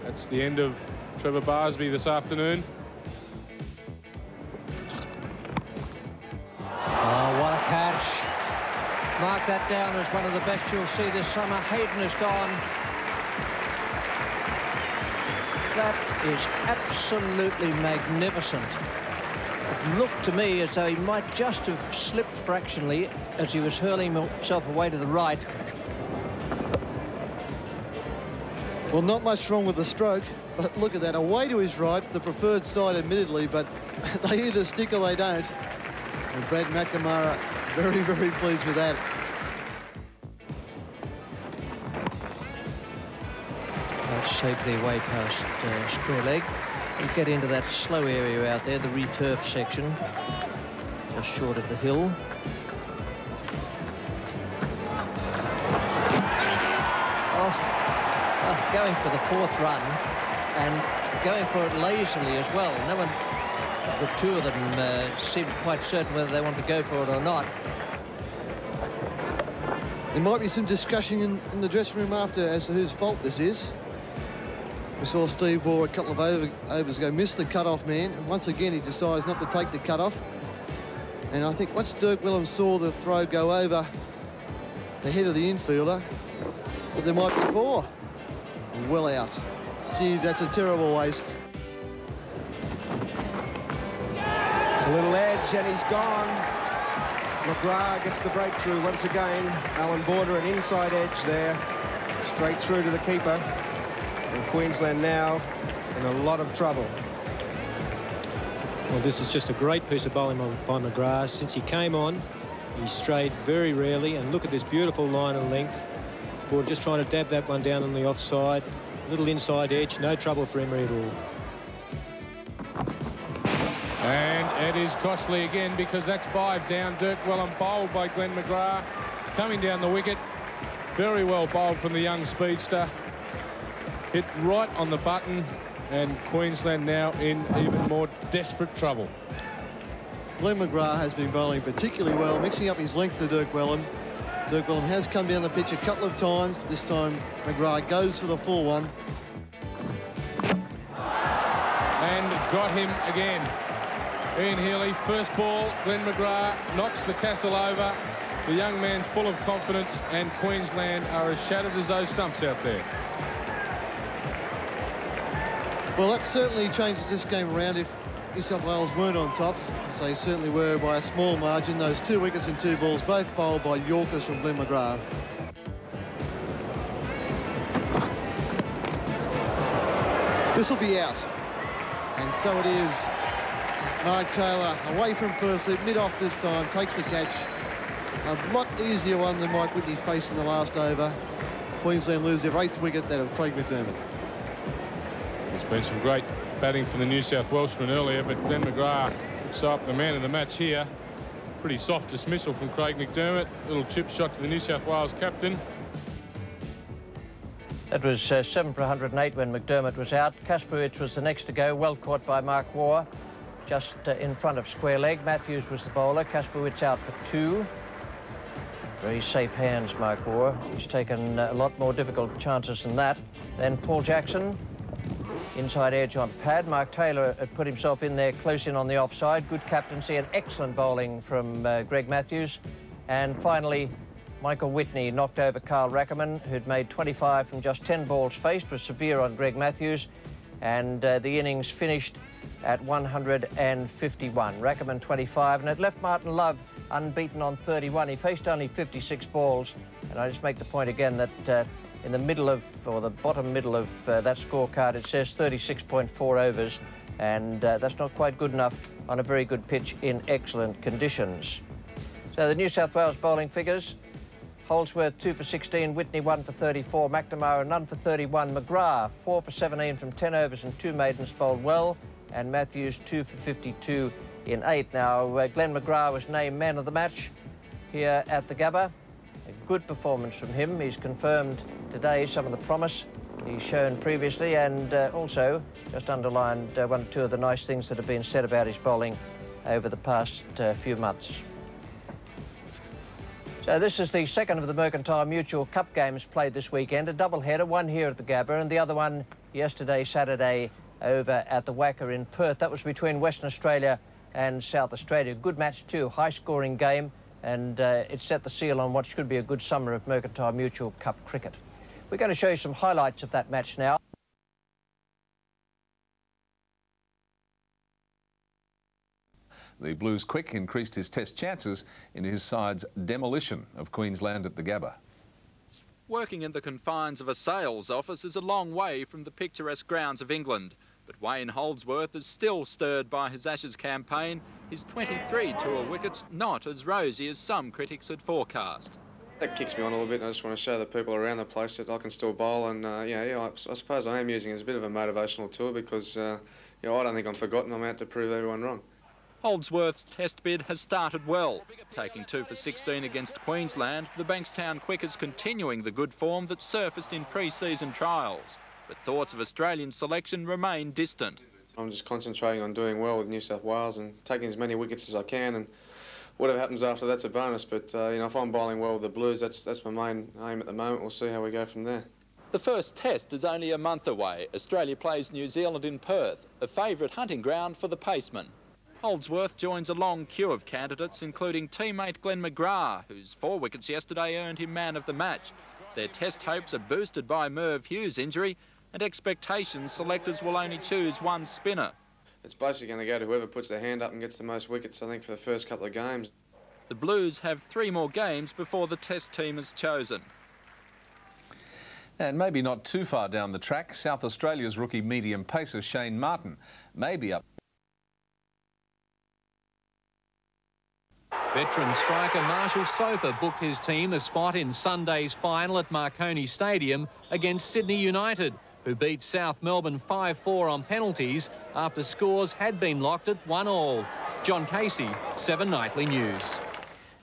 [SPEAKER 4] That's the end of Trevor Barsby this afternoon.
[SPEAKER 1] Oh, what a catch. Mark that down as one of the best you'll see this summer. Hayden is gone. That is absolutely magnificent. It looked to me as though he might just have slipped fractionally as he was hurling himself away to the right.
[SPEAKER 22] Well, not much wrong with the stroke, but look at that. Away to his right, the preferred side admittedly, but they either stick or they don't. And Brad McNamara very, very pleased with that.
[SPEAKER 1] That's safely way past uh, square leg. You get into that slow area out there, the returf section, just short of the hill. Oh, oh, going for the fourth run and going for it lazily as well. No one, the two of them uh, seemed quite certain whether they want to go for it or not.
[SPEAKER 22] There might be some discussion in, in the dressing room after as to whose fault this is. We saw Steve Waugh a couple of over, overs ago miss the cut-off man, and once again he decides not to take the cut-off. And I think once Dirk Wellham saw the throw go over the head of the infielder, that there might be four. Well out. Gee, that's a terrible waste.
[SPEAKER 30] It's a little edge and he's gone. McGrath gets the breakthrough once again. Allan Border, an inside edge there, straight through to the keeper. And Queensland now in a lot of trouble.
[SPEAKER 31] Well, this is just a great piece of bowling by McGrath. Since he came on, he strayed very rarely. And look at this beautiful line and length. Border just trying to dab that one down on the offside. Little inside edge, no trouble for Emery at all.
[SPEAKER 42] And it is costly again because that's five down. Dirk Wellham bowled by Glenn McGrath. Coming down the wicket. Very well bowled from the young speedster. Hit right on the button. And Queensland now in even more desperate trouble.
[SPEAKER 22] Glenn McGrath has been bowling particularly well, mixing up his length to Dirk Wellham. Dirk Wellham has come down the pitch a couple of times. This time, McGrath goes for the full one.
[SPEAKER 42] And got him again. Ian Healy, first ball, Glenn McGrath knocks the castle over. The young man's full of confidence and Queensland are as shattered as those stumps out there.
[SPEAKER 22] Well, that certainly changes this game around if New South Wales weren't on top. So they certainly were by a small margin. Those two wickets and two balls, both bowled by Yorkers from Glenn McGrath. This will be out. And so it is. Mark Taylor away from first slip, mid-off this time, takes the catch. A lot easier one than Mike Whitney faced in the last over. Queensland lose their eighth wicket, that of Craig McDermott.
[SPEAKER 42] Been some great batting from the New South Welshman earlier, but Glenn McGrath picks up the man of the match here. Pretty soft dismissal from Craig McDermott. Little chip shot to the New South Wales captain.
[SPEAKER 1] That was uh, 7 for 108 when McDermott was out. Kasprowicz was the next to go, well caught by Mark Waugh, just uh, in front of square leg. Matthews was the bowler. Kasprowicz out for two. Very safe hands, Mark Waugh. He's taken uh, a lot more difficult chances than that. Then Paul Jackson, inside edge on pad. Mark Taylor had put himself in there close in on the offside. Good captaincy and excellent bowling from uh, Greg Matthews. And finally, Michael Whitney knocked over Carl Rackemann, who'd made 25 from just 10 balls faced, was severe on Greg Matthews. And uh, the innings finished at 151. Rackemann 25, and it left Martin Love unbeaten on 31. He faced only 56 balls. And I just make the point again that uh, in the middle of, or the bottom middle of uh, that scorecard, it says 36.4 overs, and uh, that's not quite good enough on a very good pitch in excellent conditions. So the New South Wales bowling figures. Holdsworth 2 for 16, Whitney 1 for 34, McNamara none for 31, McGrath 4 for 17 from 10 overs and 2 maidens bowled well, and Matthews 2 for 52 in 8. Now, uh, Glenn McGrath was named man of the match here at the Gabba. A good performance from him. He's confirmed today some of the promise he's shown previously and uh, also just underlined uh, one or two of the nice things that have been said about his bowling over the past uh, few months. So this is the second of the Mercantile Mutual Cup games played this weekend, a double header, one here at the Gabba and the other one yesterday, Saturday, over at the WACA in Perth. That was between Western Australia and South Australia. Good match too, high-scoring game, and uh, it set the seal on what should be a good summer of Mercantile Mutual Cup cricket. We're going to show you some highlights of that match now.
[SPEAKER 43] The Blues quick increased his test chances in his side's demolition of Queensland at the Gabba.
[SPEAKER 44] Working in the confines of a sales office is a long way from the picturesque grounds of England. But Wayne Holdsworth is still stirred by his Ashes campaign, his 23 tour wickets not as rosy as some critics had forecast.
[SPEAKER 45] That kicks me on a little bit, and I just want to show the people around the place that I can still bowl. And uh, yeah, yeah, I, I, suppose I am using it as a bit of a motivational tool because uh, you know, I don't think I'm forgotten. I'm out to prove everyone wrong.
[SPEAKER 44] Holdsworth's test bid has started well. Taking 2 for 16 against Queensland, the Bankstown Quickers continuing the good form that surfaced in pre-season trials. But thoughts of Australian selection remain distant.
[SPEAKER 45] I'm just concentrating on doing well with New South Wales and taking as many wickets as I can and whatever happens after that's a bonus. But uh, you know, if I'm bowling well with the Blues, that's that's my main aim at the moment. We'll see how we go from there.
[SPEAKER 44] The first test is only a month away. Australia plays New Zealand in Perth, a favourite hunting ground for the paceman. Holdsworth joins a long queue of candidates, including teammate Glenn McGrath, whose four wickets yesterday earned him man of the match. Their test hopes are boosted by Merv Hughes' injury, and expectations selectors will only choose one spinner.
[SPEAKER 45] It's basically going to go to whoever puts their hand up and gets the most wickets, I think, for the first couple of games.
[SPEAKER 44] The Blues have three more games before the Test team is chosen.
[SPEAKER 43] And maybe not too far down the track, South Australia's rookie medium pacer Shane Martin may be up.
[SPEAKER 46] Veteran striker Marshall Soper booked his team a spot in Sunday's final at Marconi Stadium against Sydney United, who beat South Melbourne 5-4 on penalties after scores had been locked at 1-all. John Casey, 7 Nightly News.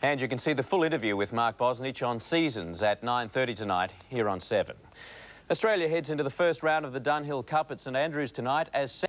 [SPEAKER 47] And you can see the full interview with Mark Bosnich on Seasons at 9.30 tonight here on 7. Australia heads into the first round of the Dunhill Cup at St Andrews tonight as...